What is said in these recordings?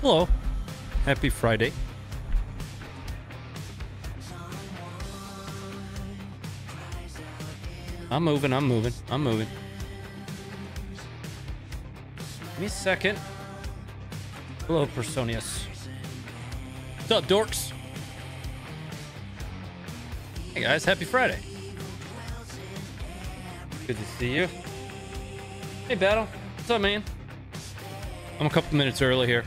Hello. Happy Friday. I'm moving, I'm moving, I'm moving. Give me a second. Hello, Personius. What's up, dorks? Hey guys, happy Friday. Good to see you. Hey, Battle. What's up, man? I'm a couple minutes early here.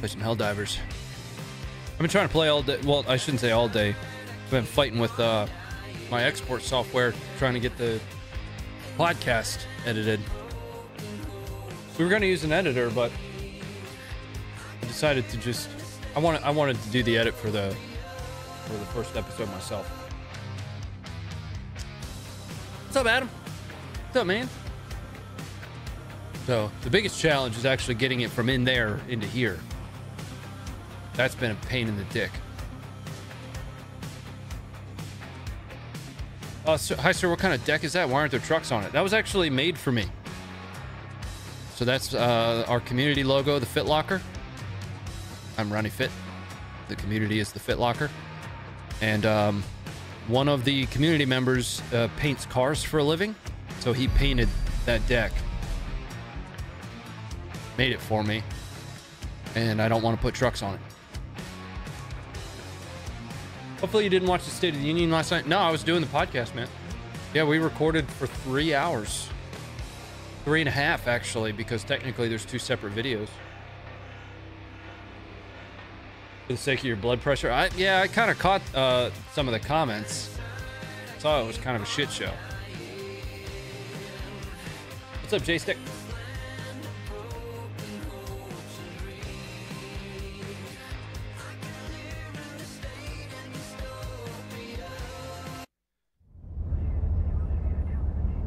Play some Helldivers. I've been trying to play all day. Well, I shouldn't say all day. I've been fighting with uh, my export software, trying to get the podcast edited. We were going to use an editor, but I decided to just. I wanted. I wanted to do the edit for the for the first episode myself. What's up, Adam? What's up, man? So the biggest challenge is actually getting it from in there into here. That's been a pain in the dick. Uh, sir, hi, sir. What kind of deck is that? Why aren't there trucks on it? That was actually made for me. So that's uh, our community logo, the Fit Locker. I'm Ronnie Fit. The community is the Fit Locker. And um, one of the community members uh, paints cars for a living. So he painted that deck. Made it for me. And I don't want to put trucks on it. Hopefully you didn't watch the State of the Union last night. No, I was doing the podcast, man. Yeah, we recorded for three hours. Three and a half, actually, because technically there's two separate videos. For the sake of your blood pressure. I yeah, I kind of caught uh, some of the comments. Saw it was kind of a shit show. What's up, J-Stick?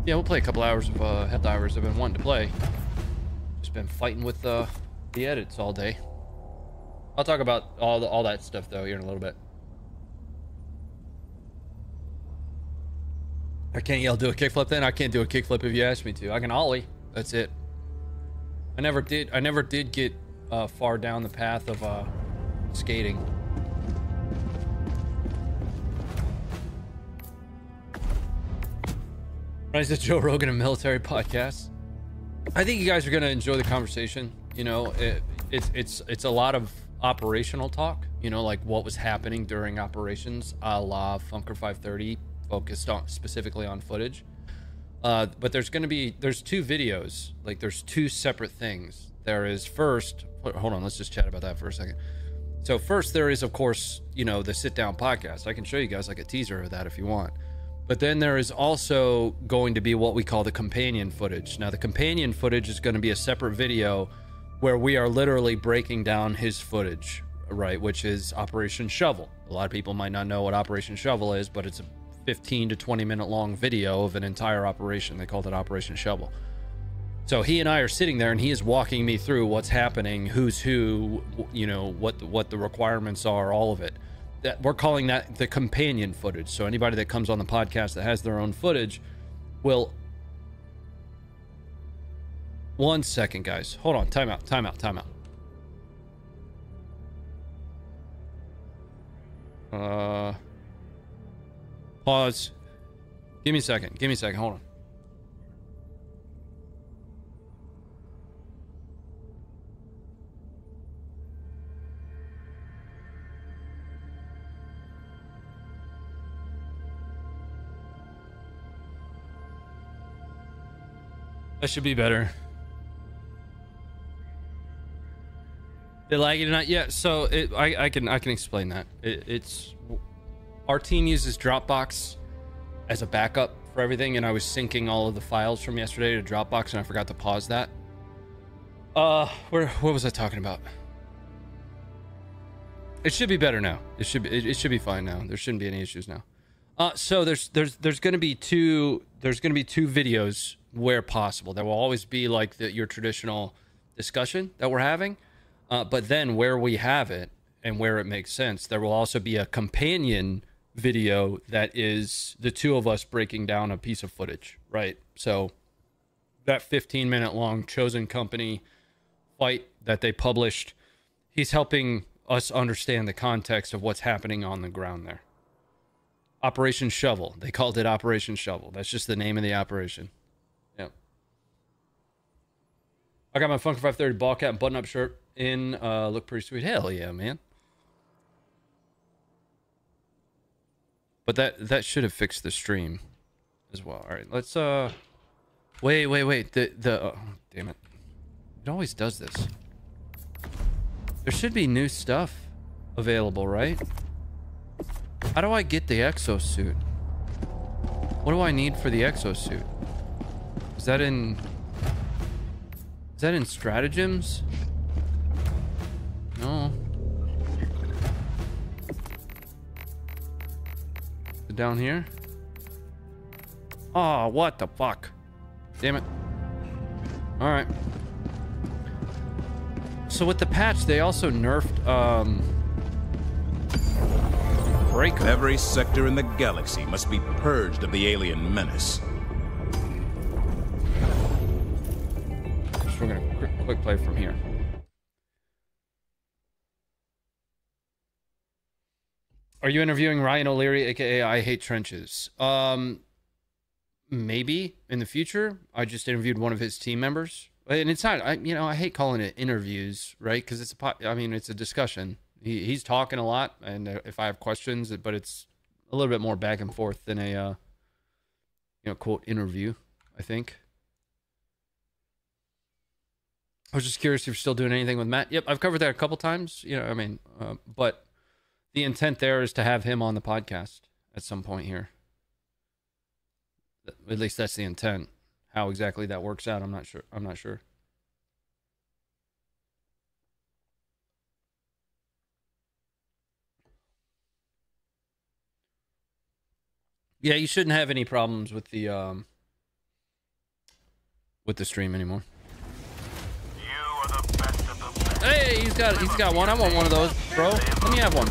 Yeah, we'll play a couple hours of uh, Helldivers I've been wanting to play. Just been fighting with uh, the edits all day. I'll talk about all the, all that stuff though here in a little bit. I can't yell do a kickflip then. I can't do a kickflip if you ask me to. I can ollie. That's it. I never did. I never did get uh, far down the path of uh, skating. Rise to Joe Rogan, a military podcast. I think you guys are gonna enjoy the conversation. You know, it, it's it's it's a lot of operational talk. You know, like what was happening during operations, a la Funker 530, focused on specifically on footage. Uh, but there's gonna be there's two videos. Like there's two separate things. There is first. Hold on, let's just chat about that for a second. So first, there is of course, you know, the sit down podcast. I can show you guys like a teaser of that if you want. But then there is also going to be what we call the companion footage. Now, the companion footage is going to be a separate video where we are literally breaking down his footage, right? Which is Operation Shovel. A lot of people might not know what Operation Shovel is, but it's a 15 to 20 minute long video of an entire operation. They called it Operation Shovel. So he and I are sitting there, and he is walking me through what's happening, who's who, you know, what what the requirements are, all of it that we're calling that the companion footage. So anybody that comes on the podcast that has their own footage will. One second, guys. Hold on. Time out. Time out. Time out. Uh. Pause. Give me a second. Give me a second. Hold on. That should be better. It or not? Yeah. So it, I, I can I can explain that. It, it's our team uses Dropbox as a backup for everything, and I was syncing all of the files from yesterday to Dropbox, and I forgot to pause that. Uh, where what was I talking about? It should be better now. It should be it, it should be fine now. There shouldn't be any issues now. Uh, so there's there's there's going to be two there's going to be two videos where possible. There will always be like the, your traditional discussion that we're having, uh, but then where we have it and where it makes sense, there will also be a companion video that is the two of us breaking down a piece of footage, right? So that 15 minute long chosen company fight that they published. He's helping us understand the context of what's happening on the ground there. Operation Shovel. They called it Operation Shovel. That's just the name of the operation. Yep. I got my Funker 530 ball cap and button up shirt in. Uh, look pretty sweet. Hell yeah, man. But that that should have fixed the stream as well. All right, let's uh wait, wait, wait. The the oh, damn it. It always does this. There should be new stuff available, right? How do I get the exosuit? What do I need for the exosuit? Is that in... That in stratagems? No. Down here? Oh, what the fuck? Damn it. Alright. So with the patch, they also nerfed, um... Breaker. Every sector in the galaxy must be purged of the alien menace. We're gonna quick, quick play from here. Are you interviewing Ryan O'Leary, aka I Hate Trenches? Um, maybe in the future. I just interviewed one of his team members, and it's not. I you know I hate calling it interviews, right? Because it's a. I mean, it's a discussion. He, he's talking a lot, and uh, if I have questions, but it's a little bit more back and forth than a, uh, you know, quote interview. I think. I was just curious if you're still doing anything with Matt. Yep, I've covered that a couple times. You know, I mean, uh, but the intent there is to have him on the podcast at some point here. At least that's the intent. How exactly that works out, I'm not sure. I'm not sure. Yeah, you shouldn't have any problems with the um with the stream anymore. He's got he's got one. I want one of those, bro. Let me have one.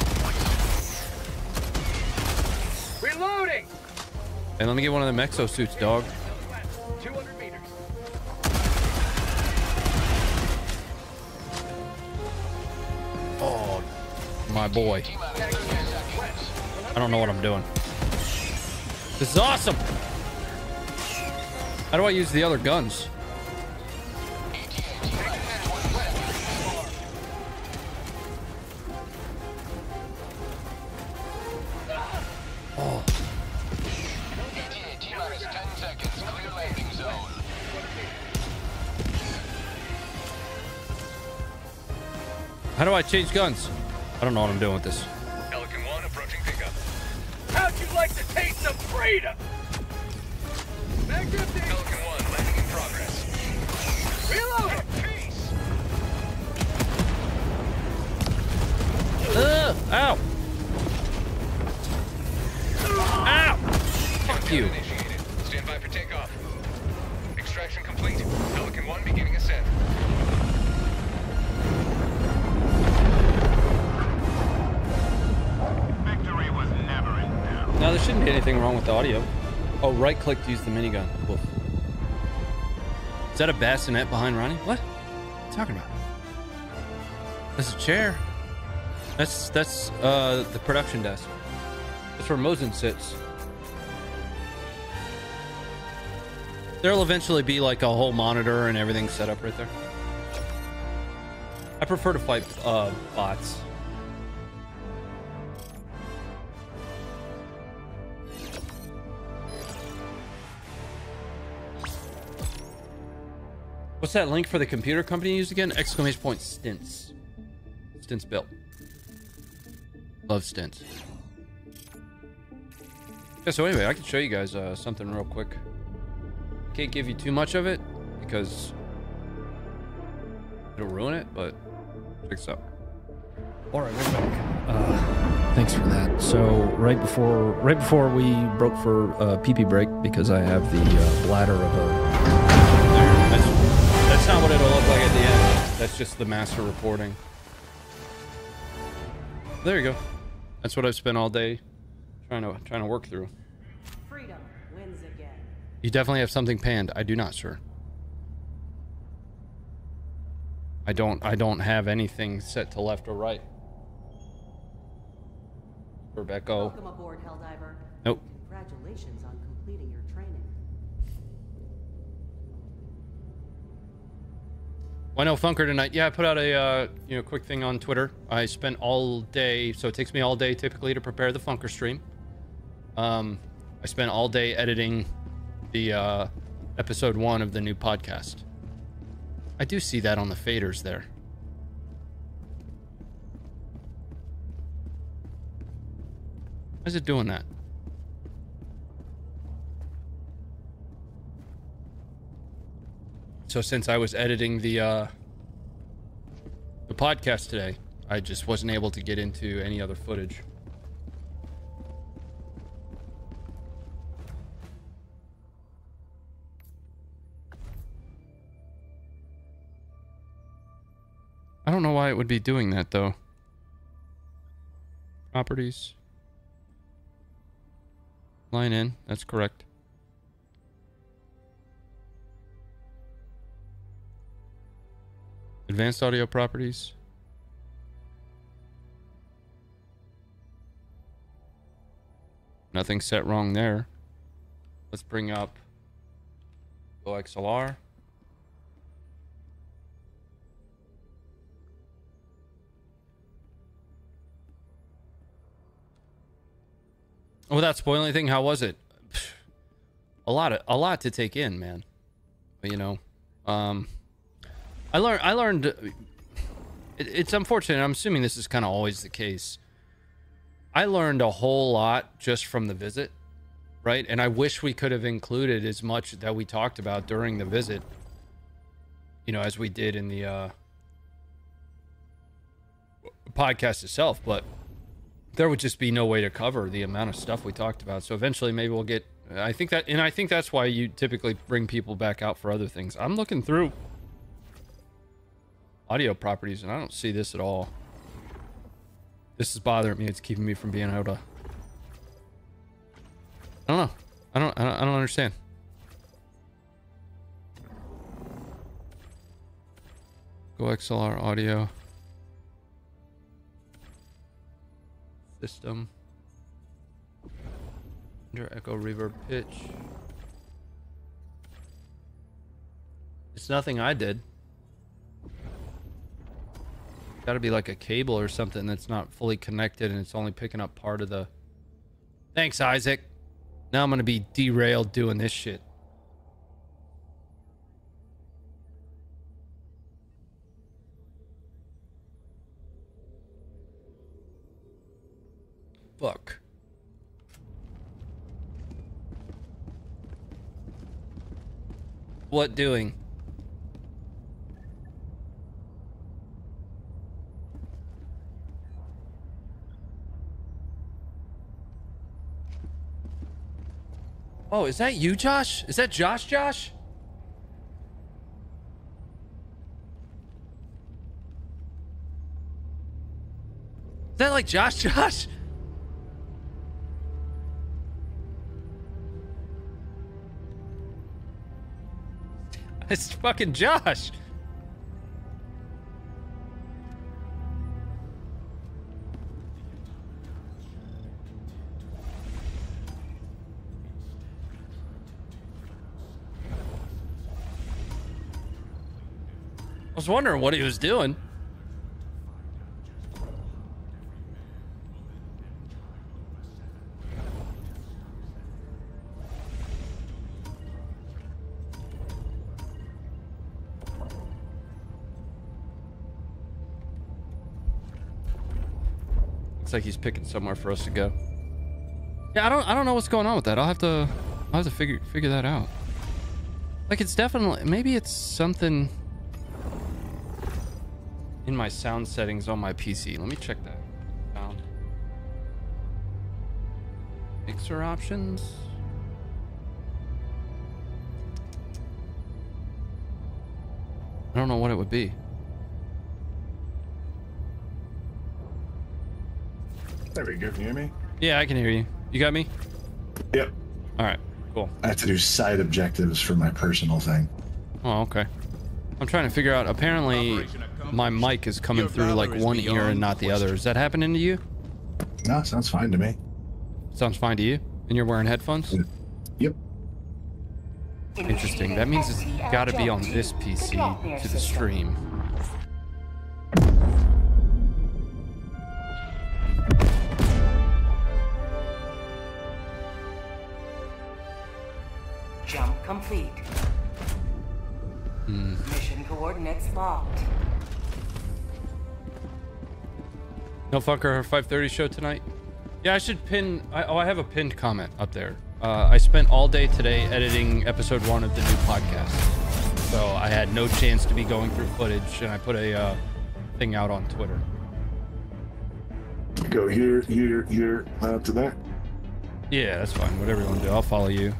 Reloading. And let me get one of the them exosuits, dog. Oh, my boy. I don't know what I'm doing. This is awesome. How do I use the other guns? How do I change guns? I don't know what I'm doing with this. Pelican 1 approaching pickup. How'd you like to taste some freedom? Pelican 1 landing in progress. Reload. Ugh, ow. Ow. Fuck you. Initiated. Stand by for takeoff. Extraction complete. Pelican 1 beginning ascent. Now there shouldn't be anything wrong with the audio. Oh, right click to use the minigun. Woof. Is that a bassinet behind Ronnie? What? What are you talking about? That's a chair. That's that's uh the production desk. That's where Mosin sits. There'll eventually be like a whole monitor and everything set up right there. I prefer to fight uh, bots. What's that link for the computer company used again? Exclamation point stince. Stints built. Love Stince. Yeah, so anyway, I can show you guys uh, something real quick. Can't give you too much of it because it'll ruin it, but check this out. All right, we're back. Uh, thanks for that. So right before right before we broke for uh, pee pee break because I have the uh, bladder of a that's not what it'll look like at the end. That's just the master reporting. There you go. That's what I've spent all day trying to trying to work through. Freedom wins again. You definitely have something panned. I do not, sir. I don't I don't have anything set to left or right. Rebecca. Welcome aboard, Helldiver. Nope. Congratulations on Why no Funker tonight? Yeah, I put out a uh, you know quick thing on Twitter. I spent all day, so it takes me all day typically to prepare the Funker stream. Um, I spent all day editing the uh, episode one of the new podcast. I do see that on the faders there. Why is it doing that? So since I was editing the uh, the podcast today, I just wasn't able to get into any other footage. I don't know why it would be doing that though. Properties. Line in, that's correct. Advanced audio properties. Nothing set wrong there. Let's bring up GoXLR. Without spoiling anything, how was it? A lot of a lot to take in, man. But, you know, um, I learned. I learned. It, it's unfortunate. I'm assuming this is kind of always the case. I learned a whole lot just from the visit, right? And I wish we could have included as much that we talked about during the visit. You know, as we did in the uh, podcast itself, but there would just be no way to cover the amount of stuff we talked about. So eventually, maybe we'll get. I think that, and I think that's why you typically bring people back out for other things. I'm looking through audio properties, and I don't see this at all. This is bothering me. It's keeping me from being able to. I don't know. I don't. I don't, I don't understand. Go XLR audio. System. Under echo reverb pitch. It's nothing I did. Got to be like a cable or something that's not fully connected and it's only picking up part of the. Thanks, Isaac. Now I'm going to be derailed doing this shit. Fuck. What doing? Oh, is that you, Josh? Is that Josh, Josh? Is that like Josh, Josh? It's fucking Josh. Was wondering what he was doing. Looks like he's picking somewhere for us to go. Yeah, I don't I don't know what's going on with that. I'll have to I'll have to figure figure that out. Like it's definitely maybe it's something in my sound settings on my PC. Let me check that. Sound. Mixer options. I don't know what it would be. There we go. Can you hear me? Yeah, I can hear you. You got me? Yep. All right. Cool. I have to do side objectives for my personal thing. Oh, okay. I'm trying to figure out. Apparently, Operation my mic is coming Your through like one ear and not the other. Is that happening to you? No, sounds fine to me. Sounds fine to you? And you're wearing headphones? Yep. Interesting. That means it's got to be on this PC to the stream. Jump complete. Hmm. Mission coordinates locked. No Funker 530 show tonight. Yeah, I should pin. I, oh, I have a pinned comment up there. Uh, I spent all day today editing episode one of the new podcast, so I had no chance to be going through footage, and I put a uh, thing out on Twitter. Go here, here, here, out to there. Yeah, that's fine. Whatever you want to do, I'll follow you.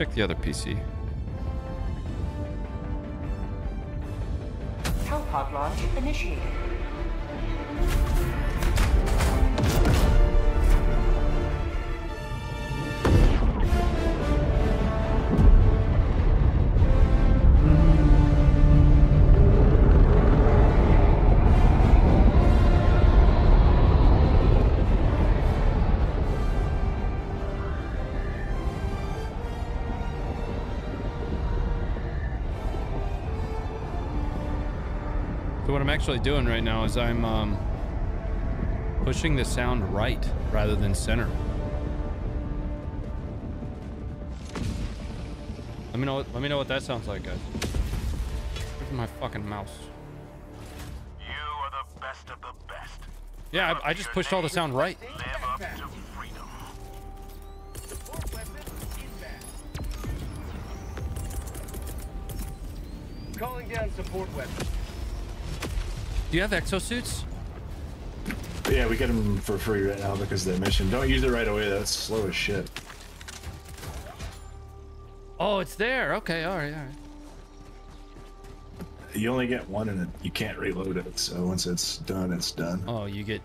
Check the other PC. Hellpod launch initiated. Actually doing right now is I'm um, pushing the sound right rather than center. Let me know. What, let me know what that sounds like, guys. Where's my fucking mouse? You are the best of the best. Yeah, I, I just pushed all the sound right. Live up to freedom. Support weapon inbound. Calling down support weapon. Do you have exosuits? Yeah, we get them for free right now because of the mission. Don't use it right away. That's slow as shit. Oh, it's there. Okay, all right, all right. You only get one and it, you can't reload it. So once it's done, it's done. Oh, you get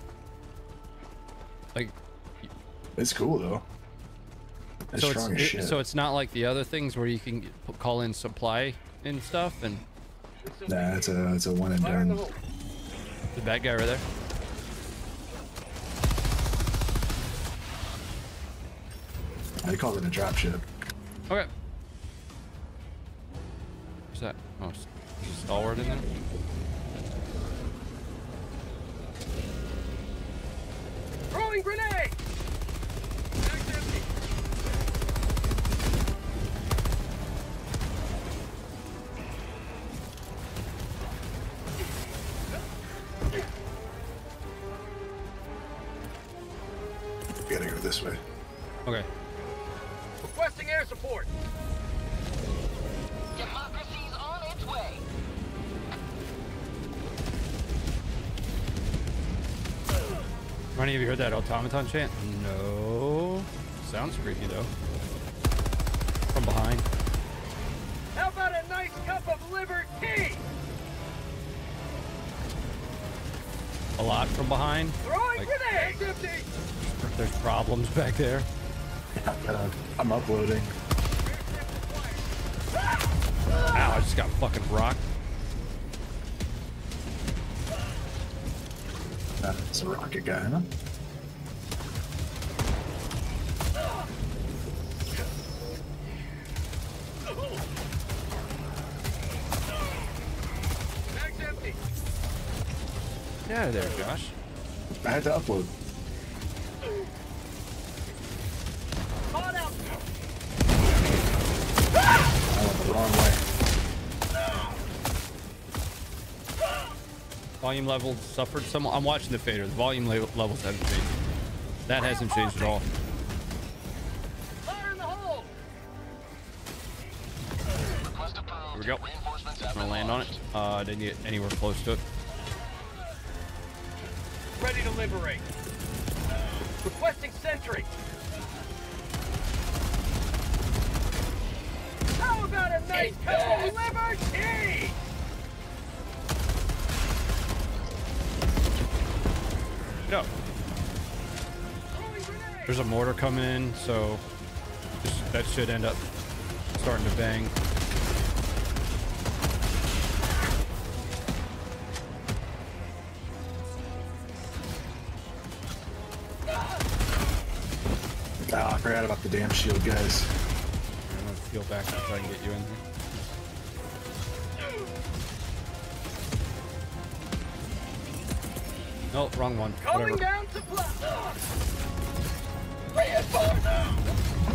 like It's cool though. It's so strong it's as it- shit. so it's not like the other things where you can call in supply and stuff and nah, it's a it's a one and Fire in the done. Hole. the bad guy right there. I call it a drop ship. Okay. What's that? Oh, s- there's a stalwart in there. Throwing grenade! Heard that automaton chant? No. Sounds creepy though. From behind. How about a nice cup of liver tea? A lot from behind. Throwing Like- grenade! Mag's empty. There's problems back there. God, I'm uploading. Ow, I just got fucking rocked. Uh, it's a rocket guy, huh? Mag's empty. Get out of there, Josh. I had to upload. I went the wrong way. Volume levels suffered some. I'm watching the fader. The volume le- levels haven't changed. That hasn't changed at all. Fire in the hole. Here we go. I'm gonna land on it. Uh, didn't get anywhere close to it. Coming in, so this, that should end up starting to bang. Oh, I forgot about the damn shield, guys. I'm gonna peel back and try and get you in here. No, wrong one. Calling Whatever. down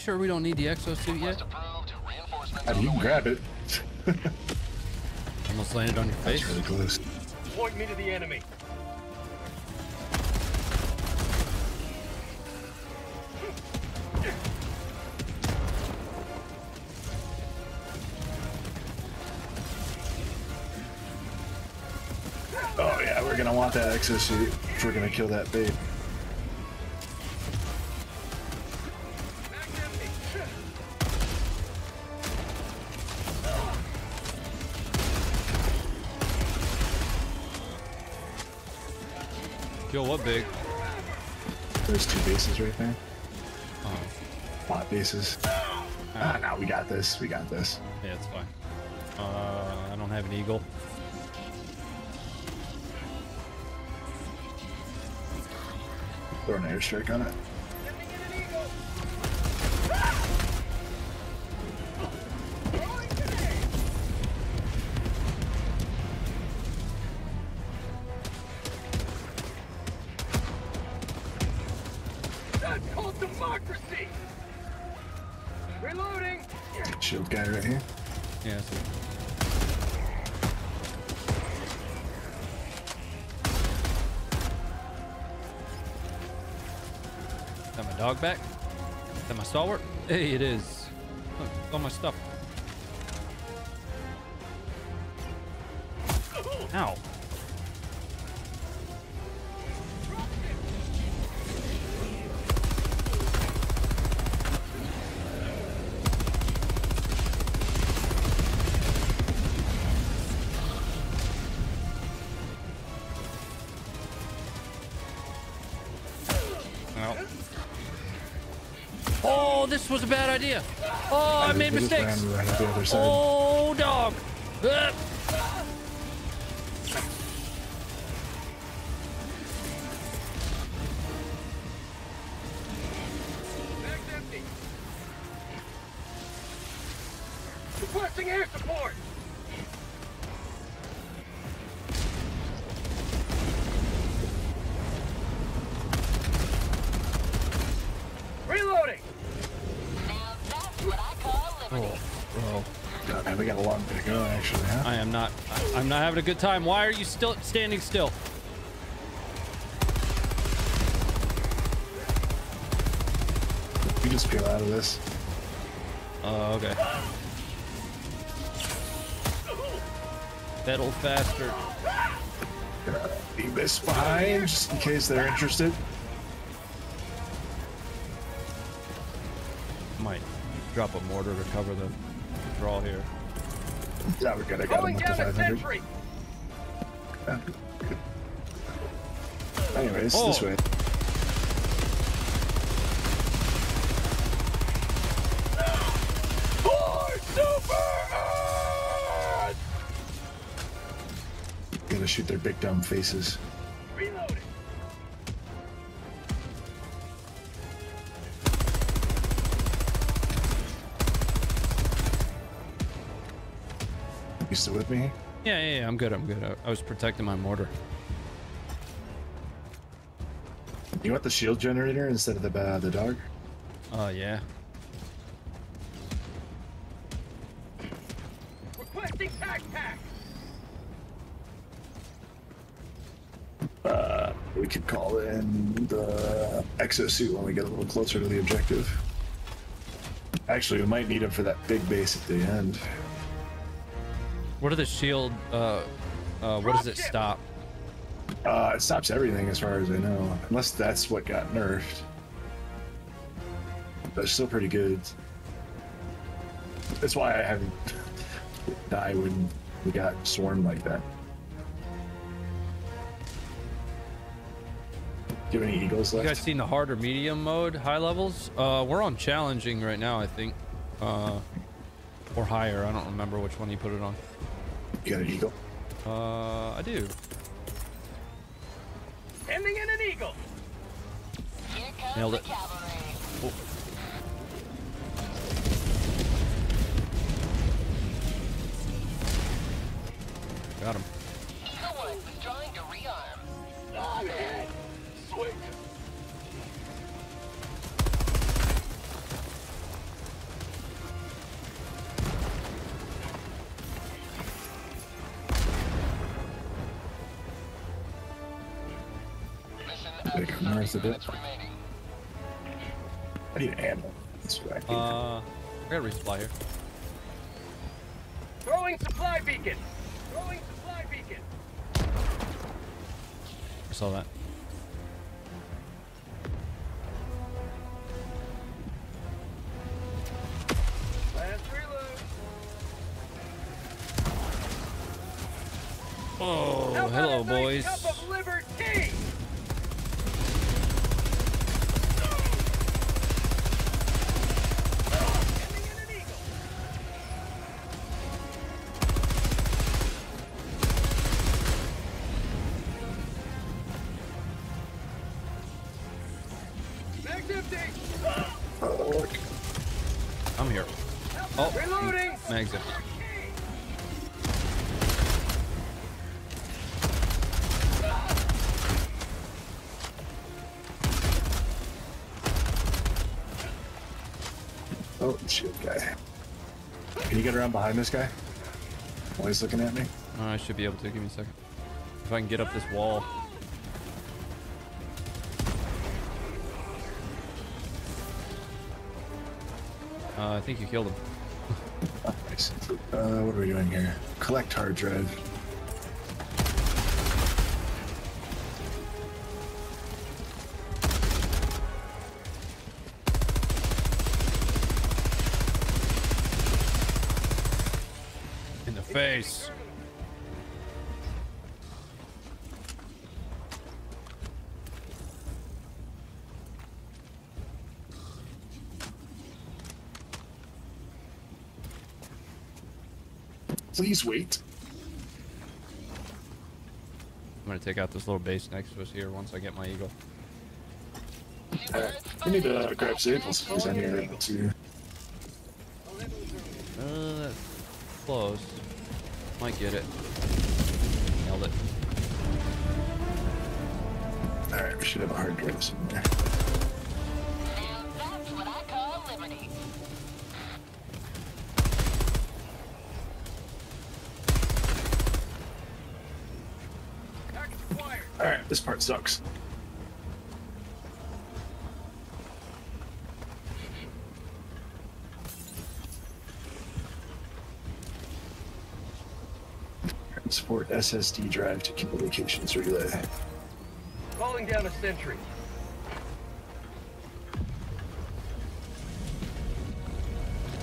sure we don't need the exosuit yet? How do you grab it? Almost landed on your face. That's really close. Point me to the enemy. Oh yeah, we're gonna want that exosuit if we're gonna kill that bait. What big? There's two bases right there. Oh, Bot bases. Ah, now we got this. We got this. yeah, it's fine. Uh, I don't have an eagle. Throw an airstrike on it. Hey, it is. Look, all my stuff. Was a bad idea. Oh, I made mistakes. right up the other side. Oh, dog. Ah. A good time. Why are you still standing still? We just peel out of this. Oh, okay. Pedal faster. Leave this behind, just in case they're interested. Might drop a mortar to cover the draw here. Yeah, we're good. I got Calling him up to 500. sentry! Anyways, Oh. this way. Gotta shoot their big dumb faces. Reloading. You still with me? Yeah, yeah, yeah, I'm good. I'm good. I, I was protecting my mortar. You want the shield generator instead of the uh, the dog? Uh, yeah. Requesting tac pack. Uh, we could call in the exosuit when we get a little closer to the objective. Actually, we might need him for that big base at the end. What are the shield? Uh, uh, what does it Dropship! stop? Uh, it stops everything as far as I know, unless that's what got nerfed. But it's still pretty good. That's why I haven't died when we got swarmed like that. Do you have any eagles left? You guys seen the hard or medium mode high levels? Uh, we're on challenging right now, I think. Uh, or higher. I don't remember which one you put it on. You got an eagle? Uh, I do. Sweet. Mission They after come north 30 a bit. Oh. I'm here. Oh, Reloading. Mag's empty. Oh, shit, guy. Can you get around behind this guy? While he's looking at me? Uh, I should be able to. Give me a second. If I can get up this wall. Uh, I think you killed him. Nice. Uh, what are we doing here? Collect hard drive. Please wait. I'm gonna take out this little base next to us here once I get my eagle. Alright, we need to uh, grab staples because I need to. Uh, that's close. Might get it. Nailed it. Alright, we should have a hard drive somewhere. This part sucks. Transport SSD drive to communications relay. Calling down a sentry.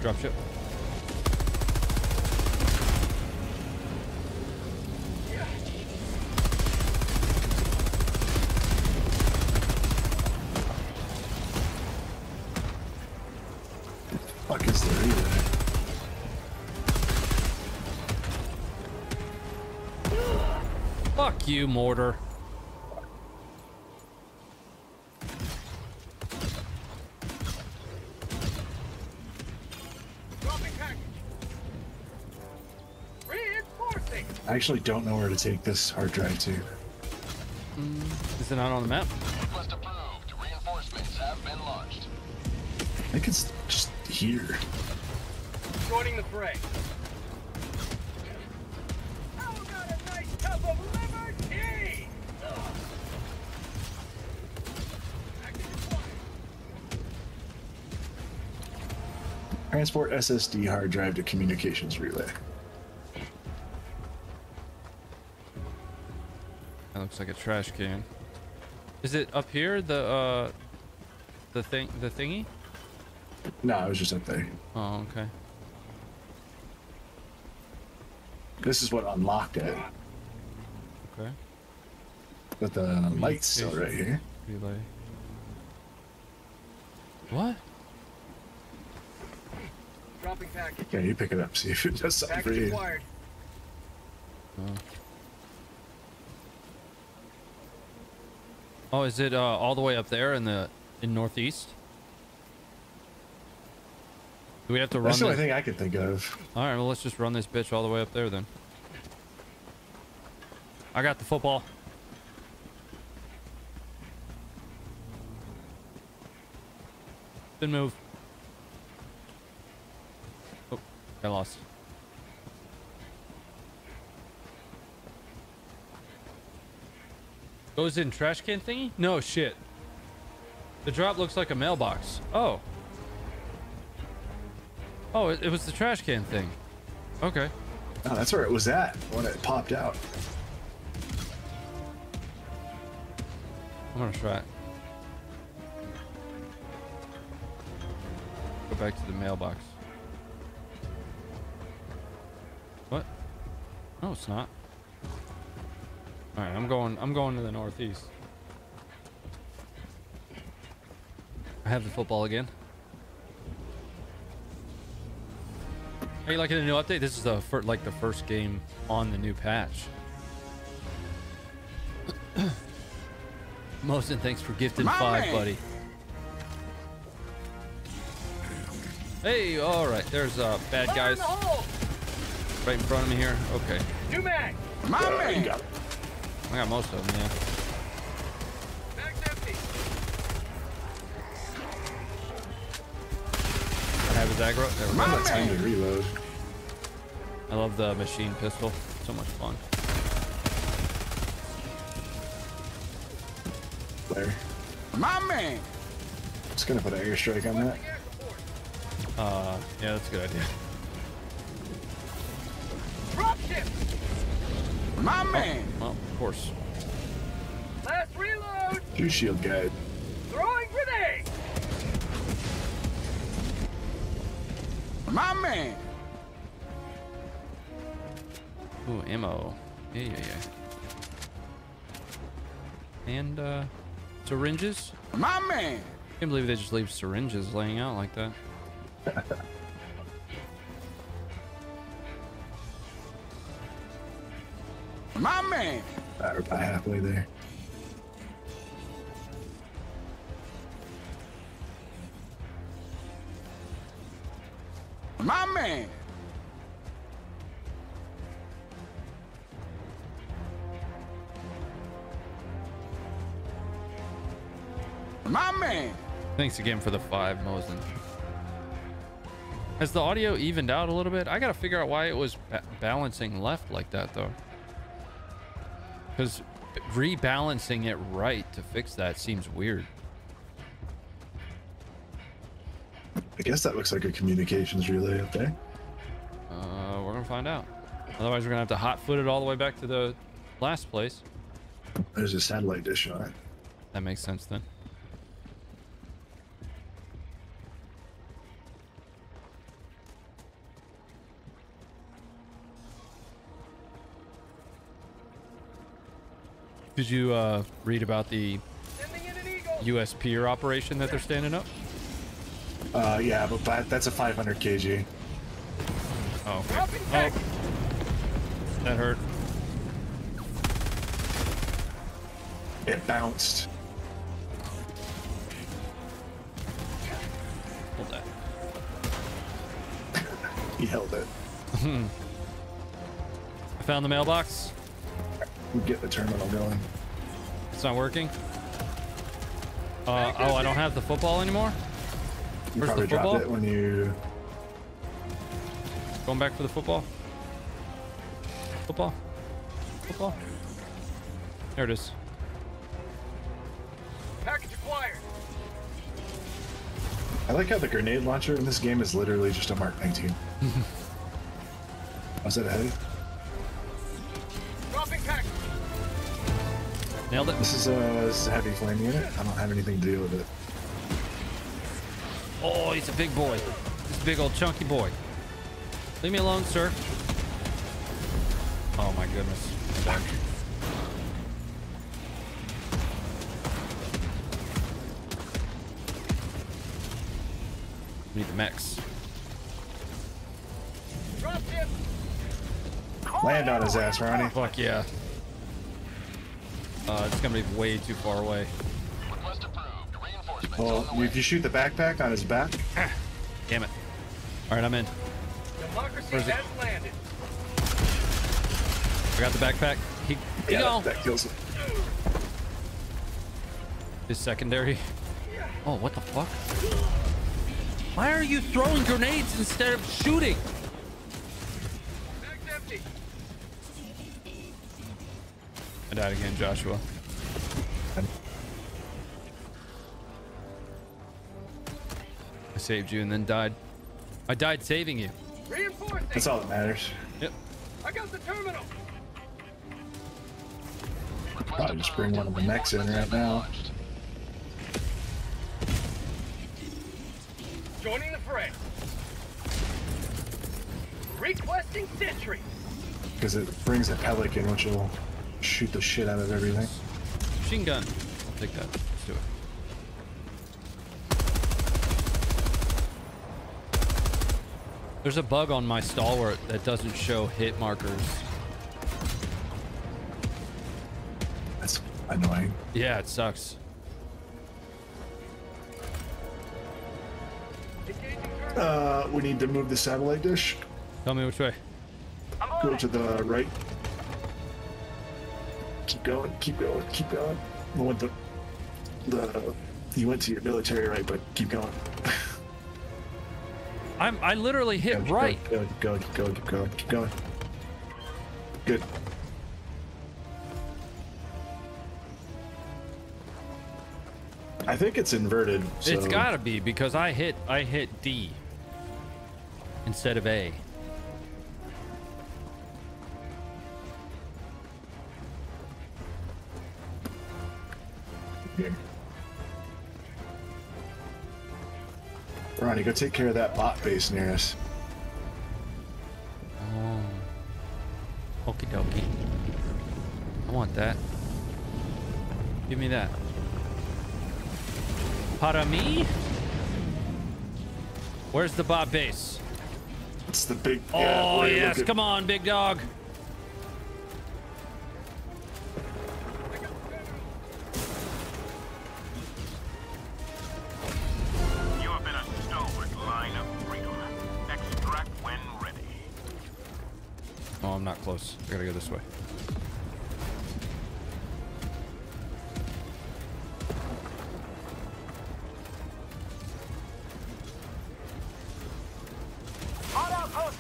Dropship. Mortar. Dropping package. Reinforcing. I actually don't know where to take this hard drive to. Hmm. Is it not on the map? Request approved. Reinforcements have been launched. I think it's just here. Joining the fray. Transport SSD hard drive to communications relay. That looks like a trash can. Is it up here? The uh, the thing, the thingy? No, it was just up there. Oh, okay. This is what unlocked it, Okay. but the light's still right here. Relay. What? Dropping package. Yeah, you pick it up, see if it does something for you. acquired. Oh, is it uh, all the way up there in the in northeast? Do we have to run? That's the only this- thing I could think of. All right, well let's just run this bitch all the way up there then. I got the football. Didn't move. I lost. Goes in trash can thingy? No shit. The drop looks like a mailbox. Oh. Oh, it, it was the trash can thing. Okay. Oh, that's where it was at when it popped out. I'm gonna try it. Go back to the mailbox. No, it's not. All right, I'm going. I'm going to the northeast. I have the football again. Are you liking the new update? This is the fir- like the first game on the new patch. Mosin, thanks for gifting five, buddy. Hey, all right. There's uh, bad Fire guys in the hole. right in front of me here. Okay, New mag. Uh, you got- I got most of them. Yeah. Mag's empty. I have his aggro. There we I go. don't have time to reload. I love the machine pistol. So much fun. There. My man. Just gonna put an airstrike on that. Uh, yeah, that's a good idea. My man. Well, of course. Last reload. Two shield guide. Throwing grenade. My man. Ooh, ammo. Yeah, yeah, yeah. And uh, syringes. My man. Can't believe they just leave syringes laying out like that. we're about halfway there. My man. My man. Thanks again for the five, Mosin. Has the audio evened out a little bit? I gotta figure out why it was ba- balancing left like that, though. Because rebalancing it right to fix that seems weird. I guess that looks like a communications relay up there. Uh, we're gonna find out. Otherwise, we're gonna have to hot foot it all the way back to the last place. There's a satellite dish on it. That makes sense then. Did you uh, read about the Sending in an eagle. USP operation that they're standing up? Uh, yeah, but that, that's a 500 kg. Oh, Dropping oh, that hurt. It bounced. Hold that. He held it. I found the mailbox. We get the terminal going. It's not working. Uh, oh, I don't have the football anymore. You Where's probably the football? dropped it when you. Going back for the football. Football. Football. There it is. Package acquired. I like how the grenade launcher in this game is literally just a Mark 19. Was that ahead? Dropping Nailed it. This is, a, this is a heavy flame unit. I don't have anything to do with it. Oh, he's a big boy. He's a big old chunky boy. Leave me alone, sir. Oh my goodness. I'm. Need the mechs. Land on his ass, Ronnie. Fuck yeah. Uh, it's gonna be way too far away. Request approved. Reinforcements Well, on the way. if you shoot the backpack on his back, Damn it. All right, I'm in. Democracy Where's it? has landed. I got the backpack. He, yeah, go. that, that kills him. His secondary. Oh, what the fuck? Why are you throwing grenades instead of shooting? Died again, Joshua. I saved you and then died. I died saving you. Reinforcing. That's all that matters. Yep. I got the terminal. Probably just bring one of the mechs in right now. Joining the fray. Requesting sentry. Because it brings a pelican, which will shoot the shit out of everything. Machine gun. I'll take that. Let's do it. There's a bug on my stalwart that doesn't show hit markers. That's annoying. Yeah, it sucks. Uh, we need to move the satellite dish. Tell me which way. Go to the right. Keep going, keep going, keep going. You went the, the you went to your military right, but keep going. I'm I literally hit Keep right. Going, keep going, keep going, keep going, keep going. Good. I think it's inverted. So It's gotta be because I hit I hit D instead of A. go take care of that bot base near us. Oh. Okie dokie. I want that. Give me that. Para me? Where's the bot base? It's the big. Oh, where yes. Come on, big dog. Not close. I gotta go this way.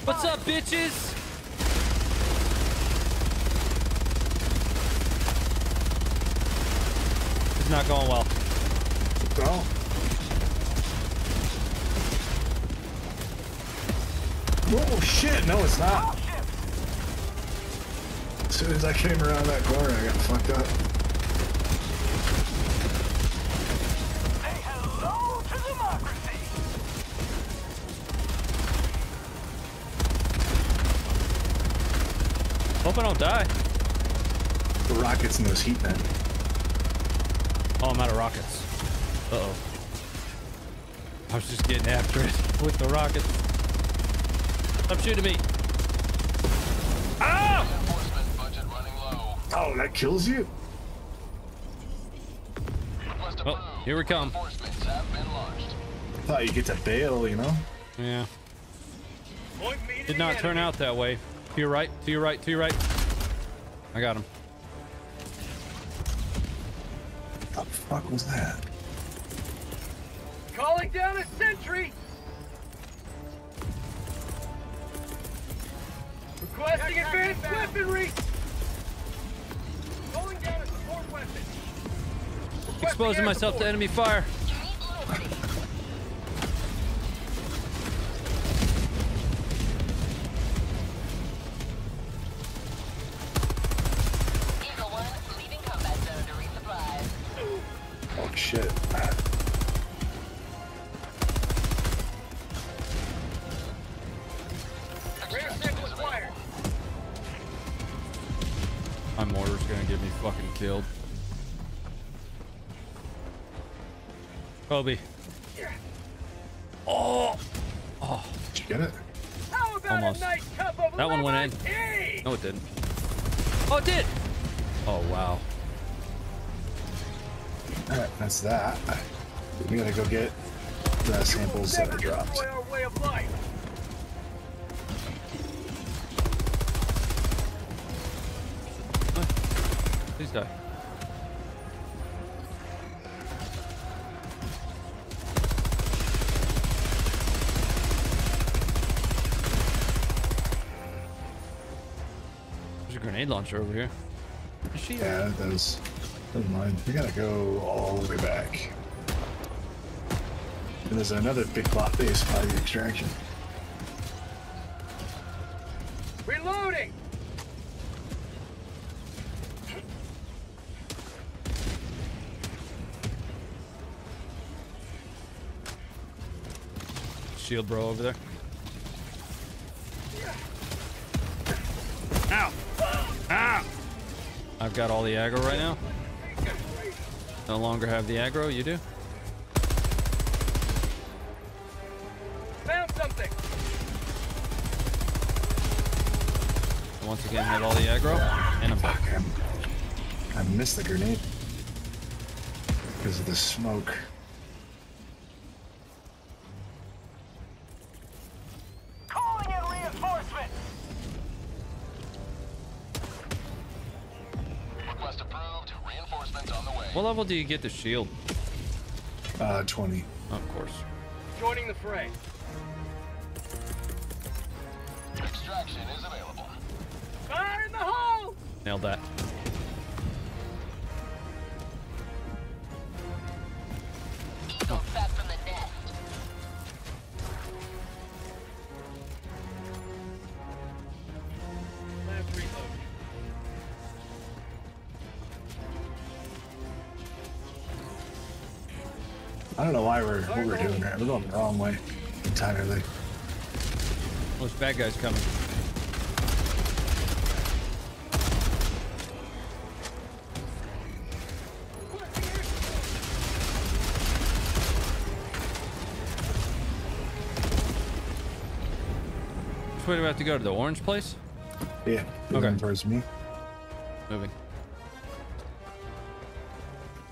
What's up, bitches? It's not going well. Go. Oh. Shit! No, it's not. As soon as I came around that corner, I got fucked up. Say hello to democracy. Hope I don't die. The rockets in those heat men. Oh, I'm out of rockets. Uh-oh. I was just getting after it with the rockets. Stop shooting me. That kills you? Oh, here we come. Reinforcements have been launched. Thought you get to bail, you know? Yeah. Point me to Did not turn out that way. To your right, to your right, to your right. I got him. What the fuck was that? Calling down a sentry. Requesting advanced weaponry. Exposing myself to enemy fire. We gotta go get the samples that are dropped. destroy our way of life. Please die. There's a grenade launcher over here. Is she? Yeah, it does. Doesn't mind. We gotta go all the way back. And there's another big bot base by the extraction. Reloading. Shield bro over there. Ow! Ow! I've got all the aggro right now. No longer have the aggro, you do? Aggro, and I'm back. I'm, I missed the grenade. Because of the smoke. Calling in reinforcements. Request approved. Reinforcements on the way. What level do you get the shield? Uh, 20. Of course. Joining the fray. Extraction is available. Fire in the hole. Nailed that. Eagle back from the nest. I don't know why we're what we're doing there. We're going the wrong way entirely. Those bad guys coming. Which way do we have to go? To the orange place? Yeah. Okay. towards me. Moving.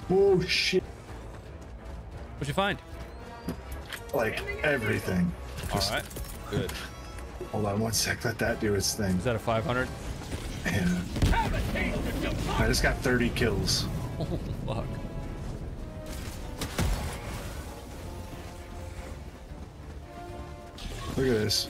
Oh shit! What'd you find? Like everything. Just All right. Good. hold on one sec. Let that do its thing. Is that a 500? Yeah. Have a taste of democracy. I just got 30 kills. Oh, fuck. Look at this.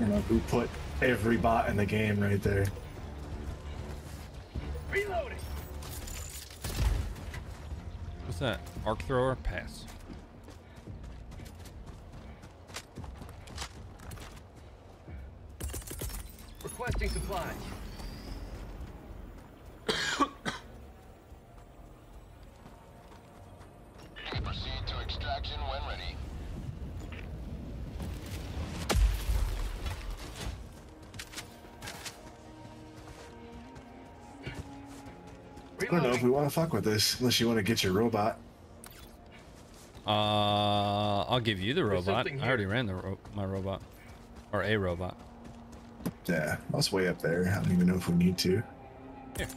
You know, who put every bot in the game right there? Reloading. What's that? Arc thrower? Pass. Want to fuck with this, unless you want to get your robot. Uh, I'll give you the There's robot. I already ran the ro- my robot, or a robot. Yeah, I was way up there. I don't even know if we need to. Here,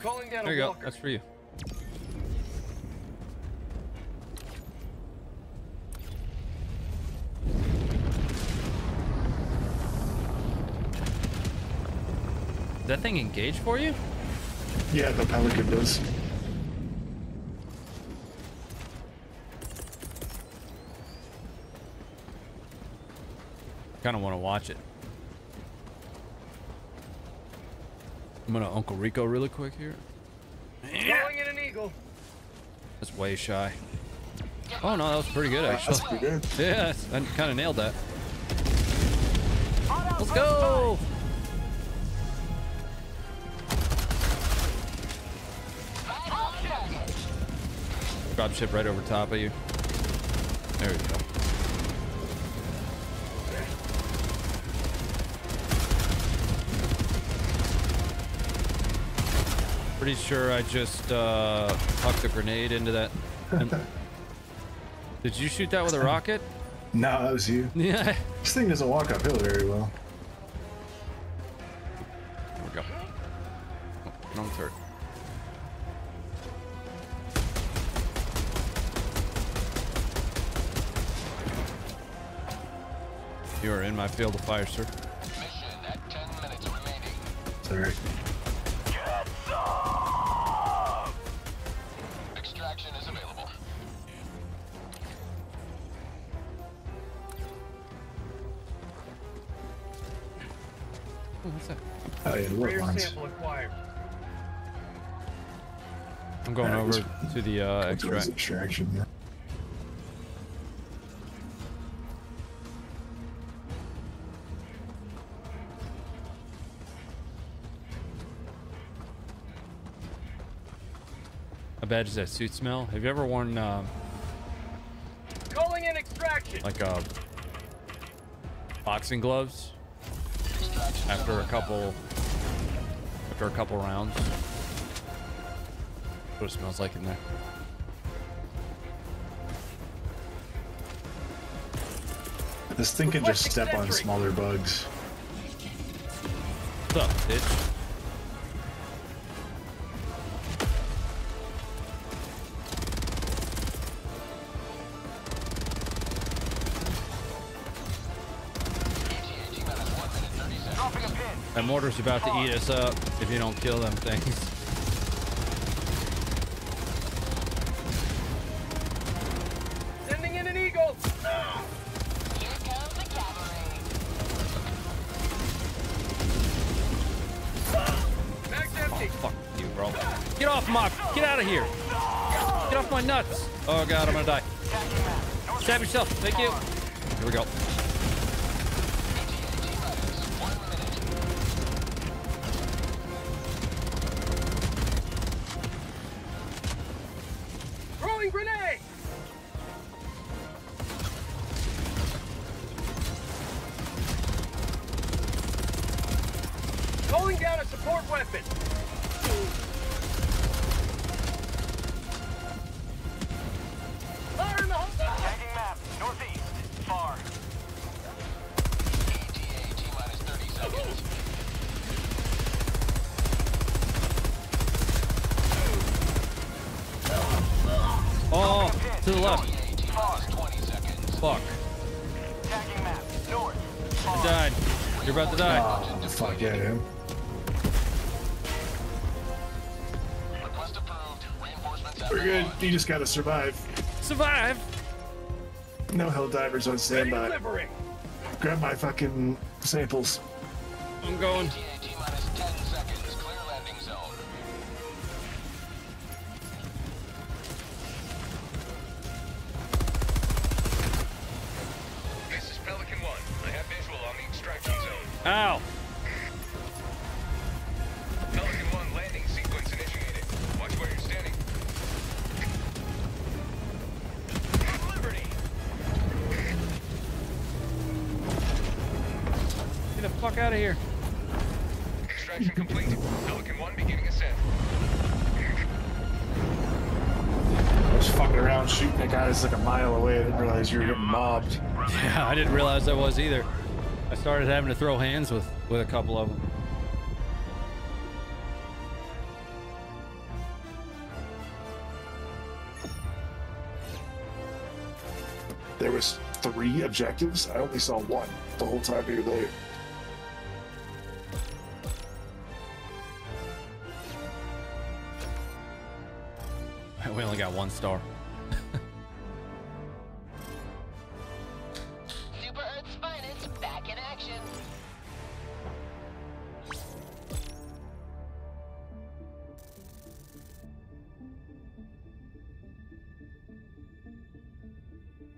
Calling down there a you go. That's for you. That thing engaged for you? Yeah, the Pelican does. Kind of want to watch it. I'm gonna Uncle Rico really quick here. Calling in an eagle. That's way shy. Oh no, that was pretty good actually. That's pretty good. Yeah, I kind of nailed that. Let's go! Drop ship right over top of you. There we go. Pretty sure I just uh, hucked a grenade into that. Did you shoot that with a rocket? No, that was you. Yeah. This thing doesn't walk uphill very well. You are in my field of fire, sir. Mission at 10 minutes remaining. Sorry. Extraction is available. Oh, what's that? Oh yeah, what Rare ones? sample acquired. I'm going Yeah, over to the uh, That's what is extract. extraction. Yeah. How bad does that suit smell? Have you ever worn uh, Calling in extraction. like uh, boxing gloves after a couple after a couple rounds? What it smells like in there. This thing can just step on smaller bugs. What's up, bitch? Mortar's about to eat us up if you don't kill them things. Sending in an eagle. Here comes the cavalry. Mag's. Fuck you, bro. Get off my, get out of here. Get off my nuts. Oh god, I'm gonna die. Stab yourself. Thank you. Here we go. Just gotta survive. Survive. No Helldivers on standby. Grab my fucking samples. I'm going. Fuck out of here. Extraction complete. Pelican 1 beginning ascent. I was fucking around shooting at guys like a mile away. I didn't realize you were getting mobbed. Yeah, I didn't realize I was either. I started having to throw hands with with a couple of them. There was three objectives. I only saw one the whole time you were there. Got one star. Super Earth's finest back in action.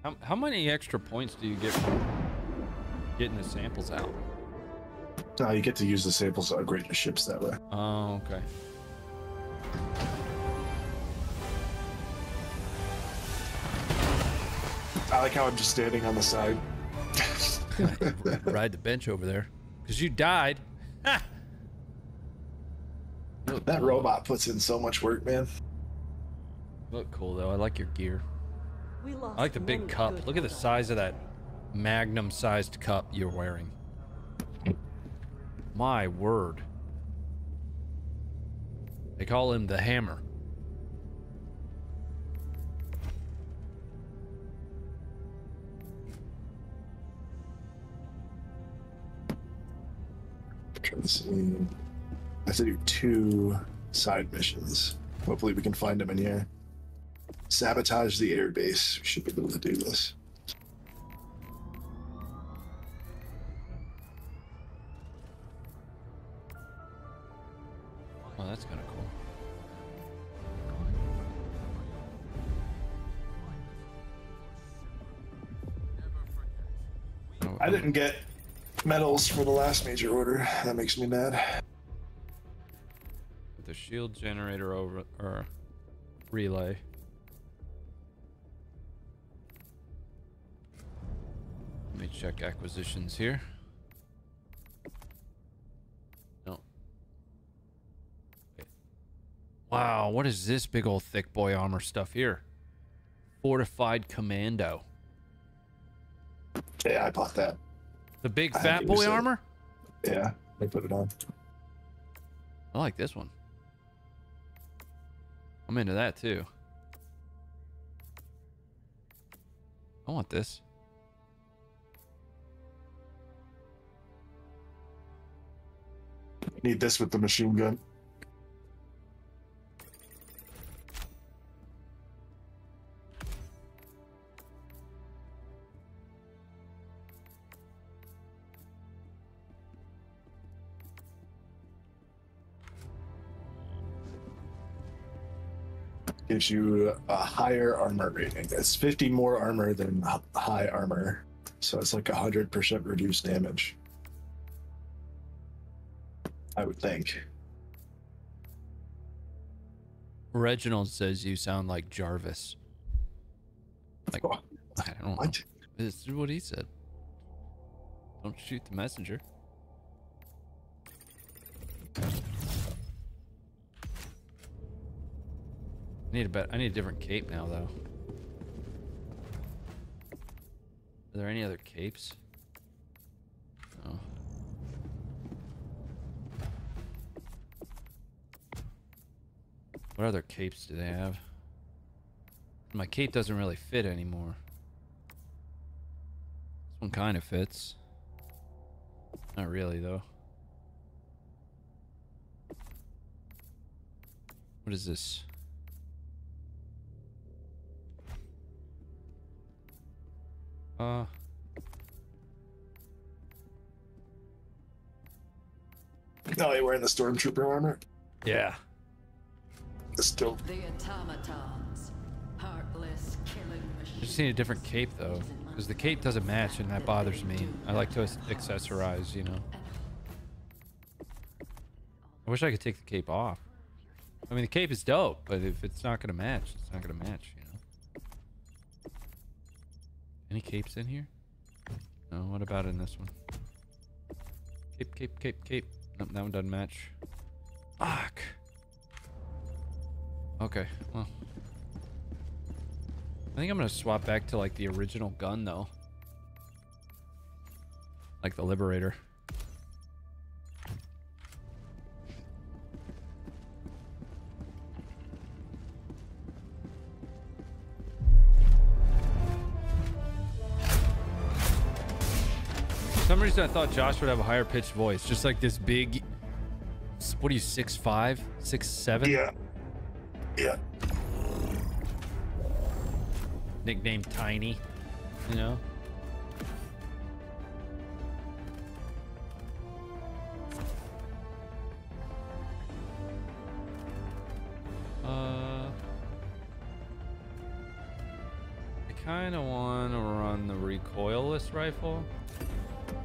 How, how many extra points do you get from getting the samples out? Uh, you get to use the samples to upgrade your ships that way. Oh, okay. I like how I'm just standing on the side. Ride the bench over there. Because you died. Ha! Look That cool. robot puts in so much work, man. Look cool, though. I like your gear. We lost I like the big cup. Look at the size of that magnum sized cup you're wearing. My word. They call him the hammer. Trying to see. I have to do two side missions. Hopefully, we can find them in here. Sabotage the airbase. We should be able to do this. Oh, that's kind of cool. I didn't get medals for the last major order. That makes me mad. Put the shield generator over or relay. Let me check acquisitions here. No. Wow, what is this big old thick boy armor stuff here? Fortified commando. Yeah, I bought that. The big fat boy armor? Yeah, I put it on. I like this one. I'm into that too. I want this. Need this with the machine gun. Gives you a higher armor rating. It's 50 more armor than high armor. So it's like 100% reduced damage. I would think. Reginald says you sound like Jarvis. Like Oh, I don't know. This is what he said. Don't shoot the messenger. I need a bet. I need a different cape now, though. Are there any other capes? What other capes do they have? My cape doesn't really fit anymore. This one kind of fits. Not really, though. What is this? Uh, Oh, you're wearing the stormtrooper armor? yeah. It's dope. The automatons, heartless killing I machines. just need a different cape, though. Because the cape doesn't match, and that bothers me. I like to accessorize, you know. I wish I could take the cape off. I mean, the cape is dope, but if it's not going to match, it's not going to match, you know. Any capes in here? No, what about in this one? Cape, cape, cape, cape. Nope, that one doesn't match. Fuck. Okay, well. I think I'm gonna swap back to like the original gun though. Like the Liberator. Some reason I thought Josh would have a higher pitched voice, just like this big. What are you, six five, six seven? Yeah. Yeah. Nickname Tiny, you know.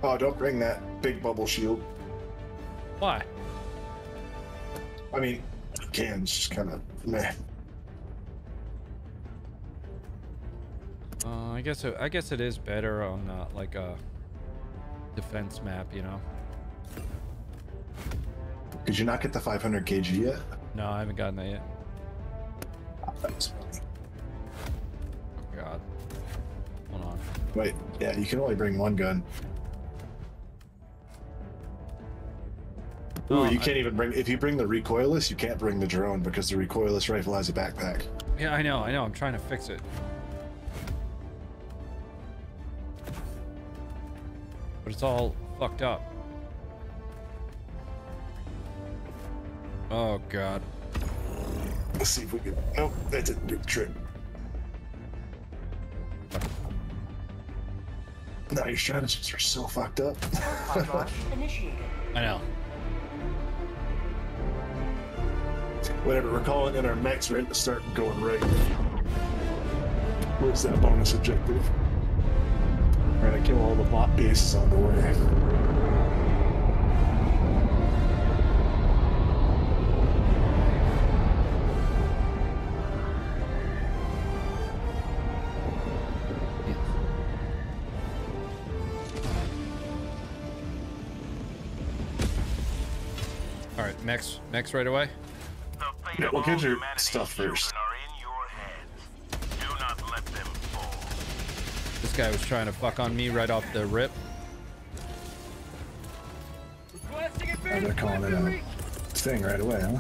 Oh, don't bring that big bubble shield. Why? I mean, you can, it's just kind of meh. Uh, I guess it, I guess it is better on uh, like a defense map, you know. Did you not get the 500 kg yet? No, I haven't gotten that yet. That was funny. Oh God. Hold on. Wait, yeah, you can only bring one gun. Ooh, Oh, you can't even bring. If you bring the recoilless, you can't bring the drone because the recoilless rifle has a backpack. Yeah, I know, I know. I'm trying to fix it. But it's all fucked up. Oh God. Let's see if we can. Nope, that didn't do the trick. No, your strategies are so fucked up. I know. Whatever, we're calling in our mechs ready to start going right. Where's that bonus objective? We're gonna kill all the bot bases on the way. Max, Max, right away. The fate Yeah, we'll all get your stuff first. are in your. Do not let them fall. This guy was trying to fuck on me right off the rip. Requesting Oh, advanced they're calling it weaponry. a thing right away, huh?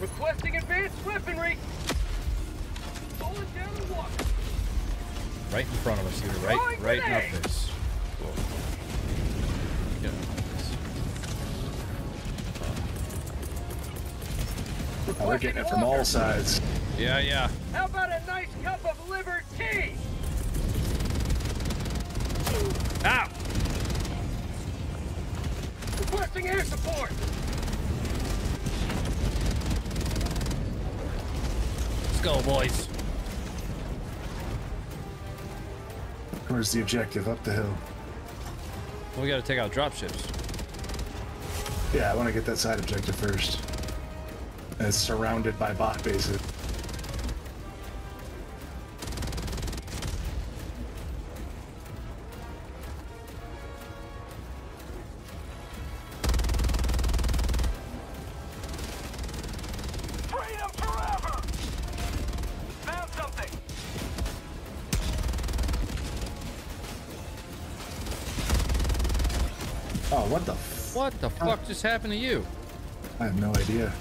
Requesting advanced weaponry. Pulling down the water. Right in front of us here, right, right in our face. Oh, they're getting it from all sides. Yeah, yeah. How about a nice cup of liver tea? Ow! Requesting air support. Let's go, boys. Where's the objective? Up the hill. We got to take out dropships. Yeah, I want to get that side objective first. And it's surrounded by bot bases. Freedom forever. Found something. Oh, what the? F- What the fuck just happened to you? I have no idea.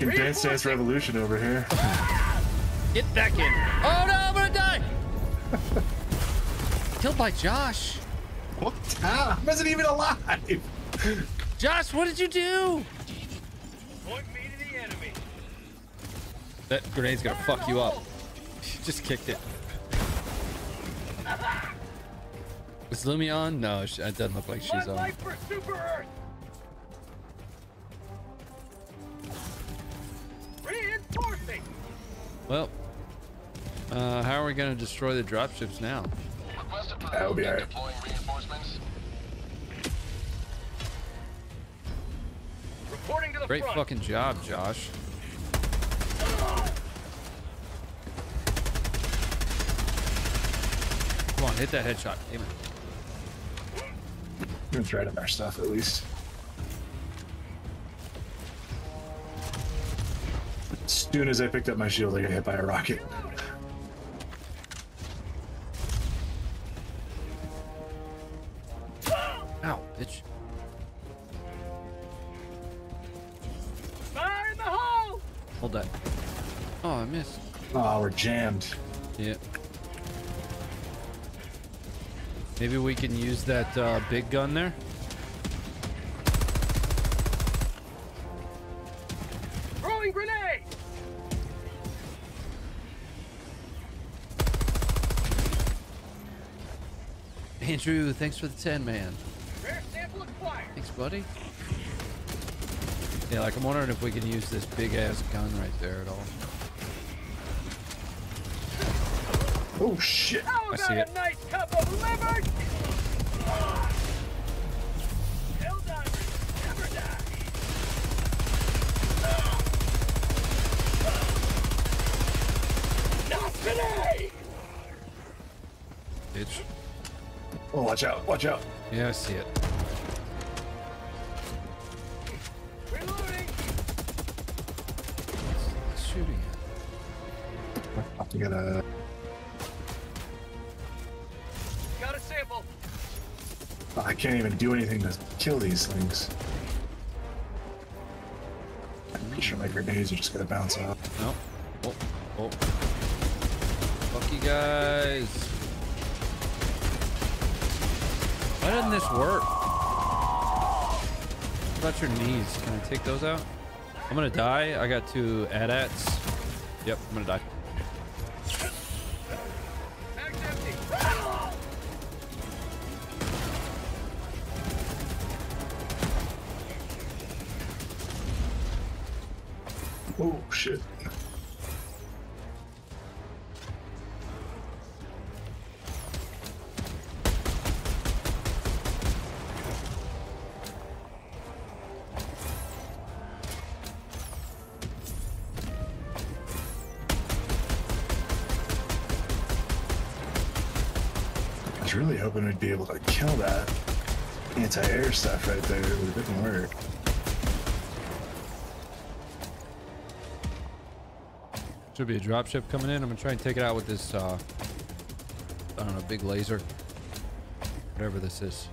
Fucking Dance Dance Revolution over here. get back in. Oh no, I'm gonna die. Killed by Josh. What? Ah, I wasn't even alive. Josh, what did you do? Point me to the enemy. That grenade's gonna fuck you up. Just kicked it. Is Lumi on? No, she, it doesn't look like she's One on. going to destroy the dropships now. That would be alright. Great front. fucking job, Josh. Come on, hit that headshot. Amen. It's right in our stuff, at least. As soon as I picked up my shield, I got hit by a rocket. Yeah. Maybe we can use that uh, big gun there. Throwing grenade! Andrew, thanks for the 10, man. Thanks, buddy. Yeah, like I'm wondering if we can use this big ass gun right there at all. Oh shit! How I see it. a nice cup of Liber-tea? Helldivers never die. Not today! Bitch. Oh, watch out! Watch out! Yeah, I see it. Do anything to kill these things. I'm pretty sure my grenades are just gonna bounce off. No. Oh, oh. Fuck you guys. Why doesn't this work? What about your knees? Can I take those out? I'm gonna die. I got two AT-ATs. Yep, I'm gonna die. Anti-air stuff right there, it didn't work. Should be a dropship coming in. I'm gonna try and take it out with this, uh, I don't know, big laser. Whatever this is.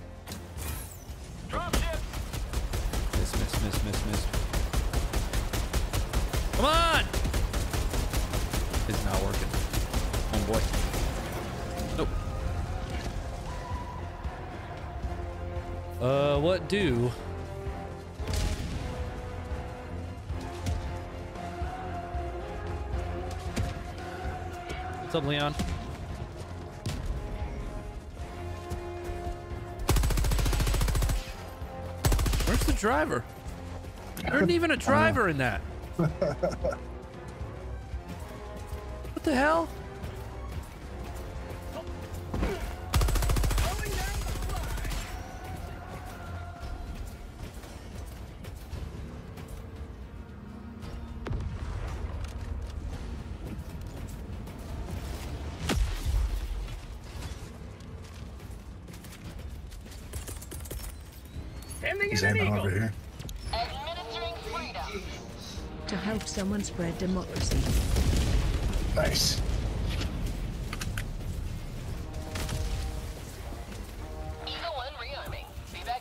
Driver? There isn't even a driver in that. What the hell?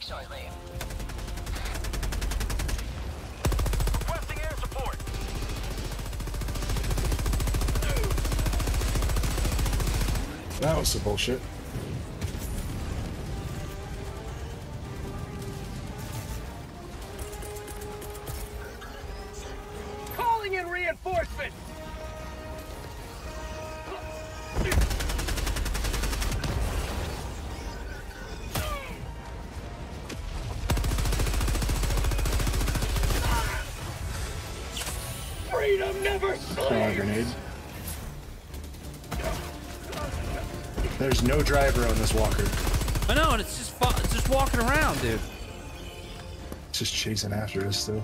Shortly. Requesting air support. That was some bullshit. Driver on this walker. I know, and it's just fu- it's just walking around, dude. It's just chasing after us though.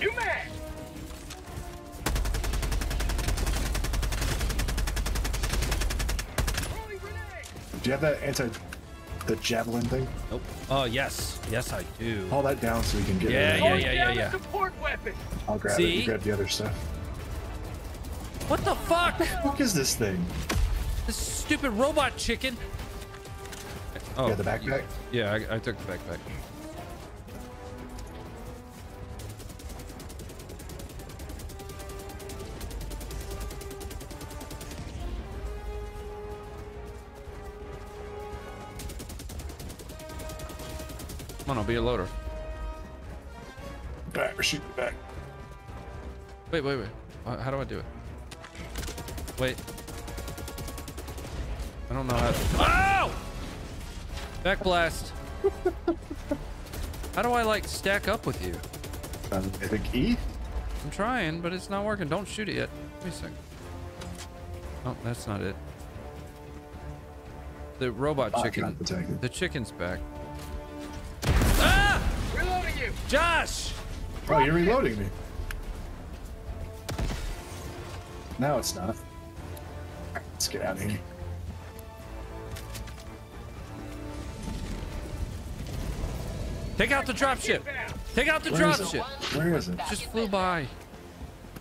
You man. Do you have that anti, the javelin thing? Nope. Oh yes, yes I do. Haul that down so we can get Yeah, yeah, yeah, yeah, yeah. support weapon. I'll grab it. You grab the other stuff. What the fuck? What is this thing? This stupid robot chicken. Oh, Yeah, the backpack. Yeah, I, I took the backpack. Come on, I'll be a loader. Back. We're shooting back. Wait, wait, wait. Uh, How do I do it? Wait. I don't know how to... Oh! Back blast. how do I, like, stack up with you? Um, I think E. I'm trying, but it's not working. Don't shoot it yet. Wait a second. Oh, that's not it. The robot Oh, chicken. The chicken's back. Ah! Reloading you. Josh! Oh, you're reloading me. Now it's not. Let's get out of here. Take out the dropship! Take out the Where is it? dropship! Where is it? Just flew by.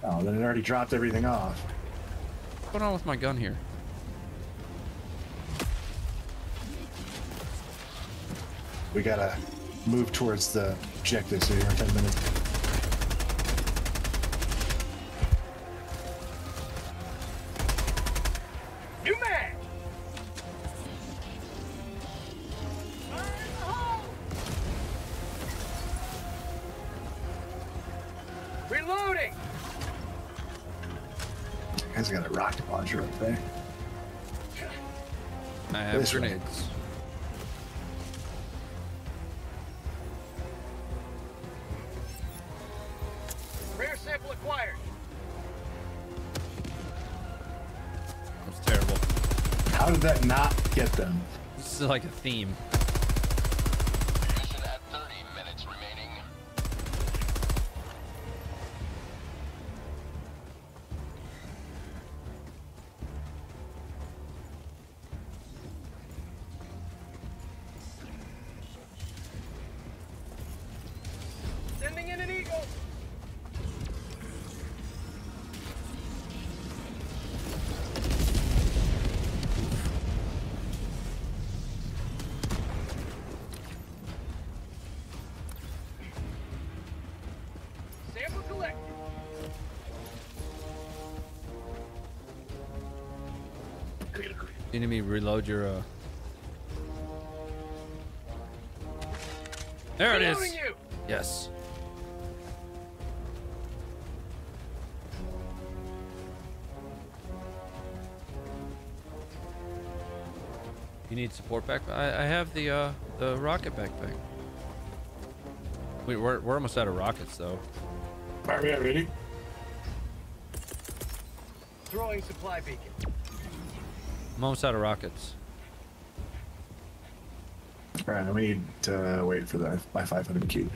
Oh, then it already dropped everything off. What's going on with my gun here? We gotta move towards the objective so you're in 10 minutes. Reloading. Guy's got a rocket launcher up there. I have This grenades. Rare sample acquired. That's terrible. How did that not get them? This is like a theme. Me reload your, uh... There it Reloading is! you. Yes. You need support back? I, I have the uh, the rocket backpack. Wait, we're, we're almost out of rockets though. Are we ready? Throwing supply beacon. I'm almost out of rockets. All right, we need to wait for the my 500 cube.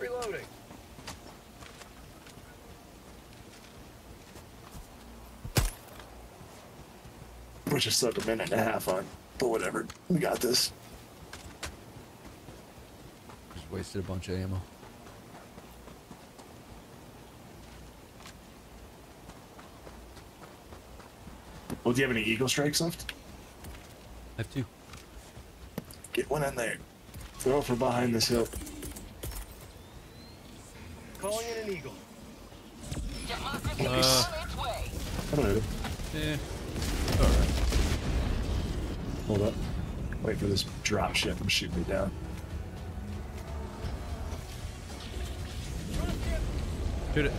Reloading. We just took a minute and a half on, but whatever. We got this. Just wasted a bunch of ammo. Well, do you have any eagle strikes left? I have two. Get one in there. Throw it from behind this hill. Calling in an eagle. Democracy Uh. is on its way. I. Yeah. Alright. Hold up. Wait for this drop ship from shoot me down. Shoot it.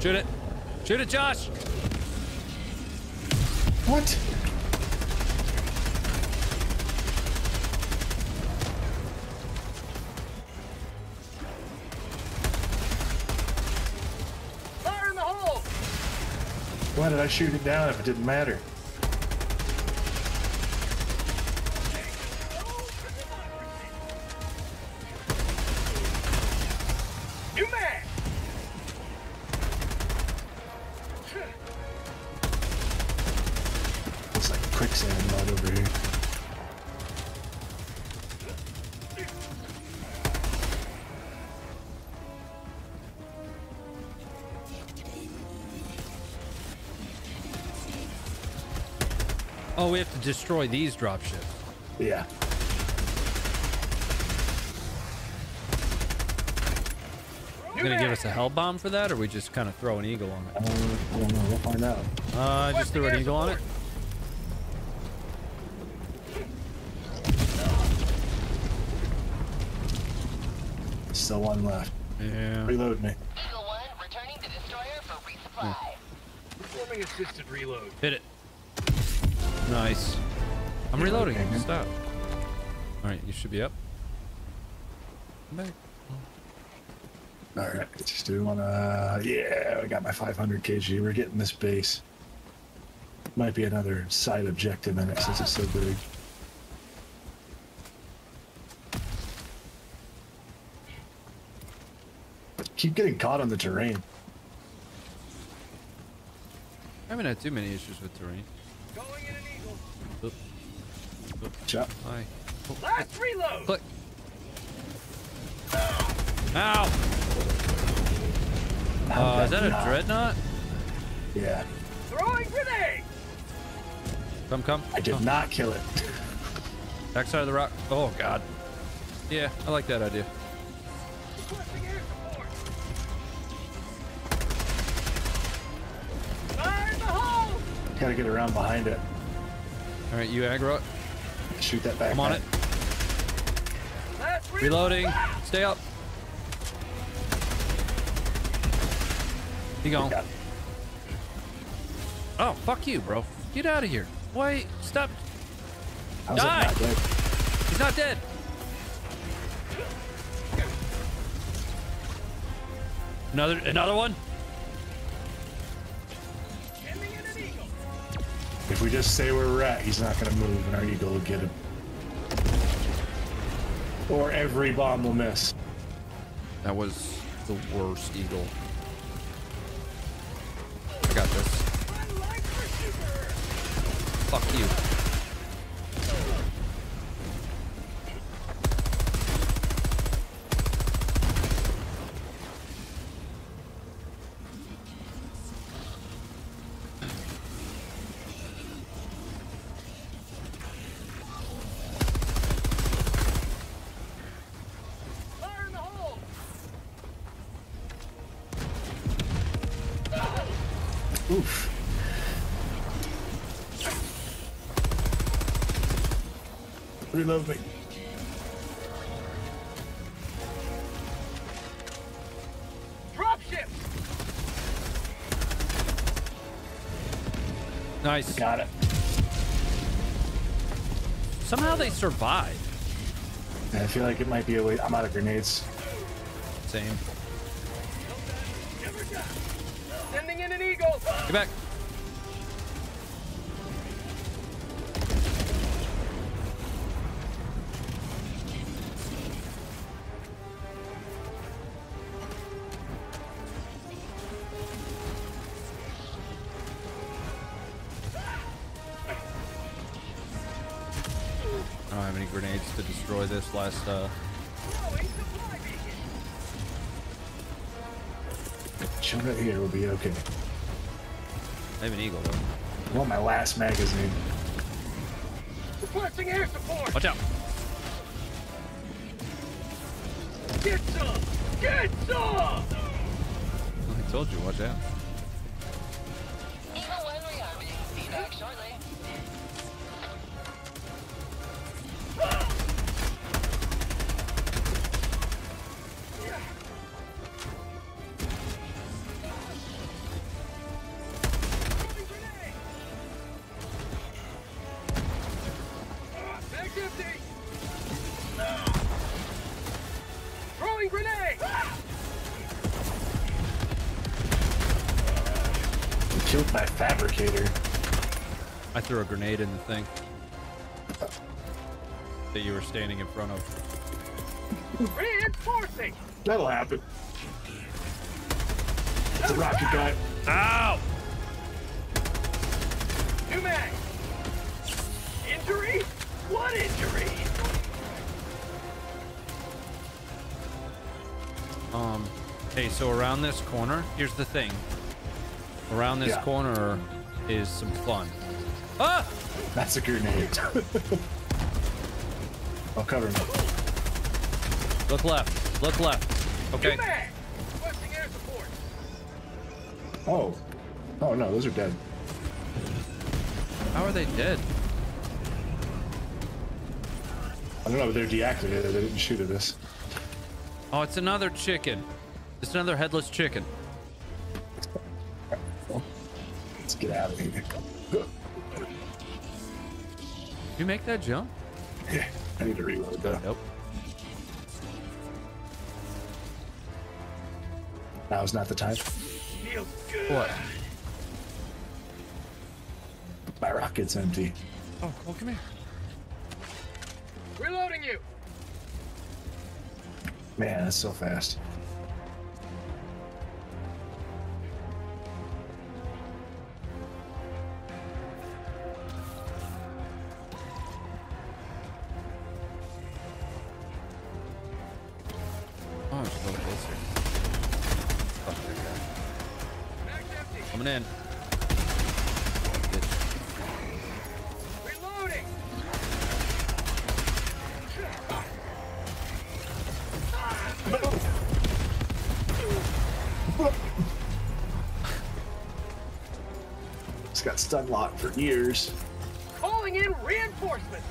Shoot it. Shoot it, Josh! What? Fire in the hole. Why did I shoot it down if it didn't matter? Destroy these dropships. Yeah. You gonna give us a hell bomb for that, or we just kind of throw an eagle on it? don't, I don't know. We'll find out. Uh, just threw an eagle on it. Still one left. Yeah. Reload me. Eagle 1 returning to destroyer for resupply. Performing assisted reload. Hit it. Nice. I'm reloading. Okay. Stop. All right, you should be up. All right. Just do want to. Yeah, I got my 500 kg. We're getting this base. Might be another side objective in it since it's so big. Keep getting caught on the terrain. I haven't had too many issues with terrain. Oop. Chop. Hi. Oh, Last reload! click. Ow! Uh, is that a dreadnought? Yeah. Throwing grenade! Come, come. I did Oh, not kill it. Backside of the rock. Oh, God. Yeah, I like that idea. Requesting air support! Fire in the hole! Gotta get around behind it. All right, you aggro it. Shoot that back. I'm on it. Reloading. Stay up. You going? Oh, fuck you, bro. Get out of here. Wait, stop. How's Die. not? He's not dead. Another, another one. If we just stay where we're at, he's not gonna move, and our eagle will get him. Or every bomb will miss. That was the worst eagle. I got this. Fuck you. Reload me. Dropship! Nice. Got it. Somehow they survived. I feel like it might be a way. I'm out of grenades. Same. Sending in an eagle! Get back. Supply beacon! Shove it here. We'll be okay. I have an eagle though. I want my last magazine. Requesting air support! Watch out. Get some! Get some! I told you, watch out. Thing that you were standing in front of. Reinforcing! That'll happen. It's a rocket guy. Ow! New mag. Injury? What injury? Um, hey, so around this corner, here's the thing. Around this Yeah. corner is some fun. Ah! That's a grenade. I'll cover him. Look left. Look left. Okay. New mag. Requesting air support. Oh. Oh no, those are dead. How are they dead? I don't know, but they're deactivated. They didn't shoot at us. Oh, it's another chicken. It's another headless chicken. You make that jump? Yeah, I need to reload though. Nope. Now's not the time. What? My rocket's empty. Oh, well, come here. Reloading you. Man, that's so fast. Lock for years. Calling in reinforcements.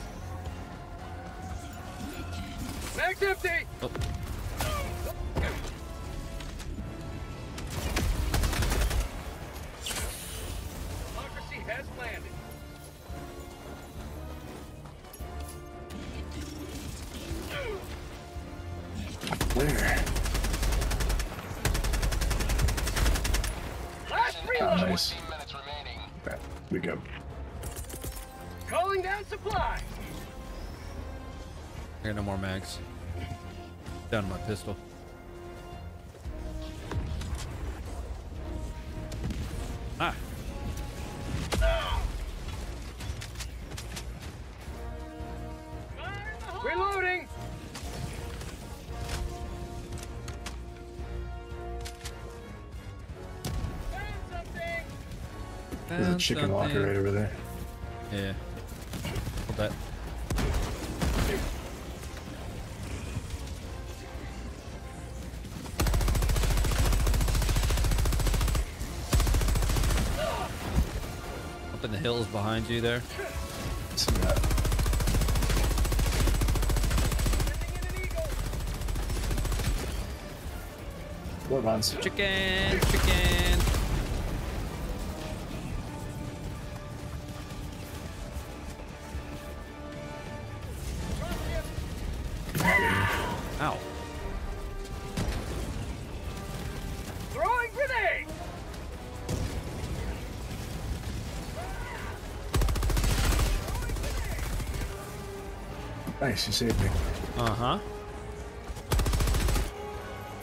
Pistol. Ah. Reloading. There's a Found chicken walker right over there. Yeah. Up in the hills behind you there. See that? Sending in an eagle. What runs? Chicken, chicken. Nice, you saved me. Uh huh.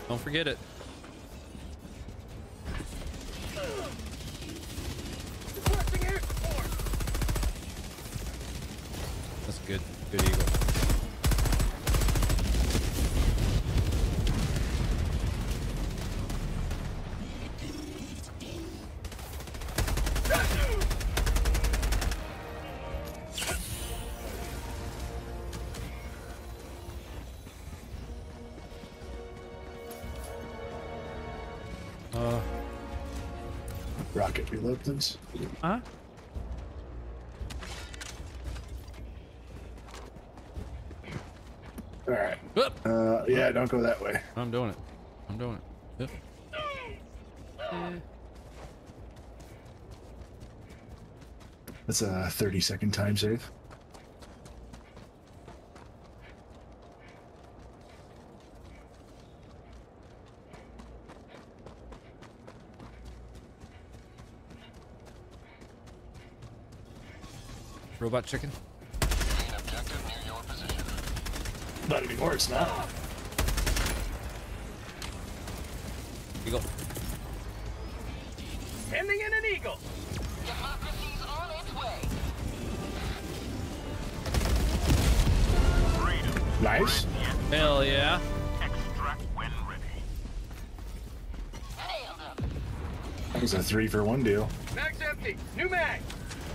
Don't forget it. Rocket reload, please. huh? All right. Whoop. Uh, yeah, don't go that way. I'm doing it. I'm doing it. Yep. That's a 30 second time save. Robot chicken. Main objective near your position. Not anymore, it's not. Eagle. Sending in an eagle. Democracy's on its way. Freedom. Nice. Hell yeah. Extract when ready. Nailed him. That was a three for one deal. Mag's empty. New mag.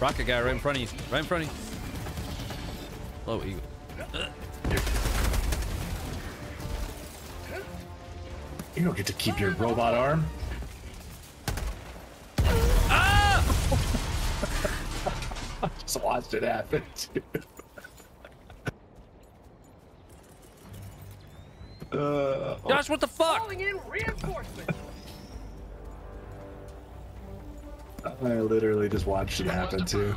Rocket guy right in front of you. Right in front of you. Low eagle. You don't get to keep your robot arm. Ah! Just watched it happen. Literally just watched it happen too.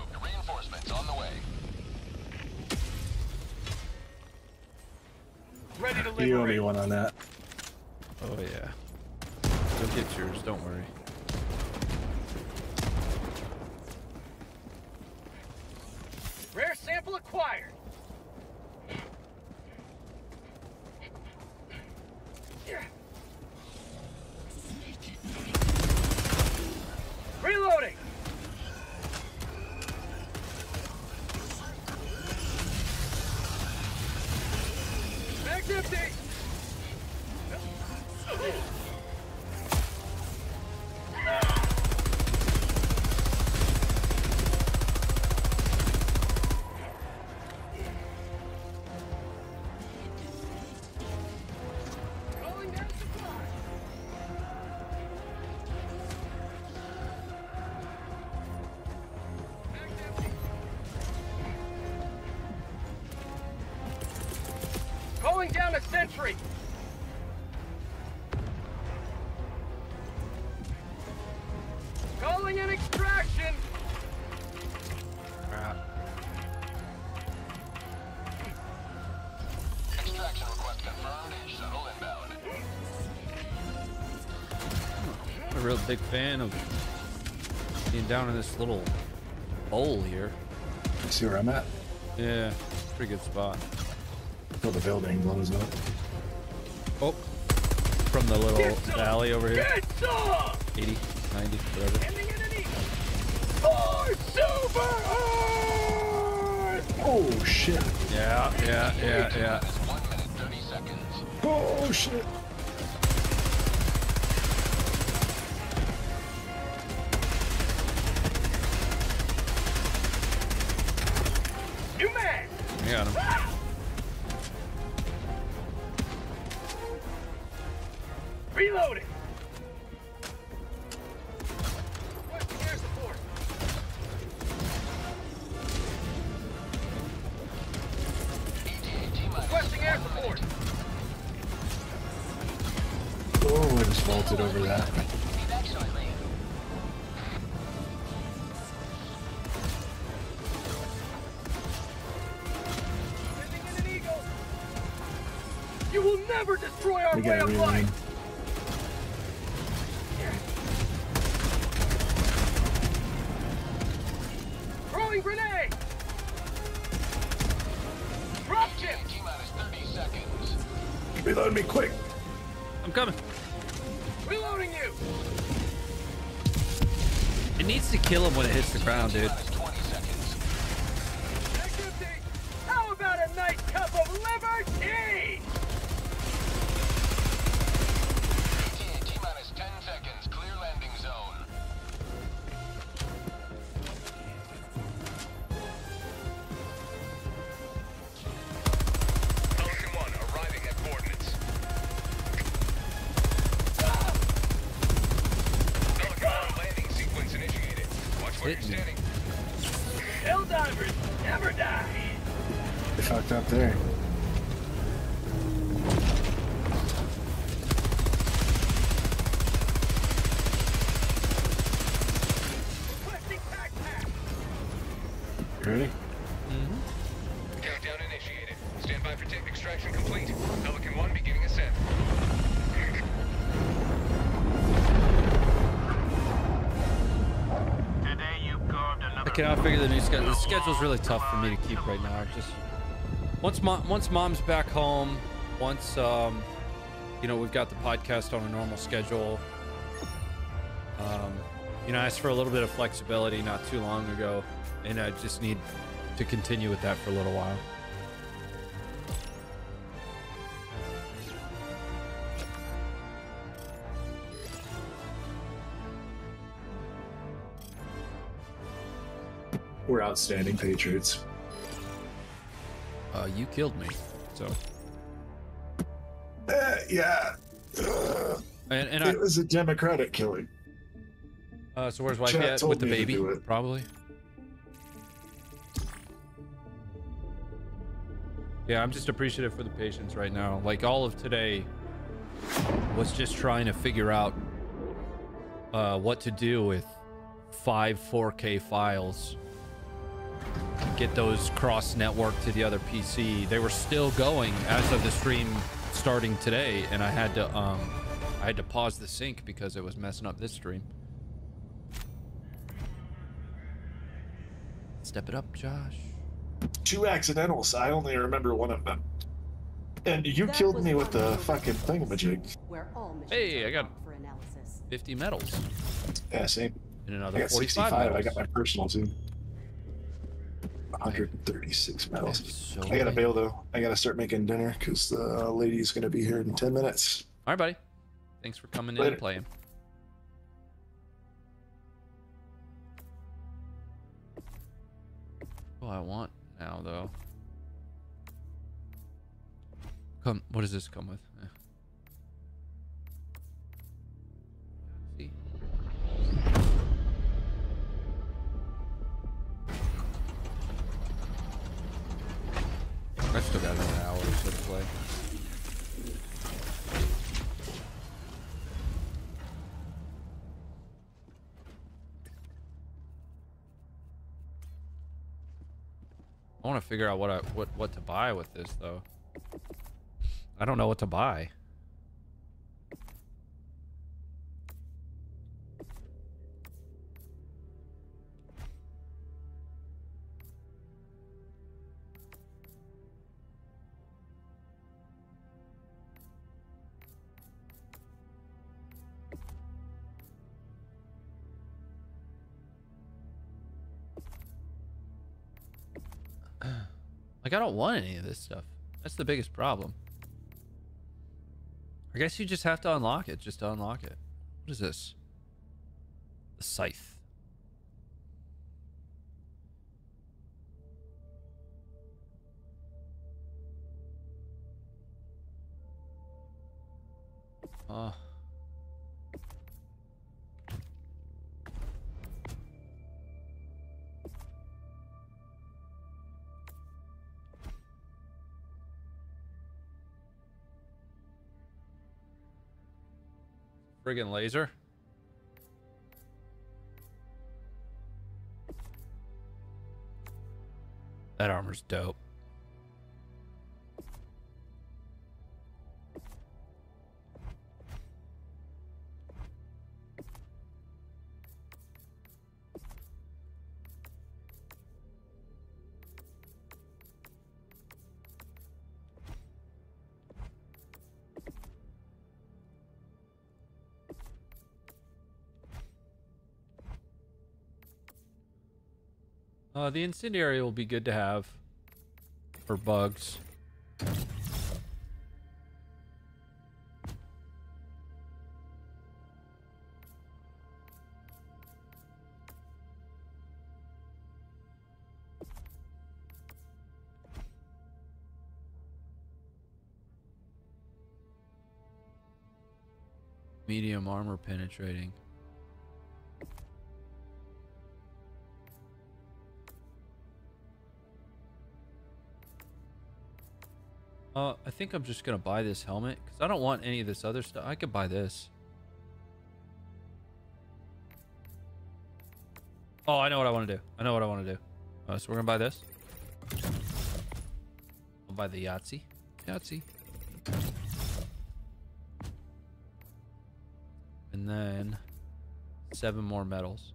Big fan of being down in this little hole here. See where I'm at? Yeah, pretty good spot. Until the building blows up. Oh, from the little valley over here. 80, 90, whatever. Ending in an eagle. For super Earth! Oh shit! Yeah, yeah, yeah, yeah. Is 1 minute 30 seconds. Oh shit! Throwing grenade! Drop chip! ETA T-minus 30 seconds. Reload me quick! I'm coming. Reloading you! It needs to kill him when it hits the ground, dude. Schedule's really tough for me to keep right now. Just once mom, once mom's back home, once um, you know we've got the podcast on a normal schedule. Um, You know, I asked for a little bit of flexibility not too long ago, and I just need to continue with that for a little while. We're outstanding Patriots. Uh, you killed me, so. Uh, yeah. Ugh. And, and it I, was a Democratic killing. uh, so where's wife Chat at with the baby? Probably. Yeah, I'm just appreciative for the patience right now. Like all of today was just trying to figure out uh, what to do with five 4K files. Get those cross network to the other PC. They were still going as of the stream starting today, and I had to um I had to pause the sync because it was messing up this stream. Step it up, Josh. Two accidentals. I only remember one of them. And you killed me with the fucking thingamajig. Where all missions Hey, I got marked for analysis. 50 medals Yeah, same. and I another got 45 65. I got my personal too. 136 medals. So I gotta many. bail though. I gotta start making dinner because the lady's gonna be here in 10 minutes. All right, buddy. Thanks for coming in Later. and playing. Oh, I want now though. Come, what does this come with? Eh. See. I still got another hour or so to play. I want to figure out what I what what to buy with this though. I don't know what to buy. Like I don't want any of this stuff. That's the biggest problem. I guess you just have to unlock it just to unlock it. What is this? The scythe. Oh. Friggin' laser. That armor's dope. Uh, the incendiary will be good to have for bugs. Medium armor penetrating. Uh, I think I'm just gonna buy this helmet because I don't want any of this other stuff. I could buy this. Oh, I know what I want to do. I know what I want to do. Uh, so we're gonna buy this. I'll buy the Yahtzee. Yahtzee. And then seven more medals.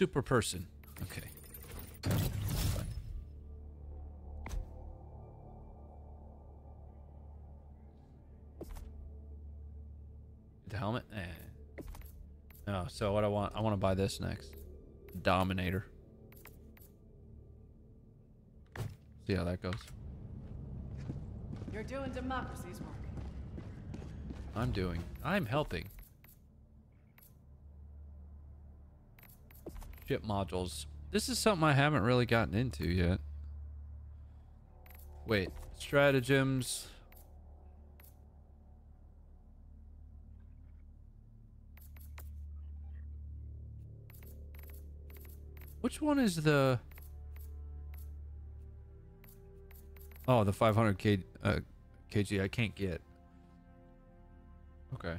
Super person. Okay. The helmet? Eh. Oh, so what I want, I want to buy this next. Dominator. See how that goes. You're doing democracy's work. I'm doing. I'm helping. Ship modules. This is something I haven't really gotten into yet. Wait, stratagems. Which one is the... Oh, the 500 K, uh, kg I can't get. Okay.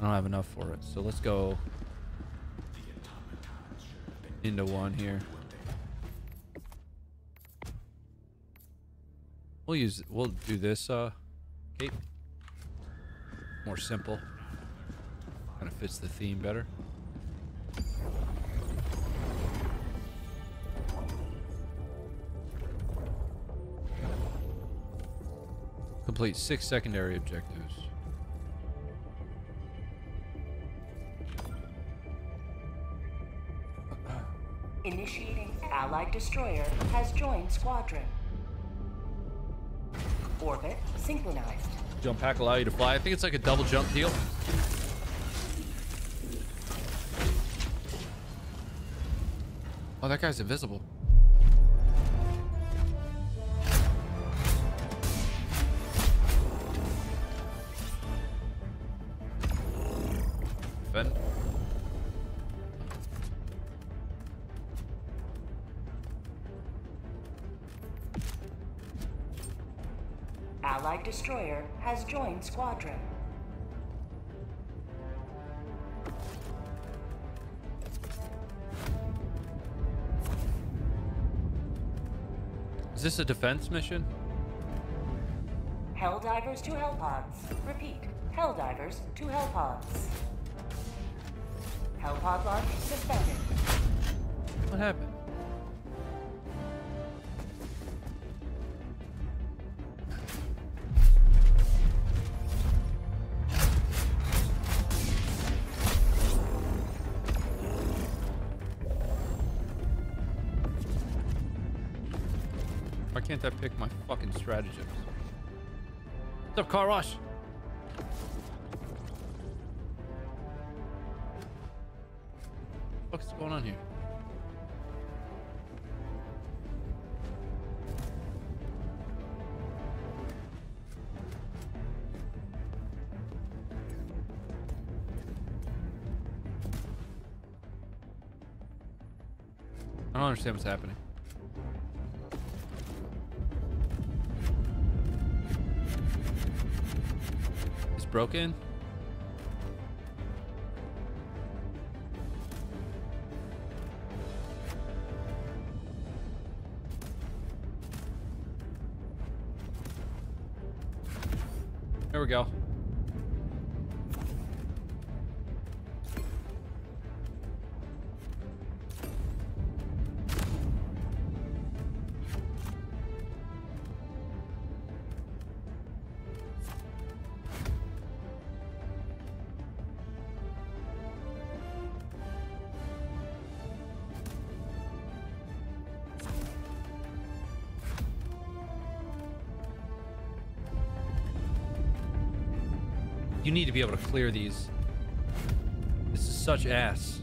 I don't have enough for it, so let's go into one here. We'll use, we'll do this, uh, cape. More simple. Kind of fits the theme better. Complete six secondary objectives. Allied destroyer has joined squadron. Orbit synchronized. Jump pack allow you to fly. I think it's like a double jump deal. Oh, that guy's invisible. Squadron. Is this a defense mission? Helldivers to Hellpods. Repeat. Helldivers to Hellpods. Hellpod launch suspended. What happened? Stratagems? What's up, Car Wash? What's going on here? I don't understand what's happening. Broken. Need to be able to clear these. This is such ass.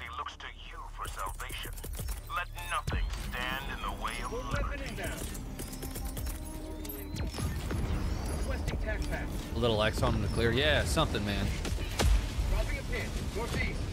prophecy looks to you for salvation. Let nothing stand in the way of liberty. A little Exxon to clear. Yeah, something, man. Dropping a pin. Northeast.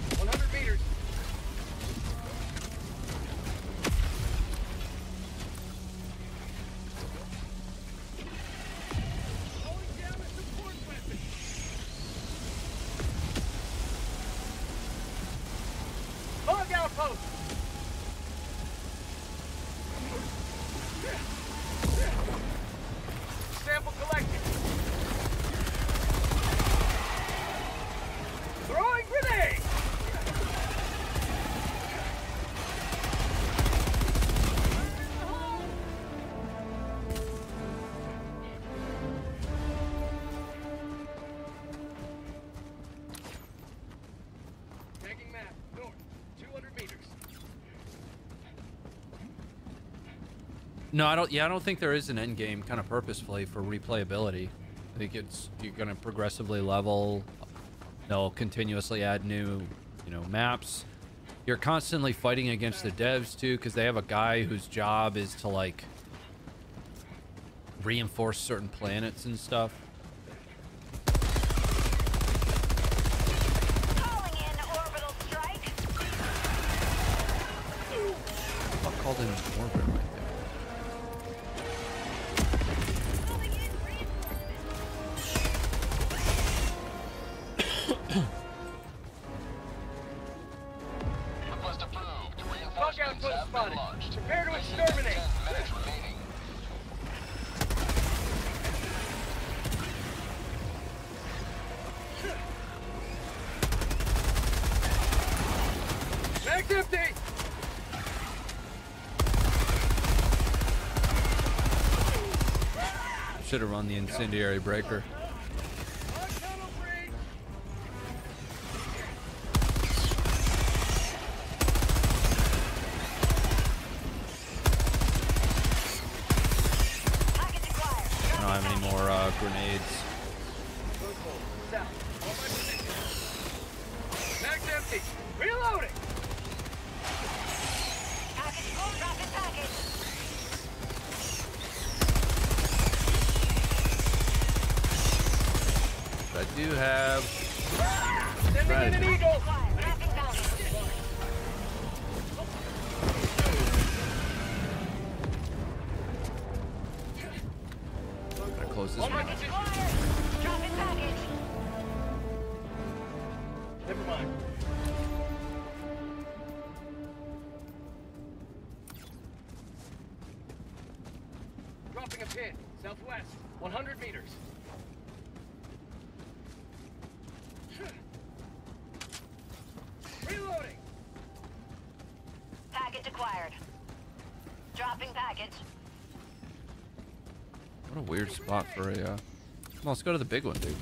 No, I don't. Yeah, I don't think there is an end game kind of purposefully for replayability. I think it's you're going to progressively level. They'll continuously add new, you know, maps. You're constantly fighting against the devs too, because they have a guy whose job is to like reinforce certain planets and stuff. should have run the incendiary breaker. lot for a, uh... on let's go to the big one, dude.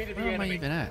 am I even at?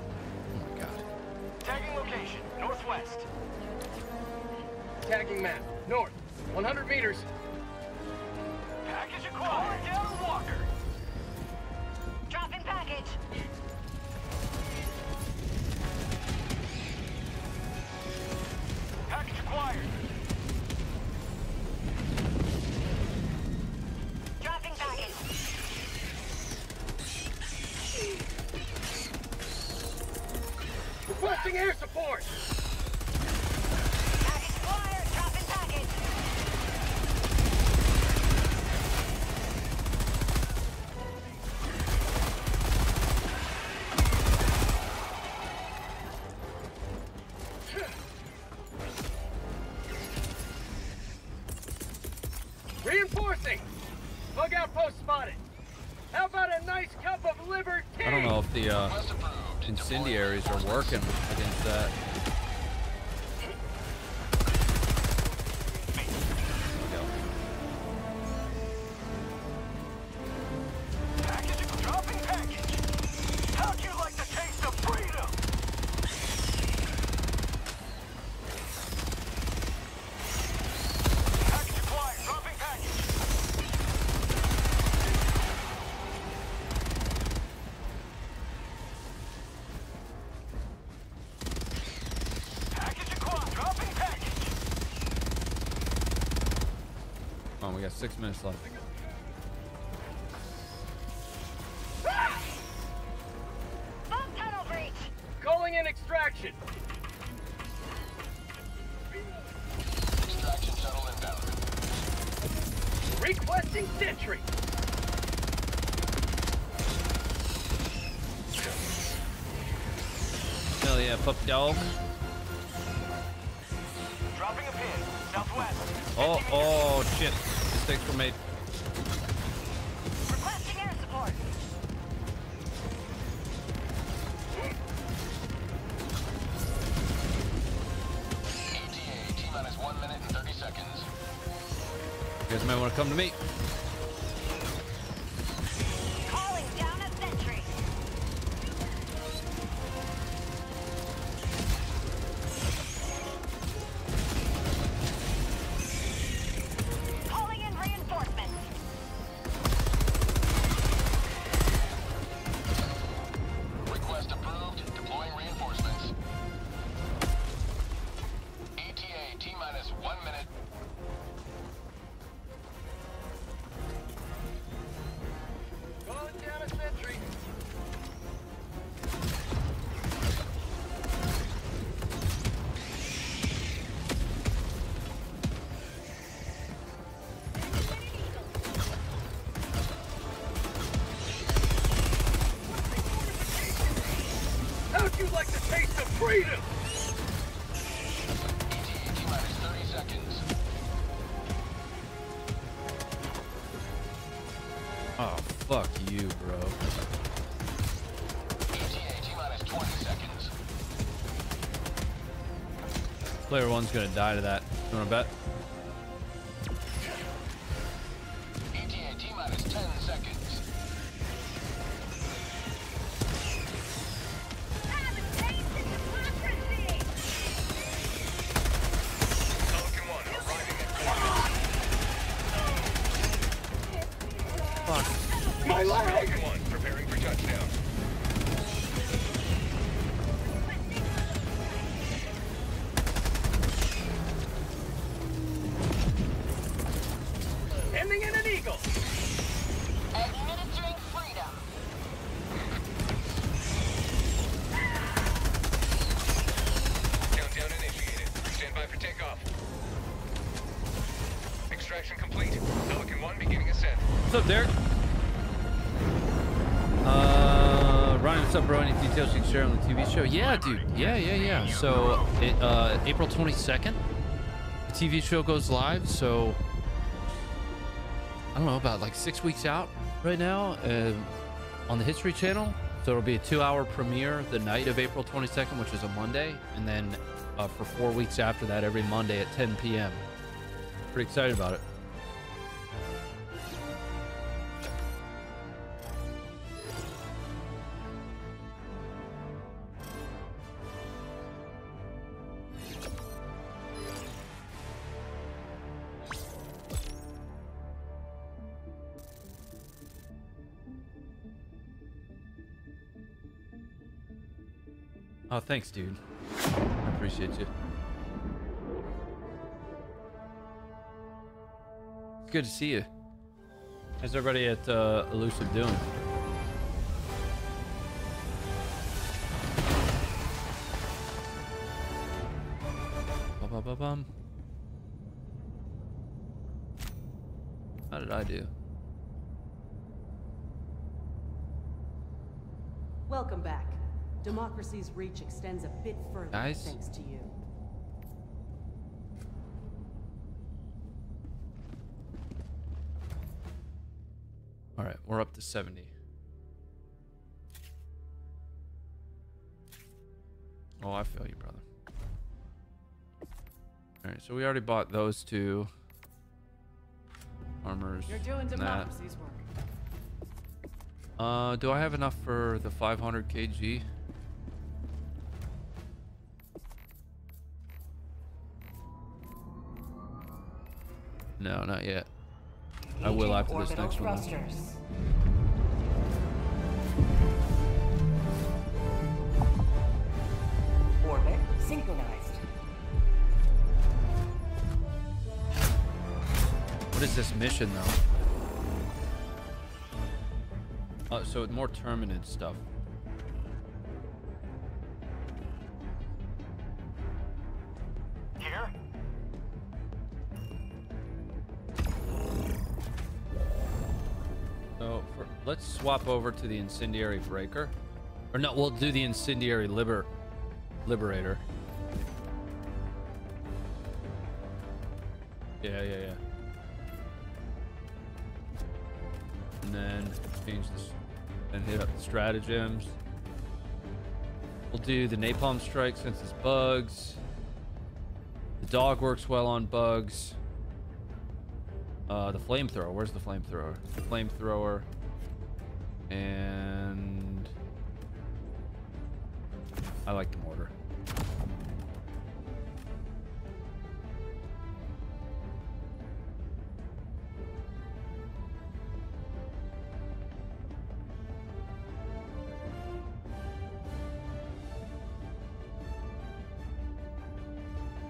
Got six minutes left. Bomb tunnel breach! Calling in extraction. Extraction shuttle inbound. Requesting sentry. Hell yeah, pup dog. Dropping a pin. Southwest. Oh, oh, shit. Mistakes were made. Requesting air support! ETA, T minus 1 minute and 30 seconds. You guys might want to come to me. Player one's gonna die to that. Show? Yeah, dude. Yeah, yeah, yeah. So, it, uh, April 22nd, the TV show goes live. So, I don't know, about like six weeks out right now uh, on the History Channel. So, it'll be a two hour premiere the night of April 22nd, which is a Monday. And then uh, for four weeks after that, every Monday at 10 p.m. Pretty excited about it. Thanks, dude. I appreciate you. Good to see you. How's everybody at uh, Elusive doing? Ba-ba-ba-bum. How did I do? Welcome back. Democracy's reach extends a bit further Guys? thanks to you. All right, we're up to 70. Oh, I feel you, brother. All right, so we already bought those two armors. You're doing and that. democracy's work. Uh, do I have enough for the 500 kg? No, not yet. I will after this Orbital next one. though. Orbit synchronized. What is this mission though? Oh, so more Terminid stuff. Let's swap over to the incendiary breaker. Or no, we'll do the incendiary liber liberator. Yeah, yeah, yeah. And then change this and hit up the stratagems. We'll do the napalm strike since it's bugs. The dog works well on bugs. Uh, the flamethrower. Where's the flamethrower? The flamethrower. And I like the mortar.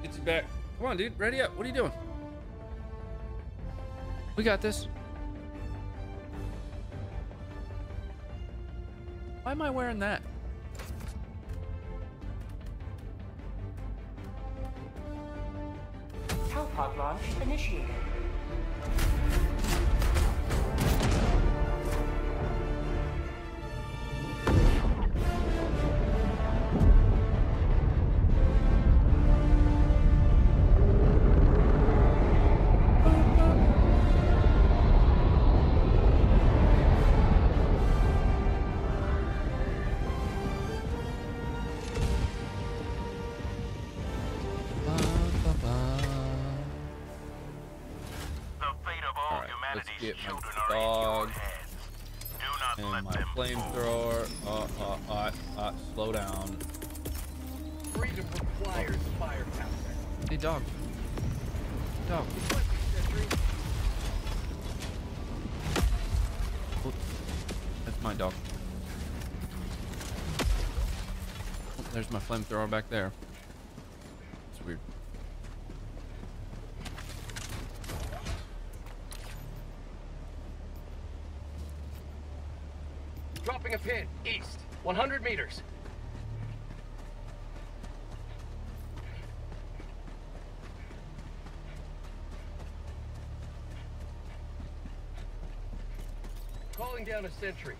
Get you back. Come on, dude. Ready up. What are you doing? We got this. Why am I wearing that? Hellpod launch initiated. My flamethrower back there. It's weird. Dropping a pin, east, 100 meters. Calling down a sentry.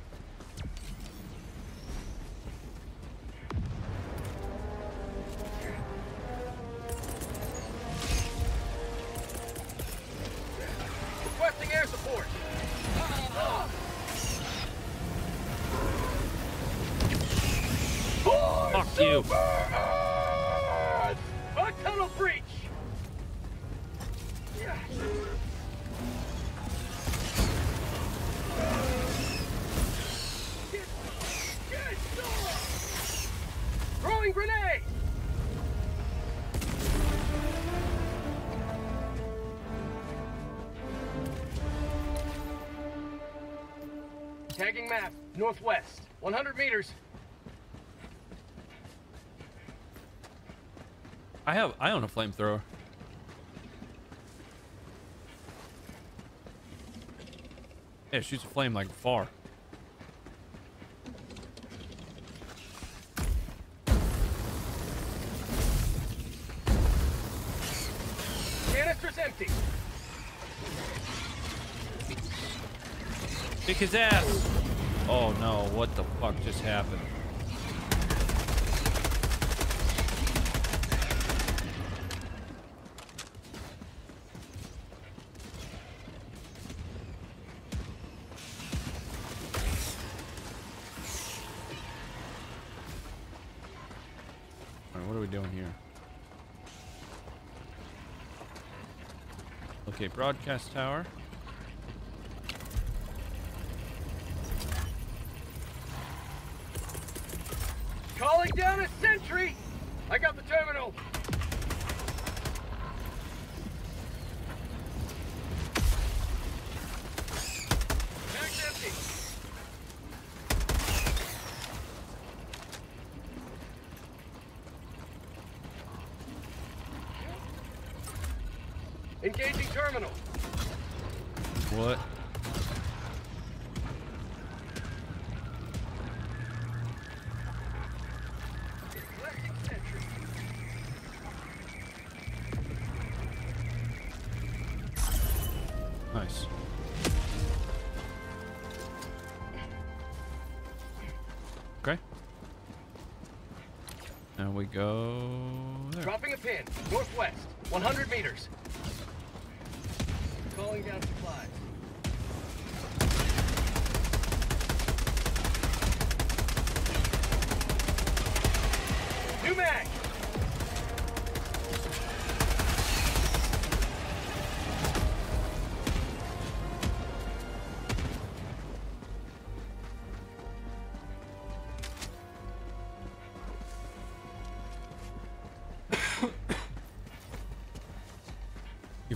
Northwest, 100 meters. I have. I own a flamethrower. Yeah, shoots a flame like far. Canister's empty. Kick his ass. Fuck just happened? What are we doing here? Okay, broadcast tower.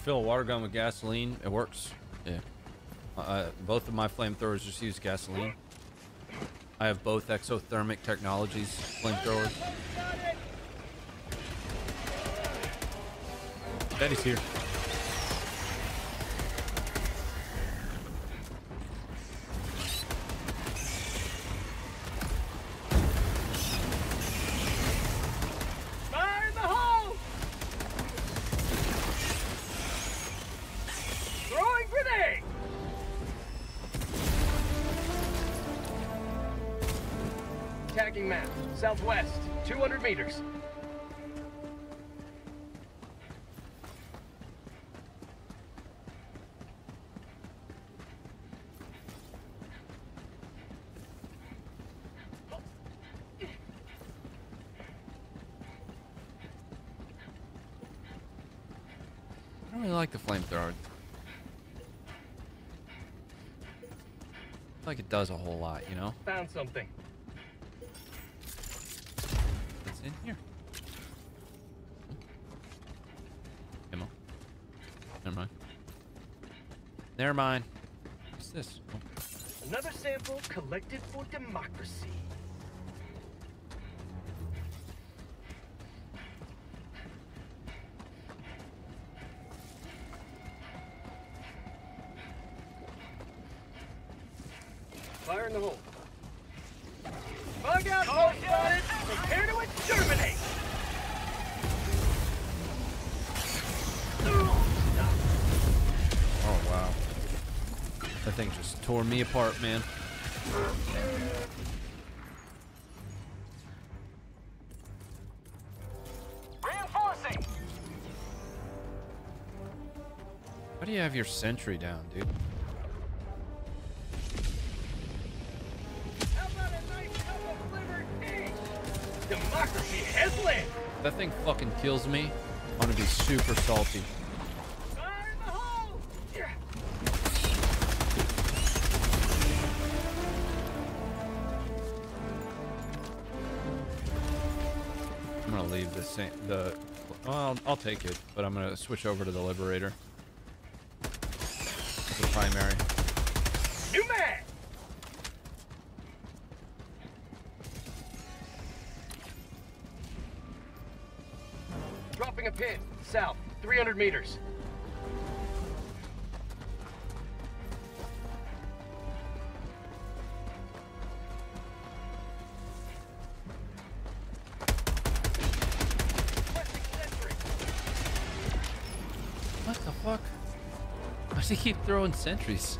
Fill a water gun with gasoline, it works. Yeah. Uh, both of my flamethrowers just use gasoline. I have both exothermic technologies flamethrowers. Daddy's here. Attacking map, southwest, 200 meters. I don't really like the flamethrower. Like it does a whole lot, you know? Found something. It's in here. Ammo. Never mind. Never mind. What's this? Another sample collected for democracy. Me apart, man. Reinforcing! How do you have your sentry down, dude? How about a nice cup of liver tea? Democracy has landed! That thing fucking kills me. I'm gonna be super salty. I'll, take it, but I'm gonna switch over to the Liberator. The primary. New mag! Dropping a pin, south, 300 meters. Sentries?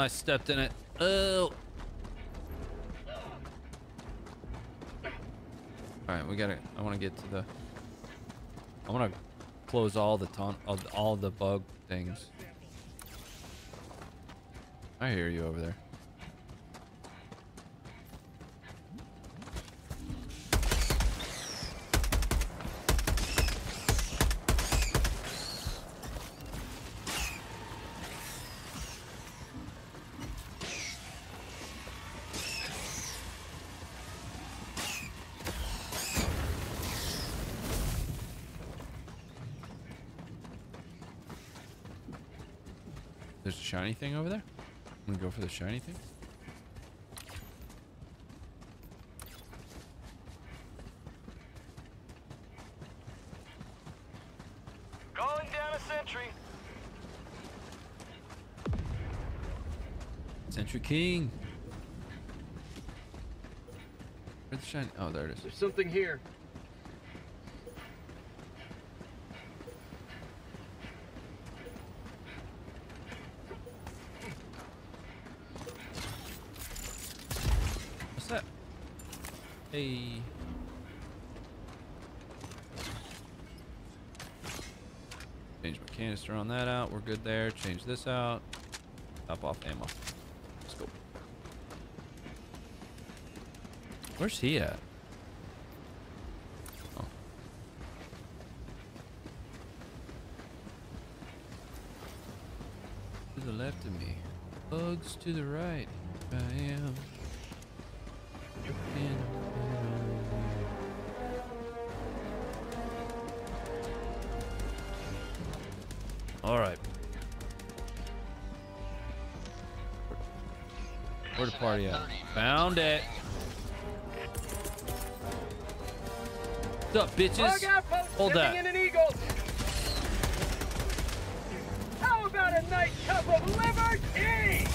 I stepped in it. Oh. All right, we gotta. I want to get to the. I want to close all the ton of all the bug things. I hear you over there. Thing over there. I'm gonna go for the shiny thing. Calling down a sentry. Sentry King. Where's the shiny? Oh, there it is. There's something here. What's that? Hey. Change my canister on that out. We're good there. Change this out. Top off ammo. Let's go. Where's he at? Oh. To the left of me. Bugs to the right. I am. Up, bitches? Bug outpost Hold sending that. in an eagle. How about a nice cup of liver tea?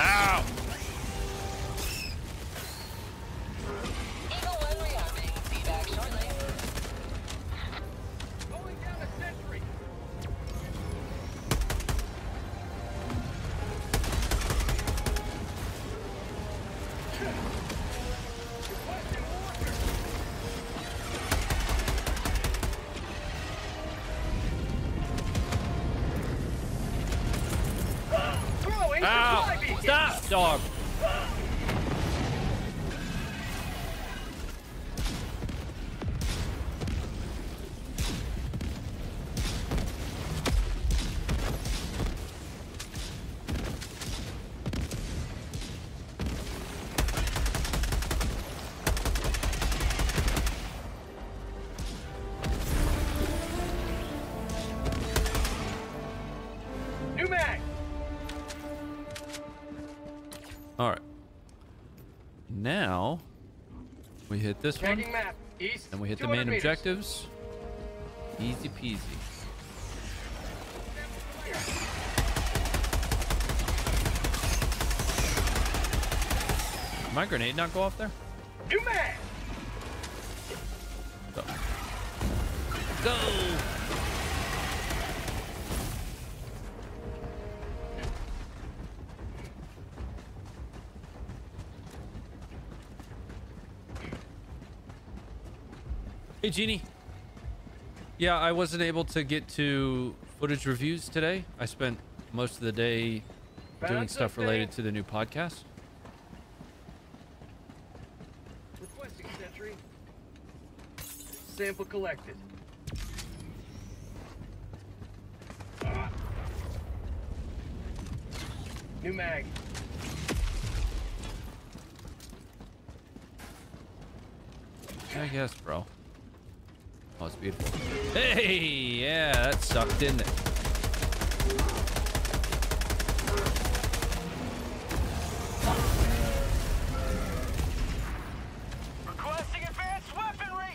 Ow! Hit this one, map. East. and we hit the main meters. objectives. Easy peasy. Did My grenade not go off there? New mag. Hey, Jeannie. Yeah, I wasn't able to get to footage reviews today. I spent most of the day doing stuff related to the new podcast. Requesting sentry. Sample collected. New mag. I guess, bro. Oh, it's beautiful. Hey, yeah, sucked in there. Requesting advanced weaponry.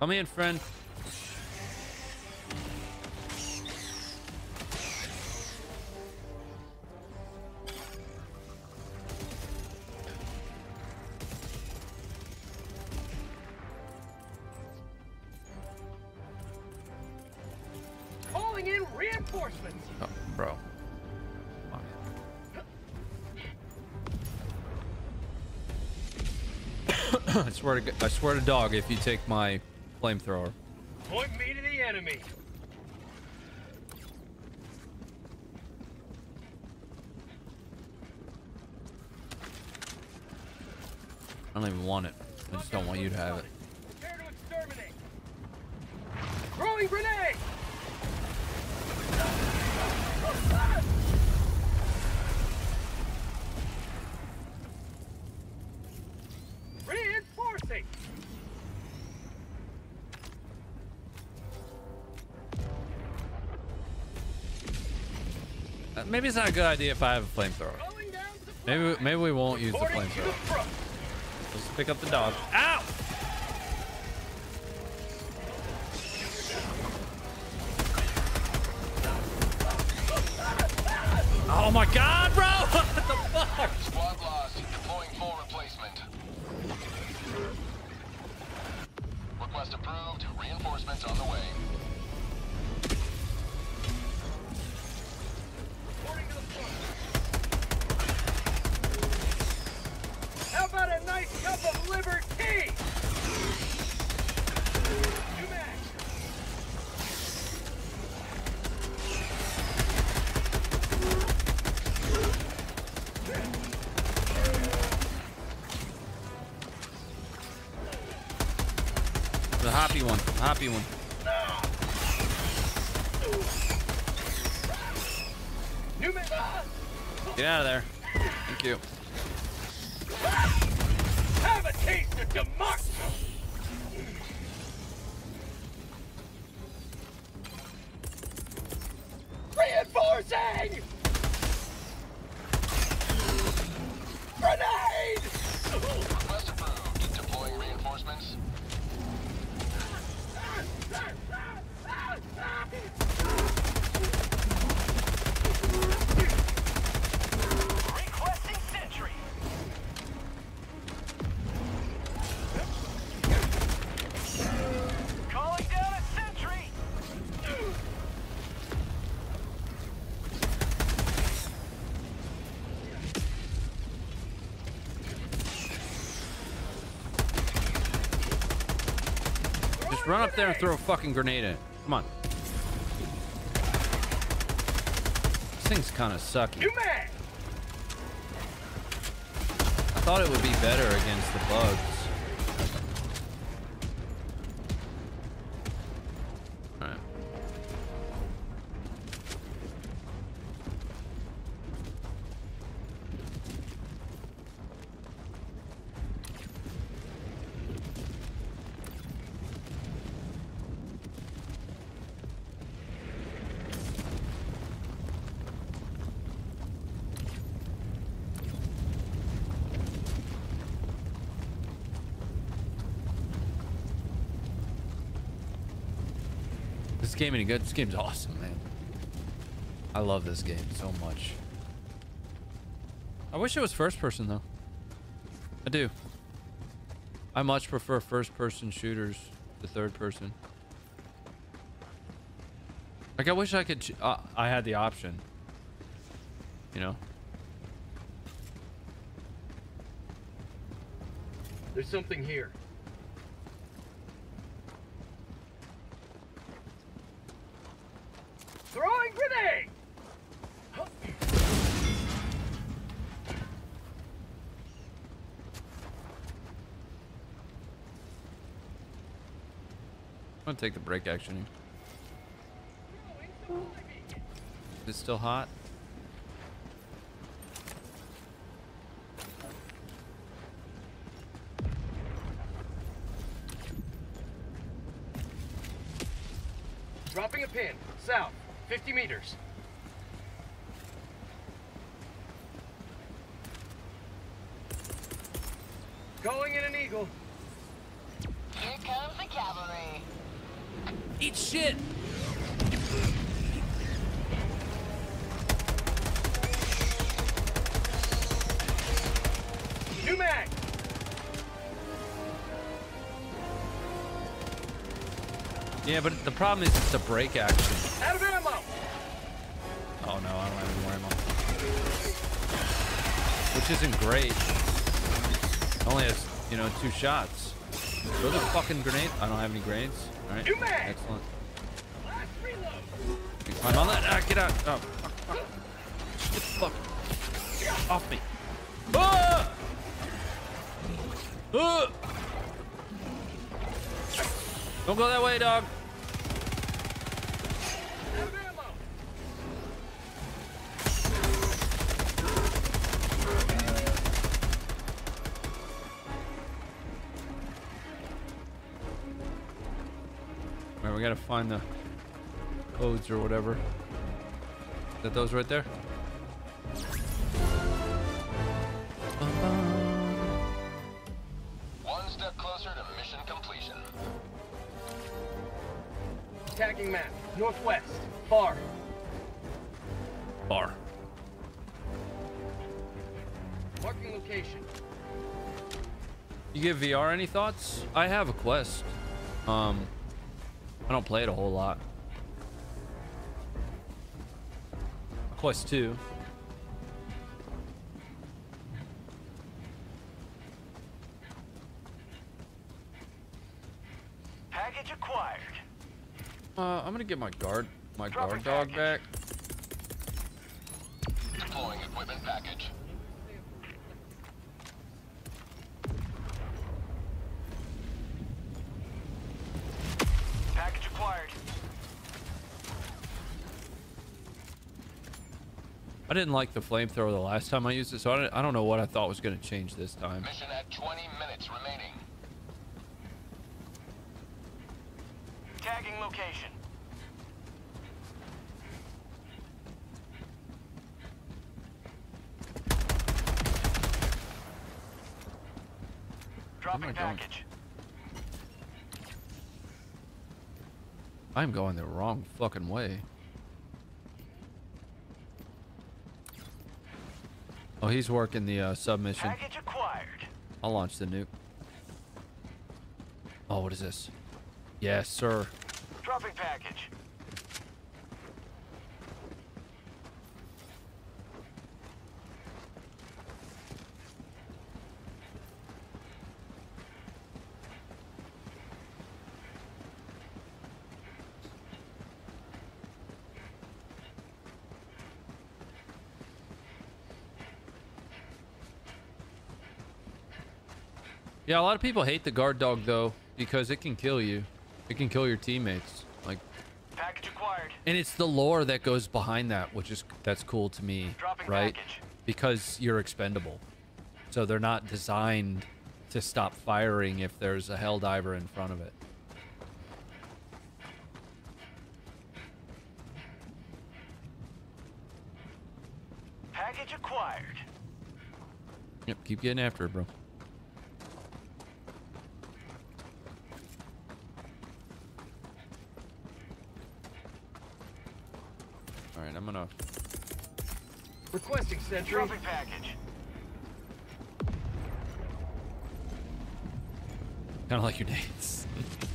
Come in, friend. Swear to I swear to dog if you take my flamethrower. Point me to the enemy! I don't even want it. I just don't want you to have it. Maybe it's not a good idea if I have a flamethrower. Maybe we- maybe we won't use the Reporting to the flamethrower. front! Let's pick up the dog. Ow! Oh my god, bro! What the fuck? Squad lost. Deploying full replacement. Request approved. Reinforcements on the way. Run up there and throw a fucking grenade in it. Come on. This thing's kind of sucky. I thought it would be better against the bugs. Alright. This any good? This game's awesome, man. I love this game so much. I wish it was first person though. I do. I much prefer first person shooters to third person. Like I wish I could uh, I had the option. You know. There's something here. Throwing grenade! I'm gonna take the break action. Is it still hot? Dropping a pin. South. 50 meters. Problem is it's a break action. Out of ammo! Oh no, I don't have any more ammo. Which isn't great. Only has, you know, two shots. Those are fucking grenades. I don't have any grenades. All right. Excellent. Climb on that. Ah, get out. Oh. Get the fuck off me. Ah! Ah! Don't go that way, dog. Gotta find the codes or whatever. Is that those right there? One step closer to mission completion. Tagging map. Northwest. Far. Bar. Marking location. You give VR any thoughts? I have a Quest. Um, I don't play it a whole lot. Quest 2. Package acquired. Uh, I'm gonna get my guard, my guard dog back. Deploying equipment package. Package acquired. I didn't like the flamethrower the last time I used it, so I don't, I don't know what I thought was gonna change this time. Mission at 20 minutes remaining. Tagging location. Dropping I going? package. I'm going the wrong fucking way. Oh, he's working the uh, submission. Package acquired. I'll launch the nuke. Oh, what is this? Yes, sir. Dropping package. Yeah, a lot of people hate the guard dog though because it can kill you. It can kill your teammates. Like, Package acquired. and it's the lore that goes behind that, which is that's cool to me, Dropping right? package. Because you're expendable, so they're not designed to stop firing if there's a hell diver in front of it. Package acquired. Yep, keep getting after it, bro. I'm gonna. Requesting sentry. Dropping package. Kind of like your dates.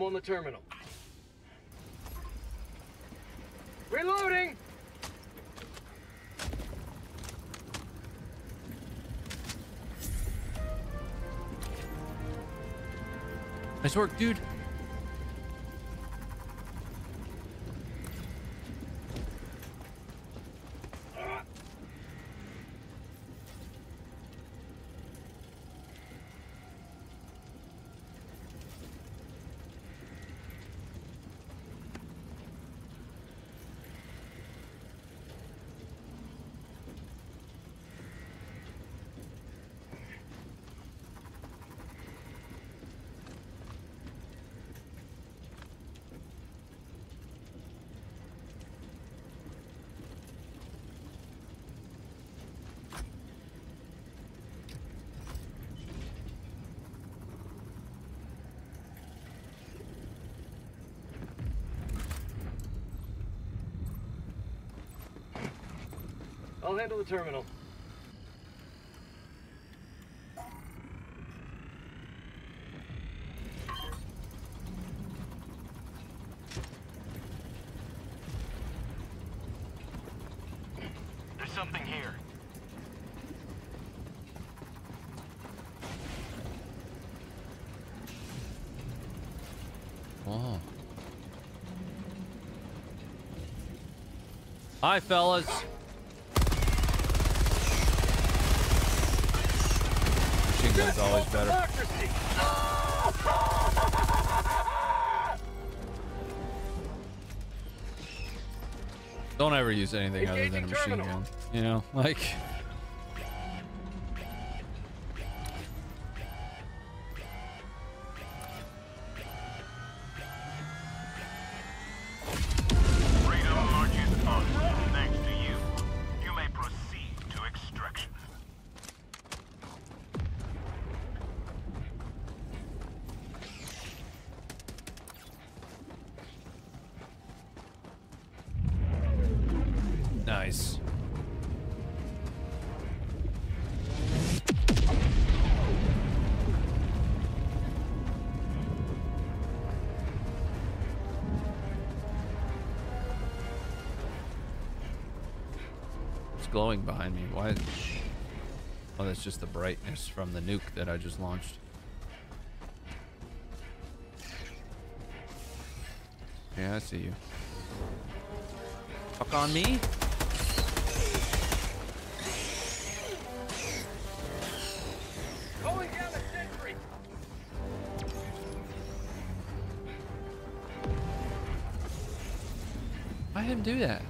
I'm on the terminal. Reloading! Nice work, dude. I'll handle the terminal. There's something here. Oh. Hi, fellas. Gun's always better. Don't ever use anything other than a machine gun. You know, like. Why? Oh, that's just the brightness from the nuke that I just launched. Yeah, I see you. Fuck on me? Calling down! I didn't do that.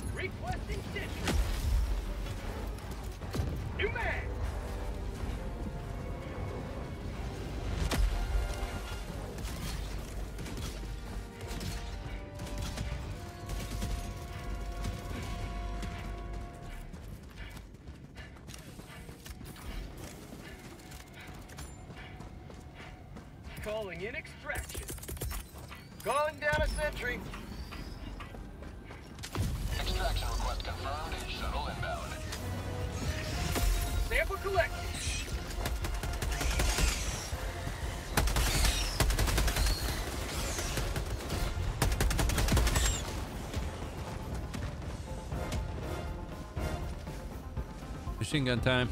Machine gun time.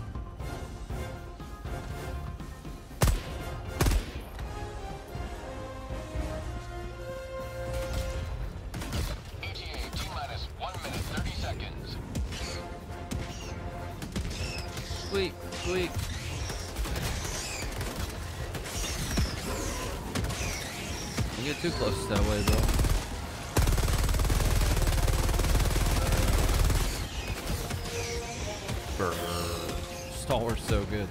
ETA T minus 1 minute 30 seconds. Squeak, squeak. Don't get too close that way, bro. Stalwart's so good.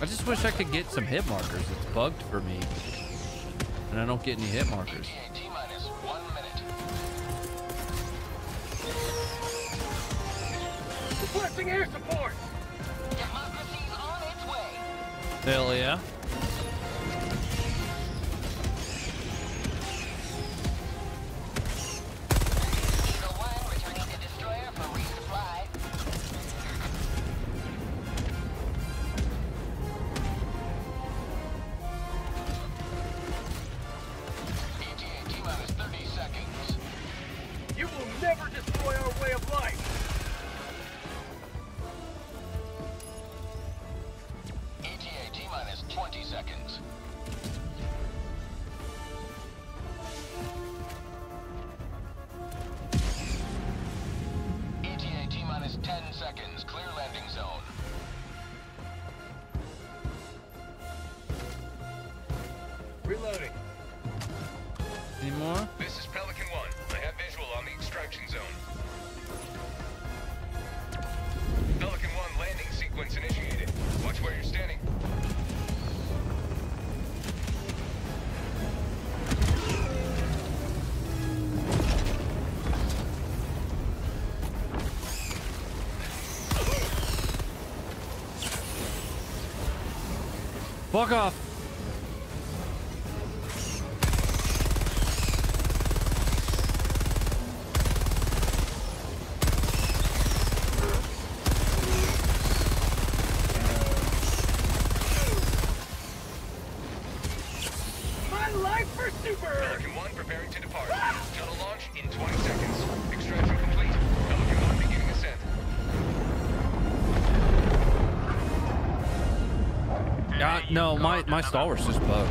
I just wish I could get some hit markers. It's bugged for me. And I don't get any hit markers. ETA T minus 1 minute. Requesting air support. Democracy's on its way. Hell yeah. Fuck off. No, my my stalwart's just bugged.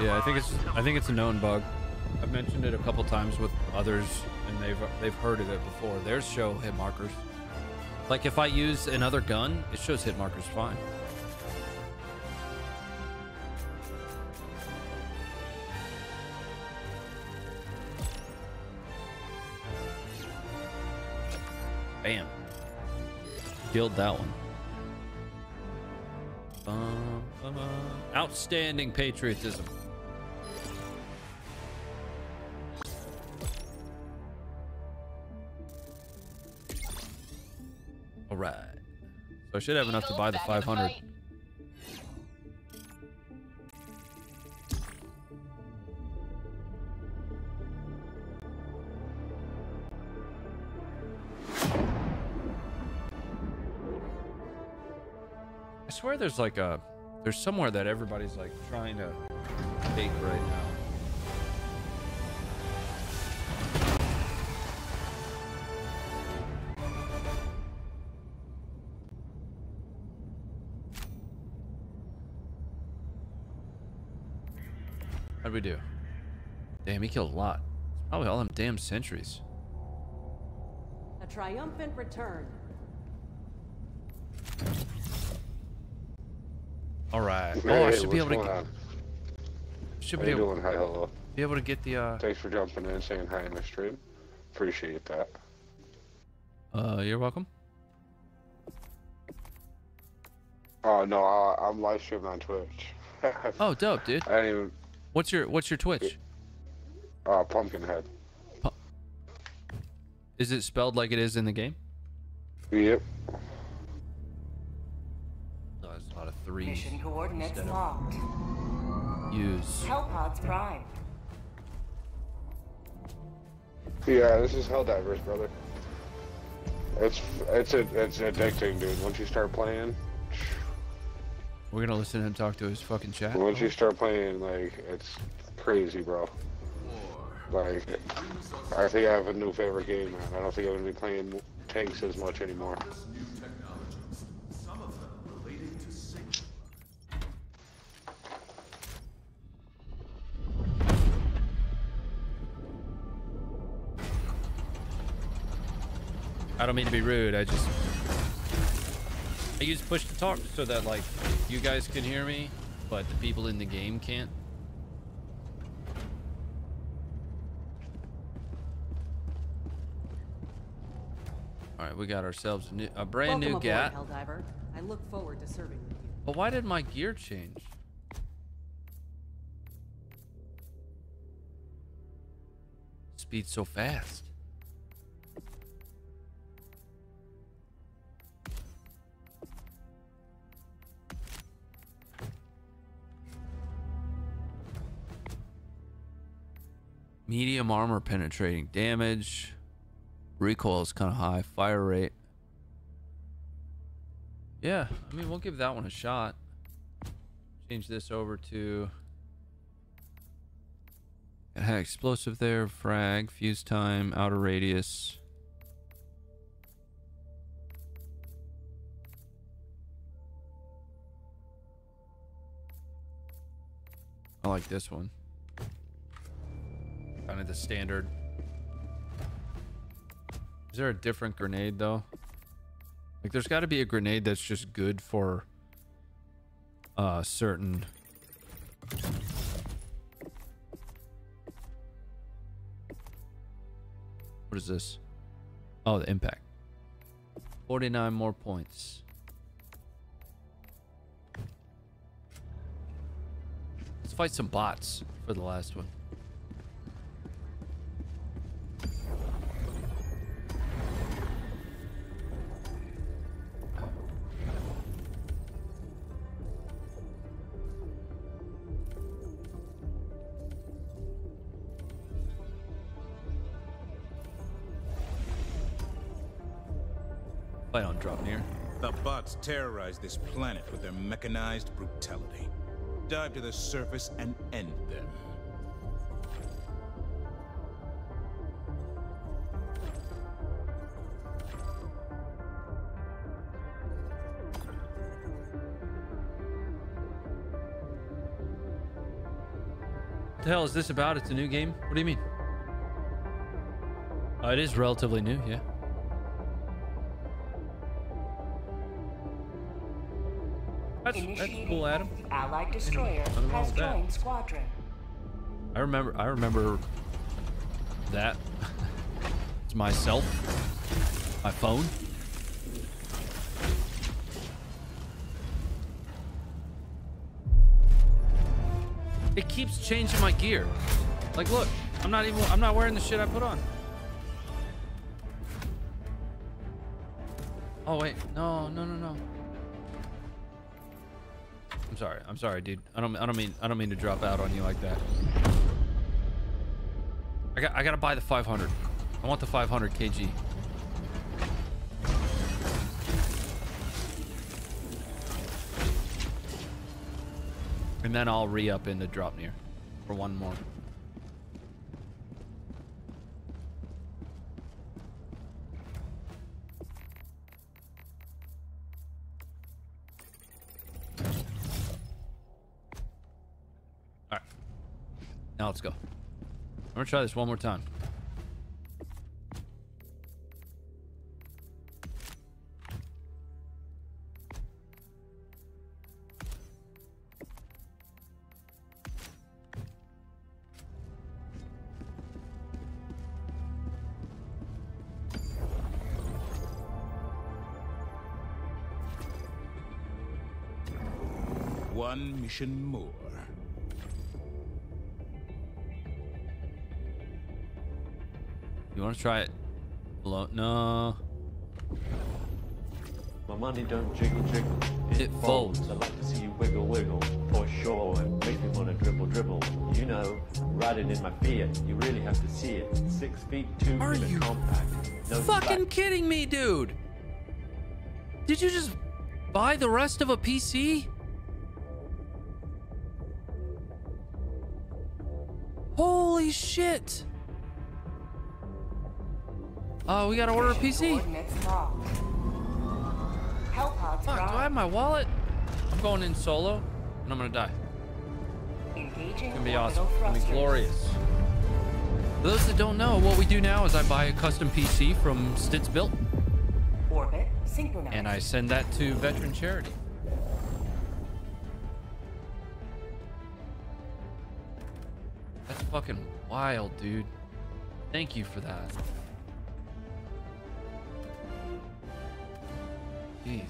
Yeah, I think it's I think it's a known bug. I've mentioned it a couple times with others, and they've they've heard of it before. Theirs show hit markers. Like if I use another gun, it shows hit markers fine. Bam. Killed that one. Outstanding patriotism. All right. So I should have enough to buy the 500. I swear there's like a there's somewhere that everybody's like trying to take right now. How'd we do? Damn, he killed a lot. Probably all them damn sentries. A triumphant return. All right. Hey, oh, I should be able to get, should How be you able, doing? Hi, hello. be able to get the uh Thanks for jumping in and saying hi in the stream. Appreciate that. uh you're welcome. Oh no, I, I'm live streaming on Twitch. Oh, dope, dude. I didn't even. What's your what's your Twitch? Uh, Pumpkinhead. Is it spelled like it is in the game? Yep. No, it's a lot of threes. Mission coordinates instead of locked. Use. Hellpods prime. Yeah, this is Helldivers, brother. It's it's a, it's addicting, dude. Once you start playing, We're gonna listen to him talk to his fucking chat. once you start playing, like it's crazy, bro. Like, I think I have a new favorite game, man. I don't think I'm gonna be playing tanks as much anymore. I don't mean to be rude. I just I use push to talk so that like you guys can hear me, but the people in the game can't. All right, we got ourselves a, new, a brand Welcome new aboard, gat. Helldiver. I look forward to serving with you. But why did my gear change? Speed so fast. Medium armor penetrating damage. Recoil is kind of high. Fire rate. Yeah, I mean, we'll give that one a shot. Change this over to. It had explosive there, frag, fuse time, outer radius. I like this one. Kind of the standard. Is there a different grenade though? Like there's got to be a grenade that's just good for uh certain What is this? Oh, the impact. 49 more points. Let's fight some bots for the last one. Terrorize this planet with their mechanized brutality. Dive to the surface and end them. What the hell is this about? It's a new game? What do you mean? Oh, it is relatively new, yeah. Destroyer has with that. squadron. I remember I remember that. it's myself. My phone. It keeps changing my gear. Like look, I'm not even I'm not wearing the shit I put on. Oh wait, no, no, no, no. I'm sorry. I'm sorry, dude. I don't I don't mean I don't mean to drop out on you like that. I got I got to buy the 500. I want the 500 kg. And then I'll re-up into drop near for one more. Try this one more time. One mission more. You want to try it? Below? No. My money don't jiggle jiggle. It folds. I like to see you wiggle wiggle for sure and make me wanna dribble dribble. You know, riding in my Fiat, you really have to see it. Six feet two Are you compact. No Fucking slack. kidding me, dude. Did you just buy the rest of a PC? Holy shit. Oh, we gotta order a PC. Coordinates locked. Hellpods Fuck, do I have my wallet? I'm going in solo, and I'm gonna die. It's gonna be awesome. It's gonna be glorious. For those that don't know, what we do now is I buy a custom PC from StinceBuilt, Orbit synchronized. and I send that to veteran charity. That's fucking wild, dude. Thank you for that. Jeez.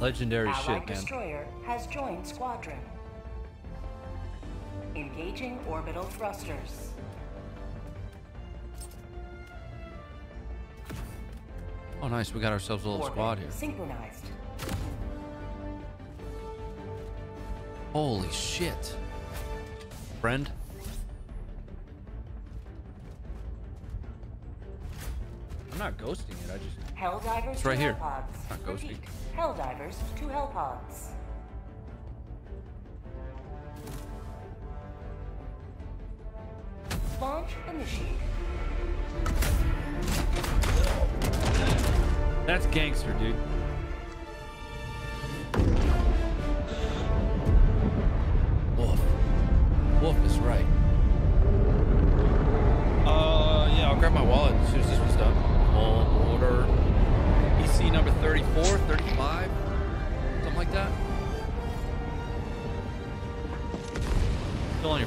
Legendary Allied shit, man. destroyer has joined squadron. Engaging orbital thrusters. Oh, nice. We got ourselves a little Orbit squad here. synchronized. Holy shit. Friend? Not ghosting it. I just. Helldivers It's to right here. Hellpods. Not ghosting. Repeat. Helldivers to Hellpods. Launch initiated. That's gangster, dude.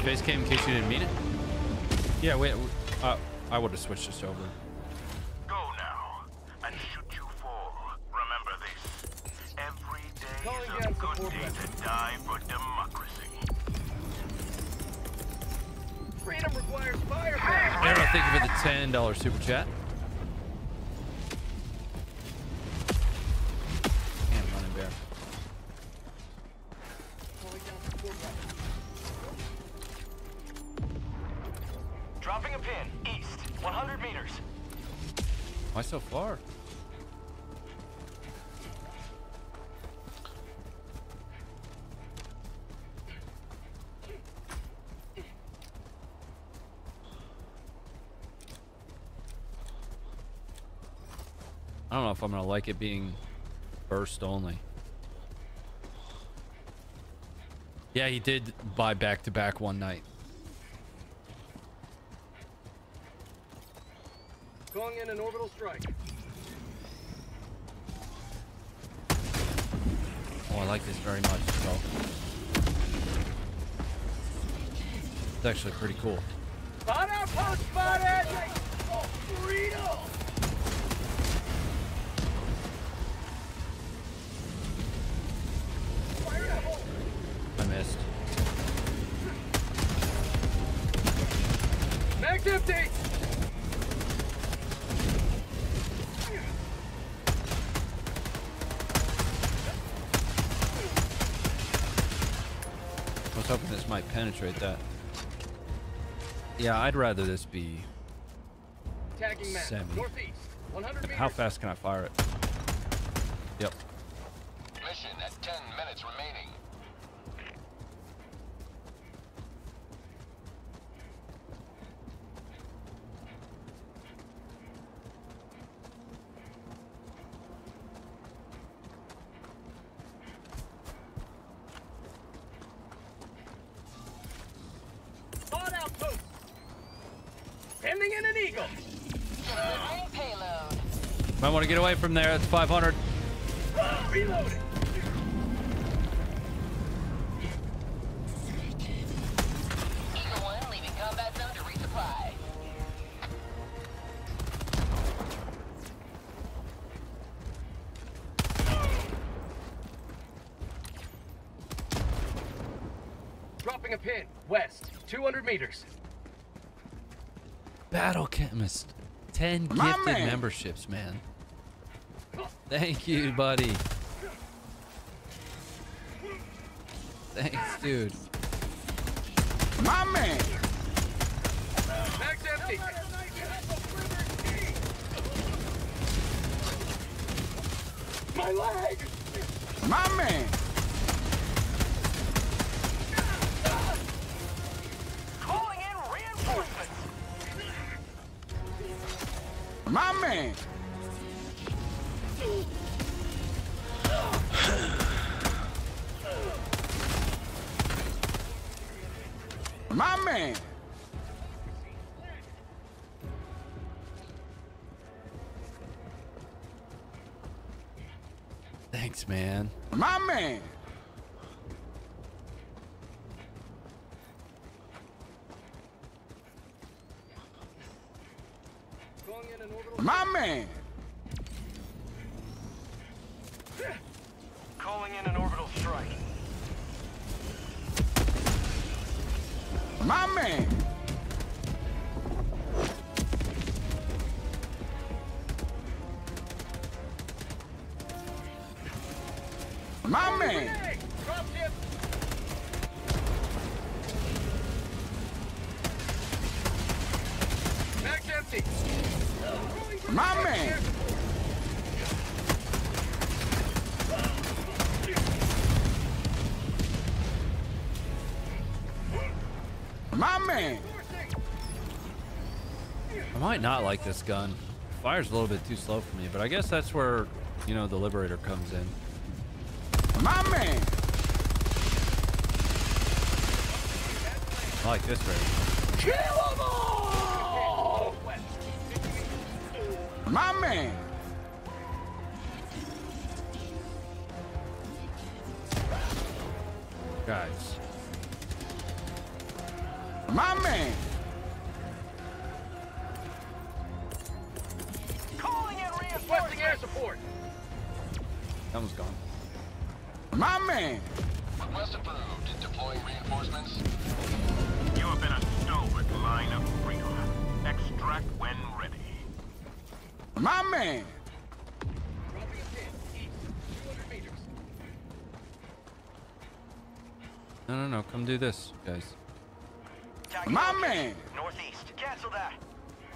Face cam in case you didn't mean it. Yeah, wait. Uh, I would have switched this over. Go now and shoot you fall. Remember this. Every day is a good day to die for democracy. Freedom requires firepower. Aaron, thank you for the ten dollar super chat. Like it being burst only. Yeah, he did buy back to back one night. Calling in an orbital strike. Oh, I like this very much. So it's actually pretty cool. Spot outpost spotted! Oh, burrito! Penetrate that. Yeah, I'd rather this be Tagging map, northeast, 100 meters. How fast can I fire it? Yep. Mission at 10 minutes remaining. Spot outpost! Sending in an eagle! Delivering payload. Might want to get away from there. It's 500. Reloading! Eagle 1 leaving combat zone to resupply. Dropping a pin, west, 200 meters. Battle Chemist. 10 My gifted man. memberships, man. Thank you, buddy. Thanks, dude. My man. Empty! My man. My man. I might not like this gun. Fire's a little bit too slow for me, but I guess that's where, you know, the Liberator comes in. My man! I like this raid. Kill them all! My man! Guys. My man! No, no, no. Come do this, guys. Tagging My location. man. Northeast. Cancel that.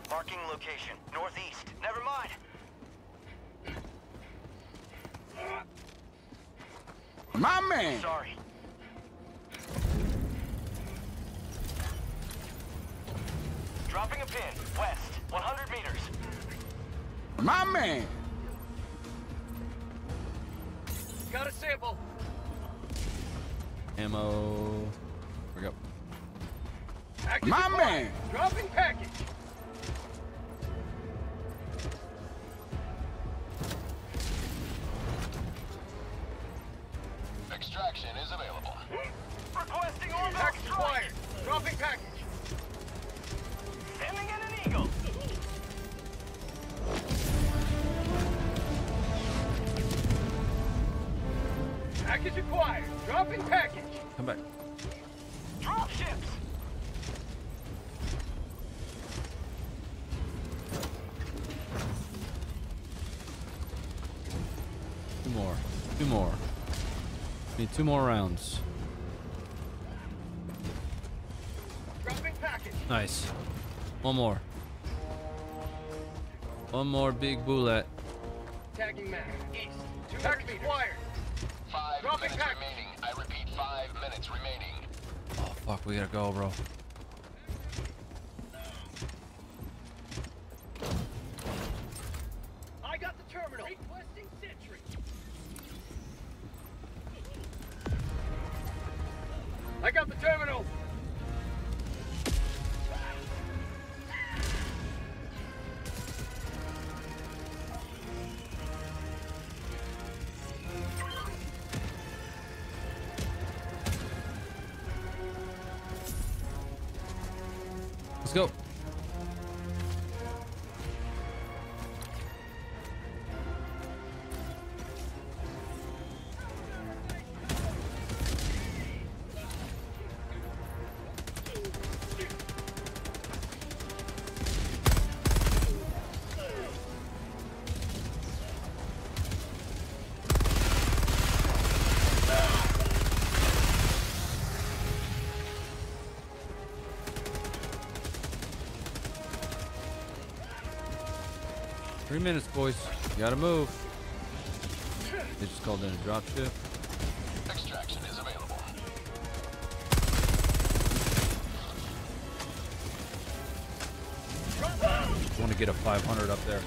Marking location. Northeast. Never mind. My man. Sorry. Dropping a pin. West. 100 meters. My man. Got a sample. Ammo. We go. Active My supply. man. Dropping package. Two more rounds. Nice. One more. One more big bullet. Tagging map. East. 200 meters. acquired. Five Dropping minutes package. remaining. I repeat, five minutes remaining. Oh fuck, we gotta go, bro. Three minutes, boys. You gotta move. They just called in a drop ship. Extraction is available. I want to get a 500 up there.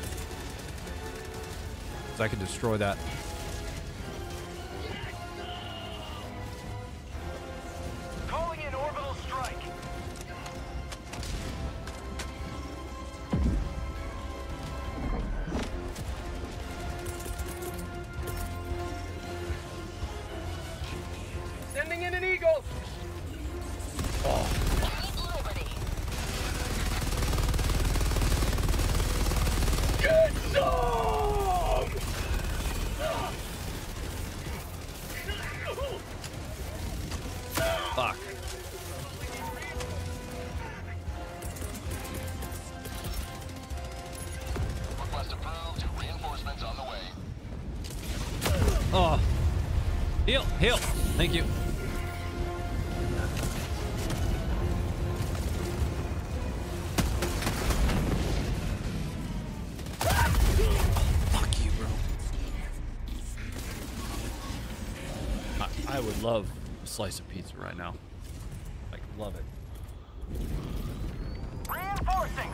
So I can destroy that. Slice of pizza right now. Like, love it. Reinforcing.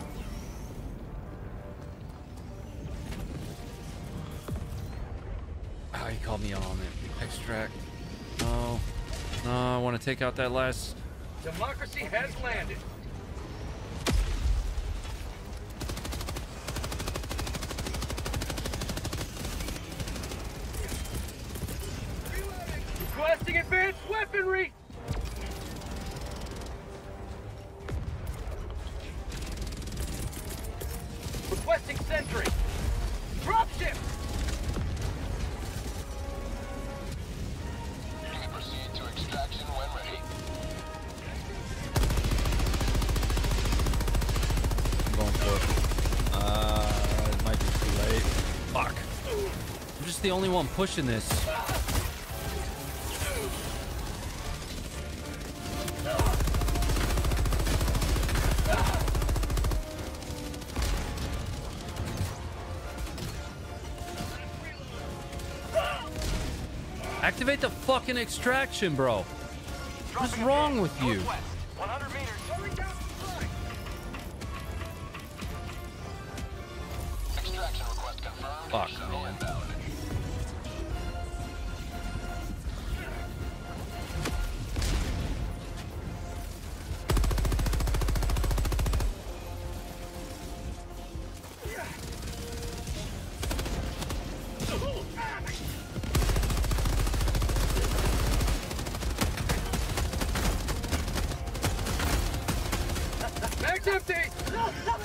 Oh, he called me on it. Extract. No. No, I want to take out that last. Democracy has landed. only one pushing this. Activate the fucking extraction, bro. What's wrong with you? 待った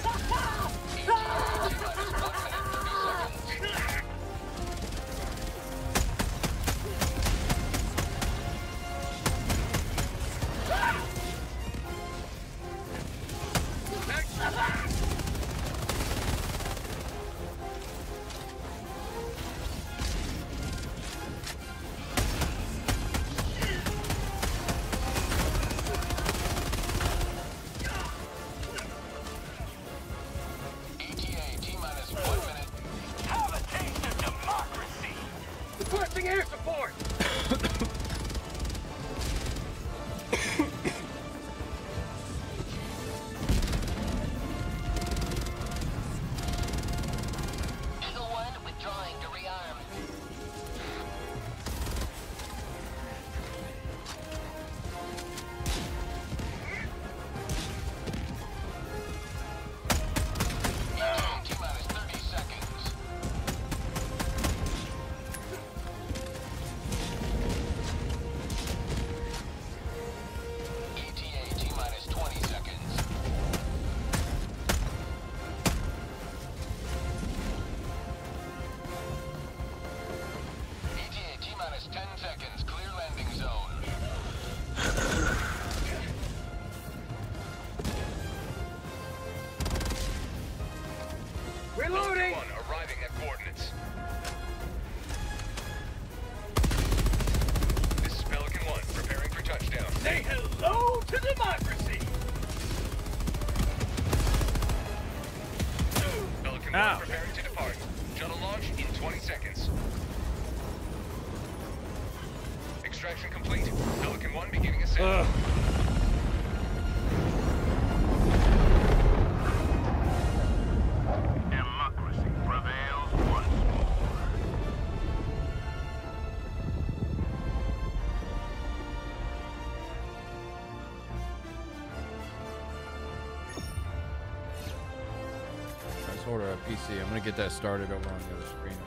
see. I'm gonna get that started over on the other screen.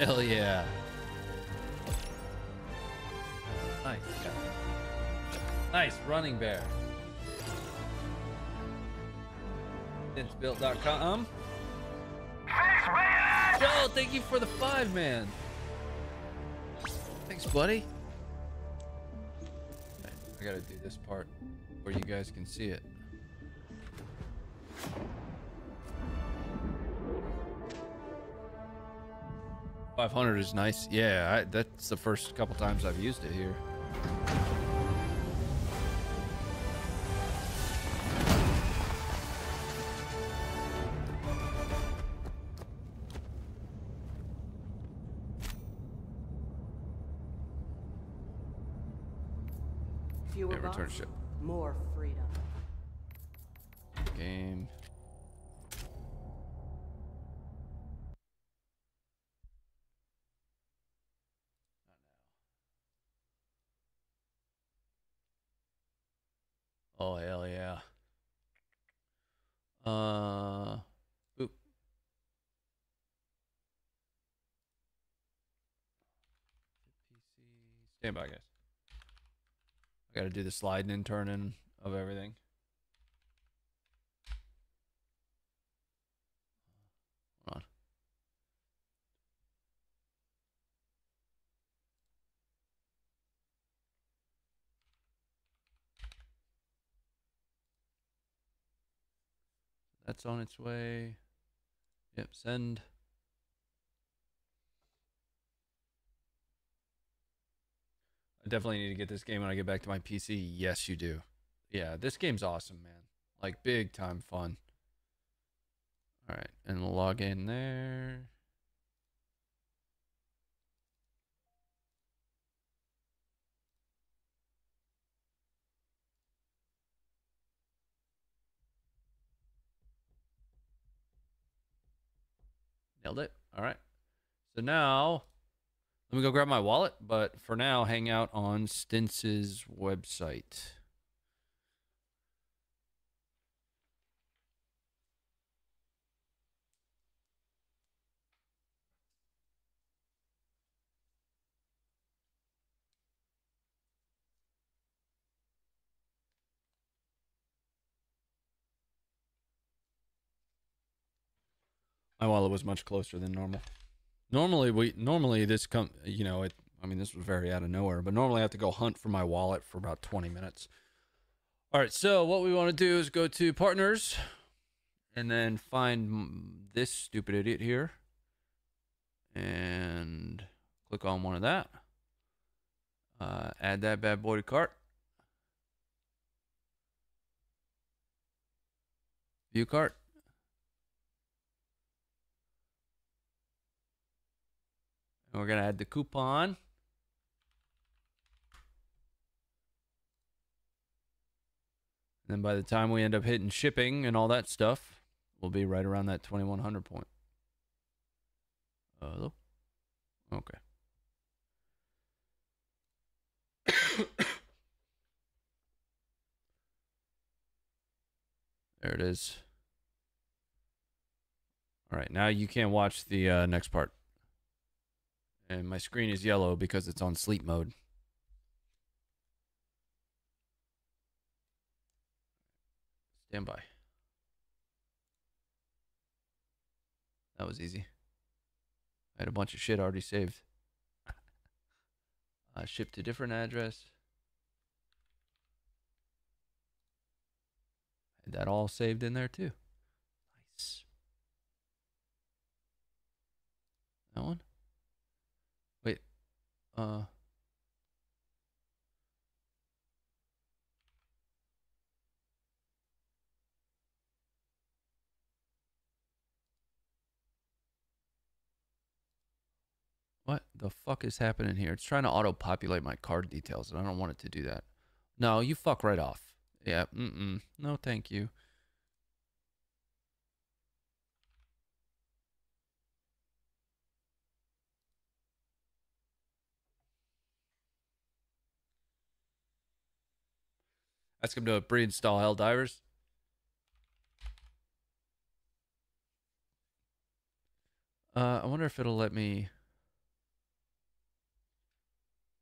Hell yeah. Uh, nice. Nice running bear. StinceBuilt.com. Joe, thank you for the five, man. Thanks, buddy. I gotta do this part where you guys can see it. 500 is nice. Yeah, I, that's the first couple times I've used it here. Do the sliding and turning of everything. Hold on. That's on its way. Yep, send. I definitely need to get this game when I get back to my PC. Yes, you do. Yeah, this game's awesome, man. Like big time fun. All right, and we'll log in there. Nailed it. All right. So now let me go grab my wallet, but for now, hang out on Stince's website. My wallet was much closer than normal. Normally we normally this come you know it I mean this was very out of nowhere, but normally I have to go hunt for my wallet for about 20 minutes. All right, so what we want to do is go to partners and then find this stupid idiot here and click on one of that. Uh, add that bad boy to cart. View cart. And we're going to add the coupon. And then by the time we end up hitting shipping and all that stuff, we'll be right around that 2100 point. Hello? Okay. there it is. All right, now you can't watch the uh, next part. And my screen is yellow because it's on sleep mode. Stand by. That was easy. I had a bunch of shit already saved. uh, ship to different address. Had that all saved in there too. Nice. That one? Uh. What the fuck is happening here? It's trying to auto-populate my card details, and I don't want it to do that. No, you fuck right off. Yeah, mm-mm. No, thank you. Ask him to pre-install Helldivers. Uh, I wonder if it'll let me.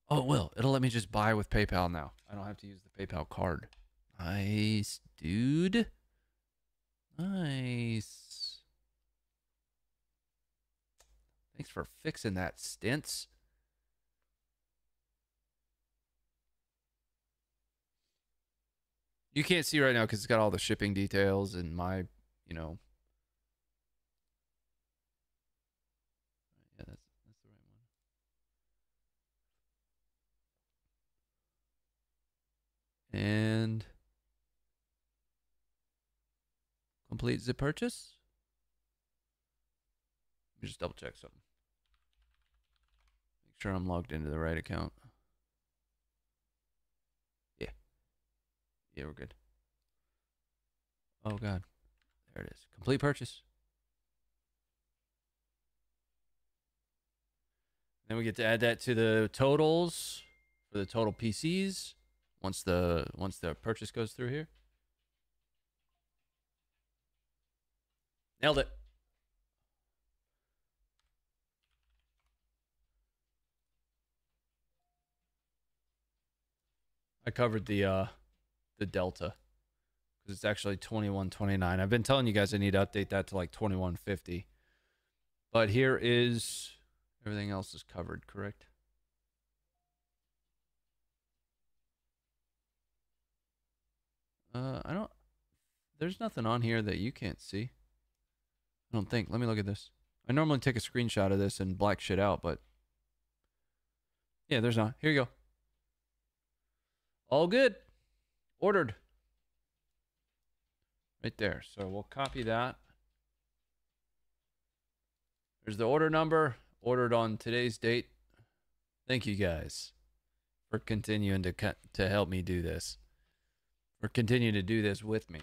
Oh, it will. It'll let me just buy with PayPal now. I don't have to use the PayPal card. Nice, dude. Nice. Thanks for fixing that, Stince. You can't see right now because it's got all the shipping details and my, you know. Yeah, that's that's the right one. And complete the purchase. Let me just double check something. Make sure I'm logged into the right account. Yeah, we're good. Oh god. There it is. Complete purchase. Then we get to add that to the totals for the total PCs once the once the purchase goes through here. Nailed it. I covered the uh the Delta because it's actually 2129. I've been telling you guys I need to update that to like 2150. But here is everything else is covered, correct? Uh, I don't. There's nothing on here that you can't see. I don't think. Let me look at this. I normally take a screenshot of this and black shit out, but yeah, there's not. Here you go. All good. Ordered. Right there. So we'll copy that. There's the order number. Ordered on today's date. Thank you guys for continuing to to help me do this. For continuing to do this with me.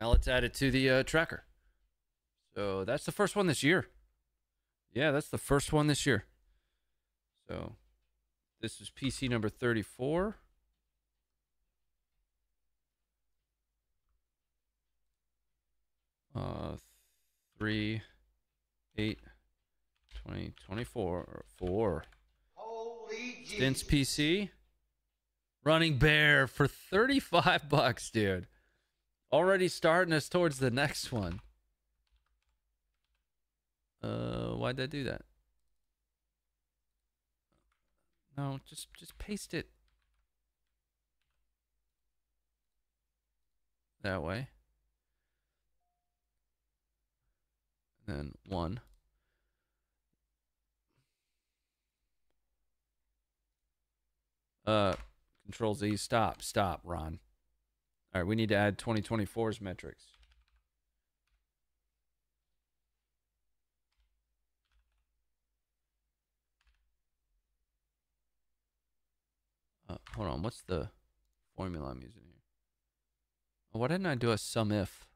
Now let's add it to the uh, tracker. So that's the first one this year. Yeah, that's the first one this year. So this is PC number 34. Uh, 3, 8, 20, 24, 4. Holy Stince PC. Running Bear for 35 bucks, dude. Already starting us towards the next one. Uh, why'd I do that? No, just just paste it that way. Then one. Uh, Control Z. Stop. Stop, Ron. All right, we need to add 2024's metrics. Uh, hold on. What's the formula I'm using here? Why didn't I do a sum if?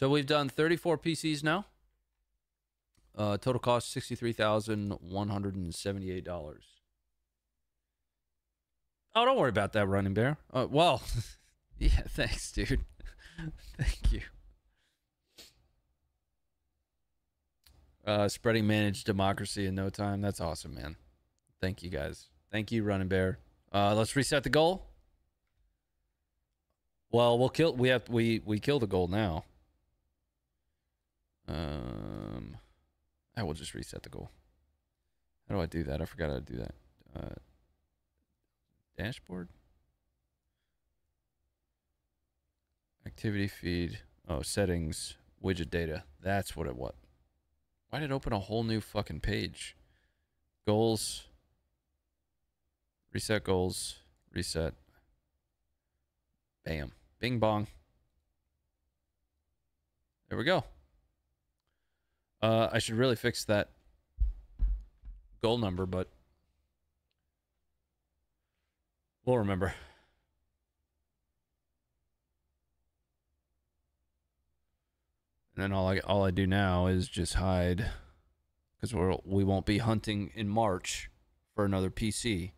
So we've done 34 PCs now. Uh, total cost $63,178. Oh, don't worry about that, Running Bear. Uh, well, yeah, thanks, dude. Thank you. Uh, spreading managed democracy in no time. That's awesome, man. Thank you, guys. Thank you, Running Bear. Uh, let's reset the goal. Well, we'll kill. We have we we kill the goal now. Um, I will just reset the goal. How do I do that? I forgot how to do that. Uh, dashboard. Activity feed. Oh, settings. Widget data. That's what it was. Why did it open a whole new fucking page? Goals. Reset goals. Reset. Bam. Bing bong. There we go. Uh, I should really fix that goal number, but we'll remember. And then all I all I do now is just hide because we we won't be hunting in March for another PC.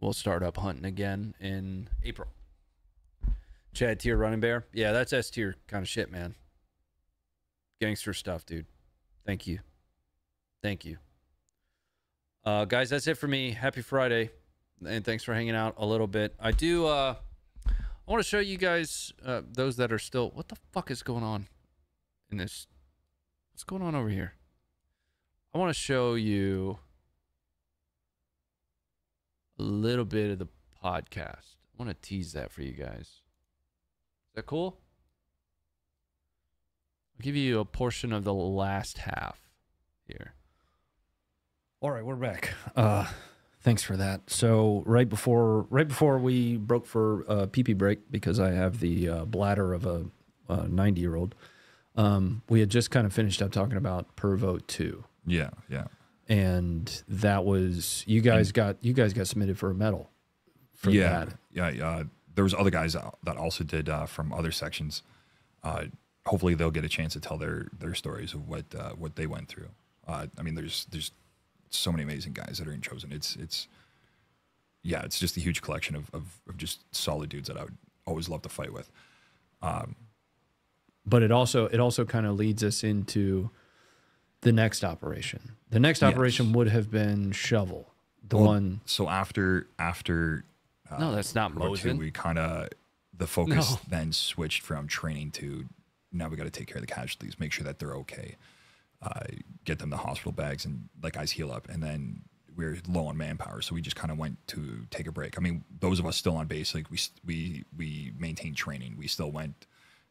We'll start up hunting again in April. Chad tier running bear, yeah, that's S tier kind of shit, man. Gangster stuff, dude. Thank you, thank you, uh, guys. That's it for me. Happy Friday, and thanks for hanging out a little bit. I do. Uh, I want to show you guys uh, those that are still. What the fuck is going on? in this. What's going on over here? I want to show you a little bit of the podcast. I want to tease that for you guys. Is that cool? I'll give you a portion of the last half here. All right, we're back. Uh, thanks for that. So right before right before we broke for uh, pee pee break because I have the uh, bladder of a ninety year old. Um, we had just kind of finished up talking about per vote two. Yeah, yeah. And that was you guys and, got you guys got submitted for a medal. For yeah, that. yeah, yeah. There was other guys that also did uh, from other sections. Hopefully, they'll get a chance to tell their their stories of what uh, what they went through. Uh, I mean, there's there's so many amazing guys that are in chosen. It's it's yeah, it's just a huge collection of, of, of just solid dudes that I would always love to fight with. Um, but it also it also kind of leads us into the next operation. The next Yes. operation would have been shovel, the well, one. So after after uh, No, that's not World Mosin. we kind of the focus No. then switched from training to now we got to take care of the casualties, make sure that they're okay, uh, get them the hospital bags, and let guys heal up. And then we're low on manpower, so we just kind of went to take a break. I mean, those of us still on base, like we we we maintained training. We still went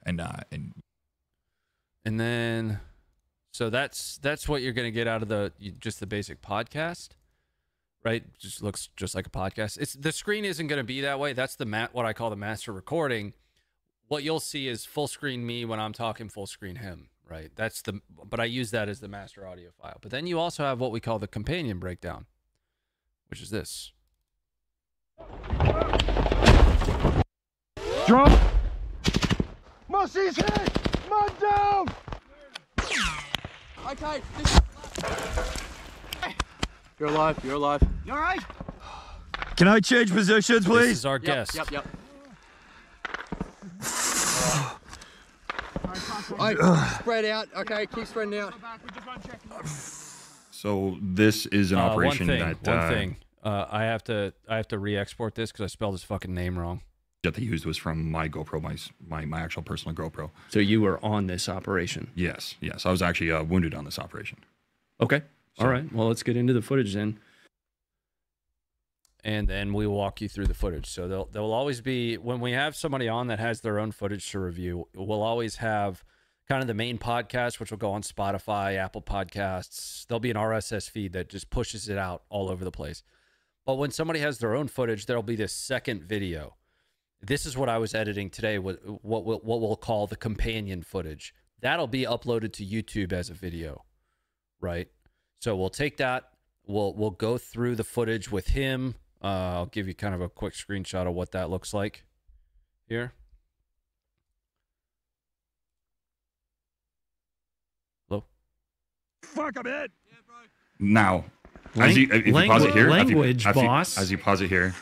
and uh, and And then, so that's that's what you're going to get out of the just the basic podcast, right? Just looks just like a podcast. It's the screen isn't going to be that way. That's the mat what I call the master recording. What you'll see is full screen me when I'm talking, full screen him, right? That's the but I use that as the master audio file. But then you also have what we call the companion breakdown, which is this. Drop! Mussey's hit! Mud down! Okay, You're alive, you're alive. You alright? Can I change positions, please? This is our Yep, guest. Yep, yep. Ugh. Alright, spread out. Okay, keep spreading out. so this is an Uh, operation one thing, that one uh, thing. Uh, I have to I have to re-export this because I spelled his fucking name wrong. that they used was from my GoPro, my my my actual personal GoPro. So you were on this operation. Yes, yes, I was actually uh, wounded on this operation. Okay. All right. Well, let's get into the footage then. And then we walk you through the footage. So they'll there'll always be when we have somebody on that has their own footage to review, we'll always have kind of the main podcast, which will go on Spotify, Apple Podcasts. There'll be an RSS feed that just pushes it out all over the place. But when somebody has their own footage, there'll be this second video. This is what I was editing today. What what we'll- what we'll call the companion footage. That'll be uploaded to YouTube as a video, right? So we'll take that. We'll we'll go through the footage with him. Uh, I'll give you kind of a quick screenshot of what that looks like here. Hello. Fuck, I'm in. Now, Lang- as you, if you pause it here, if you- language, if you- boss. as you pause it here,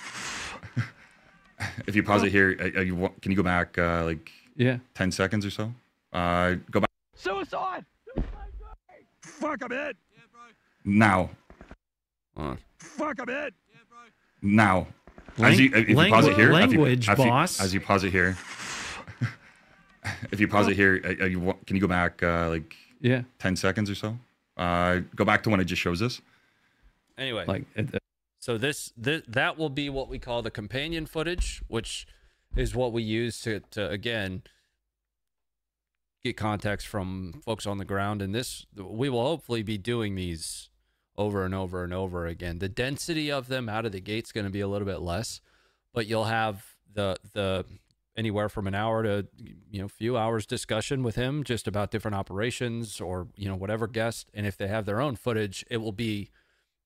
if you pause it here, uh, uh, you, can you go back uh, like Yeah. ten seconds or so? Uh, go back Suicide! Fuck, I'm in. now. Fuck, I'm in. Now, Lang- as you, if you pause it here, if you- language, if you- boss. as you pause it here, if you pause it here, uh, uh, you, can you go back uh, like Yeah. ten seconds or so? Uh, go back to when it just shows us. Anyway, Like it- so this, this that will be what we call the companion footage, which is what we use to to again get context from folks on the ground. And this we will hopefully be doing these over and over and over again. The density of them out of the gate's going to be a little bit less, but you'll have the the anywhere from an hour to you know few hours discussion with him just about different operations or you know whatever guest and if they have their own footage it will be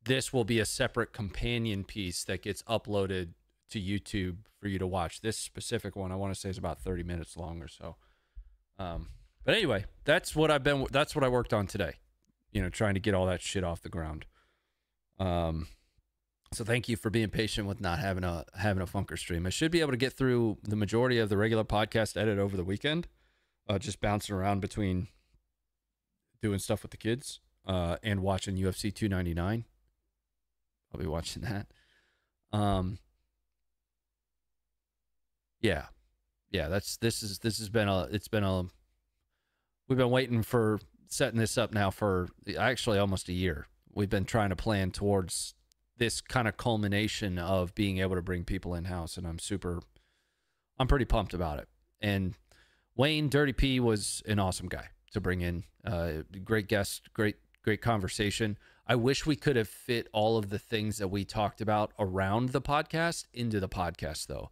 this will be a separate companion piece that gets uploaded to YouTube for you to watch. This specific one I want to say is about 30 minutes long or so. Um, but anyway, that's what I've been that's what I worked on today. You know, trying to get all that shit off the ground. Um so thank you for being patient with not having a having a funker stream. I should be able to get through the majority of the regular podcast edit over the weekend. Uh, just bouncing around between doing stuff with the kids uh, and watching UFC 299. I'll be watching that. Um, yeah, yeah. That's this is this has been a it's been a we've been waiting for setting this up now for actually almost a year. We've been trying to plan towards this kind of culmination of being able to bring people in house, and I'm super, I'm pretty pumped about it. And Wayne Dirty P was an awesome guy to bring in. Uh, great guest, great great conversation. I wish we could have fit all of the things that we talked about around the podcast into the podcast, though.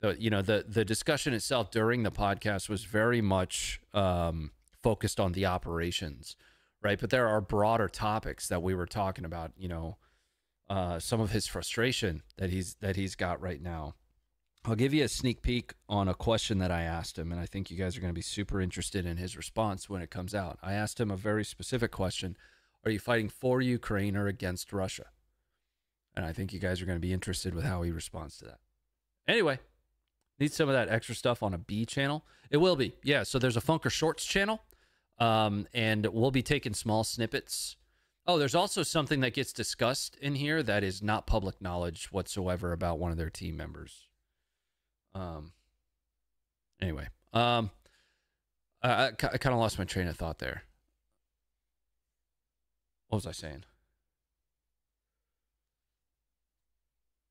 The, you know, the the discussion itself during the podcast was very much um, focused on the operations, right? But there are broader topics that we were talking about. You know, uh, some of his frustration that he's that he's got right now. I'll give you a sneak peek on a question that I asked him, and I think you guys are going to be super interested in his response when it comes out. I asked him a very specific question: Are you fighting for Ukraine or against Russia? And I think you guys are going to be interested with how he responds to that. Anyway, Need some of that extra stuff on a B channel. It will be. Yeah. So there's a Funker Shorts channel. Um, and we'll be taking small snippets. Oh, there's also something that gets discussed in here that is not public knowledge whatsoever about one of their team members. Um. Anyway, um, I, I, kind of lost my train of thought there. What was I saying?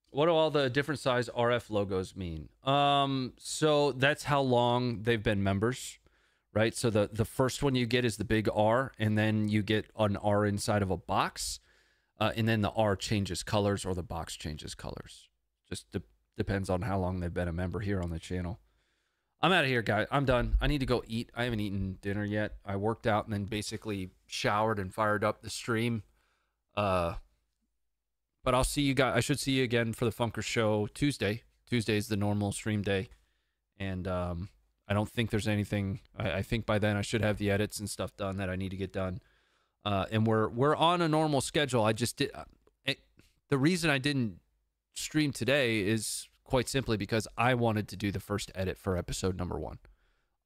What do all the different size RF logos mean? Um, so that's how long they've been members, right? So the the first one you get is the big R, and then you get an R inside of a box, uh, and then the R changes colors or the box changes colors. Just de- depends on how long they've been a member here on the channel. I'm out of here, guys. I'm done. I need to go eat. I haven't eaten dinner yet. I worked out and then basically showered and fired up the stream. Uh, but I'll see you guys. I should see you again for the Funker Show Tuesday. Tuesday is the normal stream day, and um, I don't think there's anything. I, I, think by then I should have the edits and stuff done that I need to get done. Uh, and we're we're on a normal schedule. I just did. Uh, it, the reason I didn't stream today is quite simply because I wanted to do the first edit for episode number one.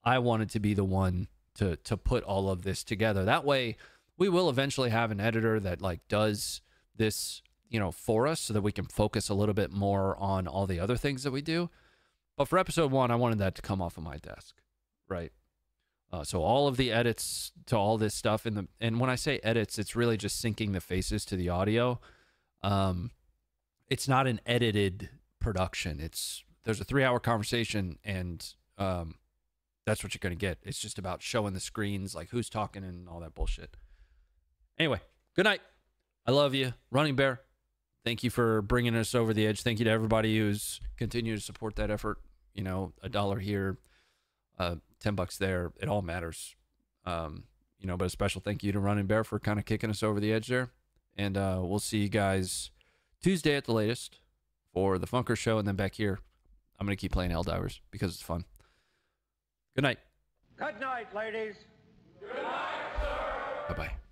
I wanted to be the one to to put all of this together. That way, we will eventually have an editor that like does this you know, for us so that we can focus a little bit more on all the other things that we do. But for episode one, I wanted that to come off of my desk, right? Uh, so all of the edits to all this stuff, and the and when I say edits, it's really just syncing the faces to the audio. Um, it's not an edited production. It's there's a three hour conversation, and um, that's what you're gonna get. It's just about showing the screens, like who's talking and all that bullshit. Anyway, good night. I love you, Running Bear thank you for bringing us over the edge. Thank you to everybody who's continued to support that effort. You know, a dollar here, uh, ten bucks there. It all matters. Um, you know, but a special thank you to Running Bear for kind of kicking us over the edge there. And uh, we'll see you guys Tuesday at the latest for the Funker Show, and then back here, I'm gonna keep playing Helldivers because it's fun. Good night. Good night, ladies. Good night, sir. Bye bye.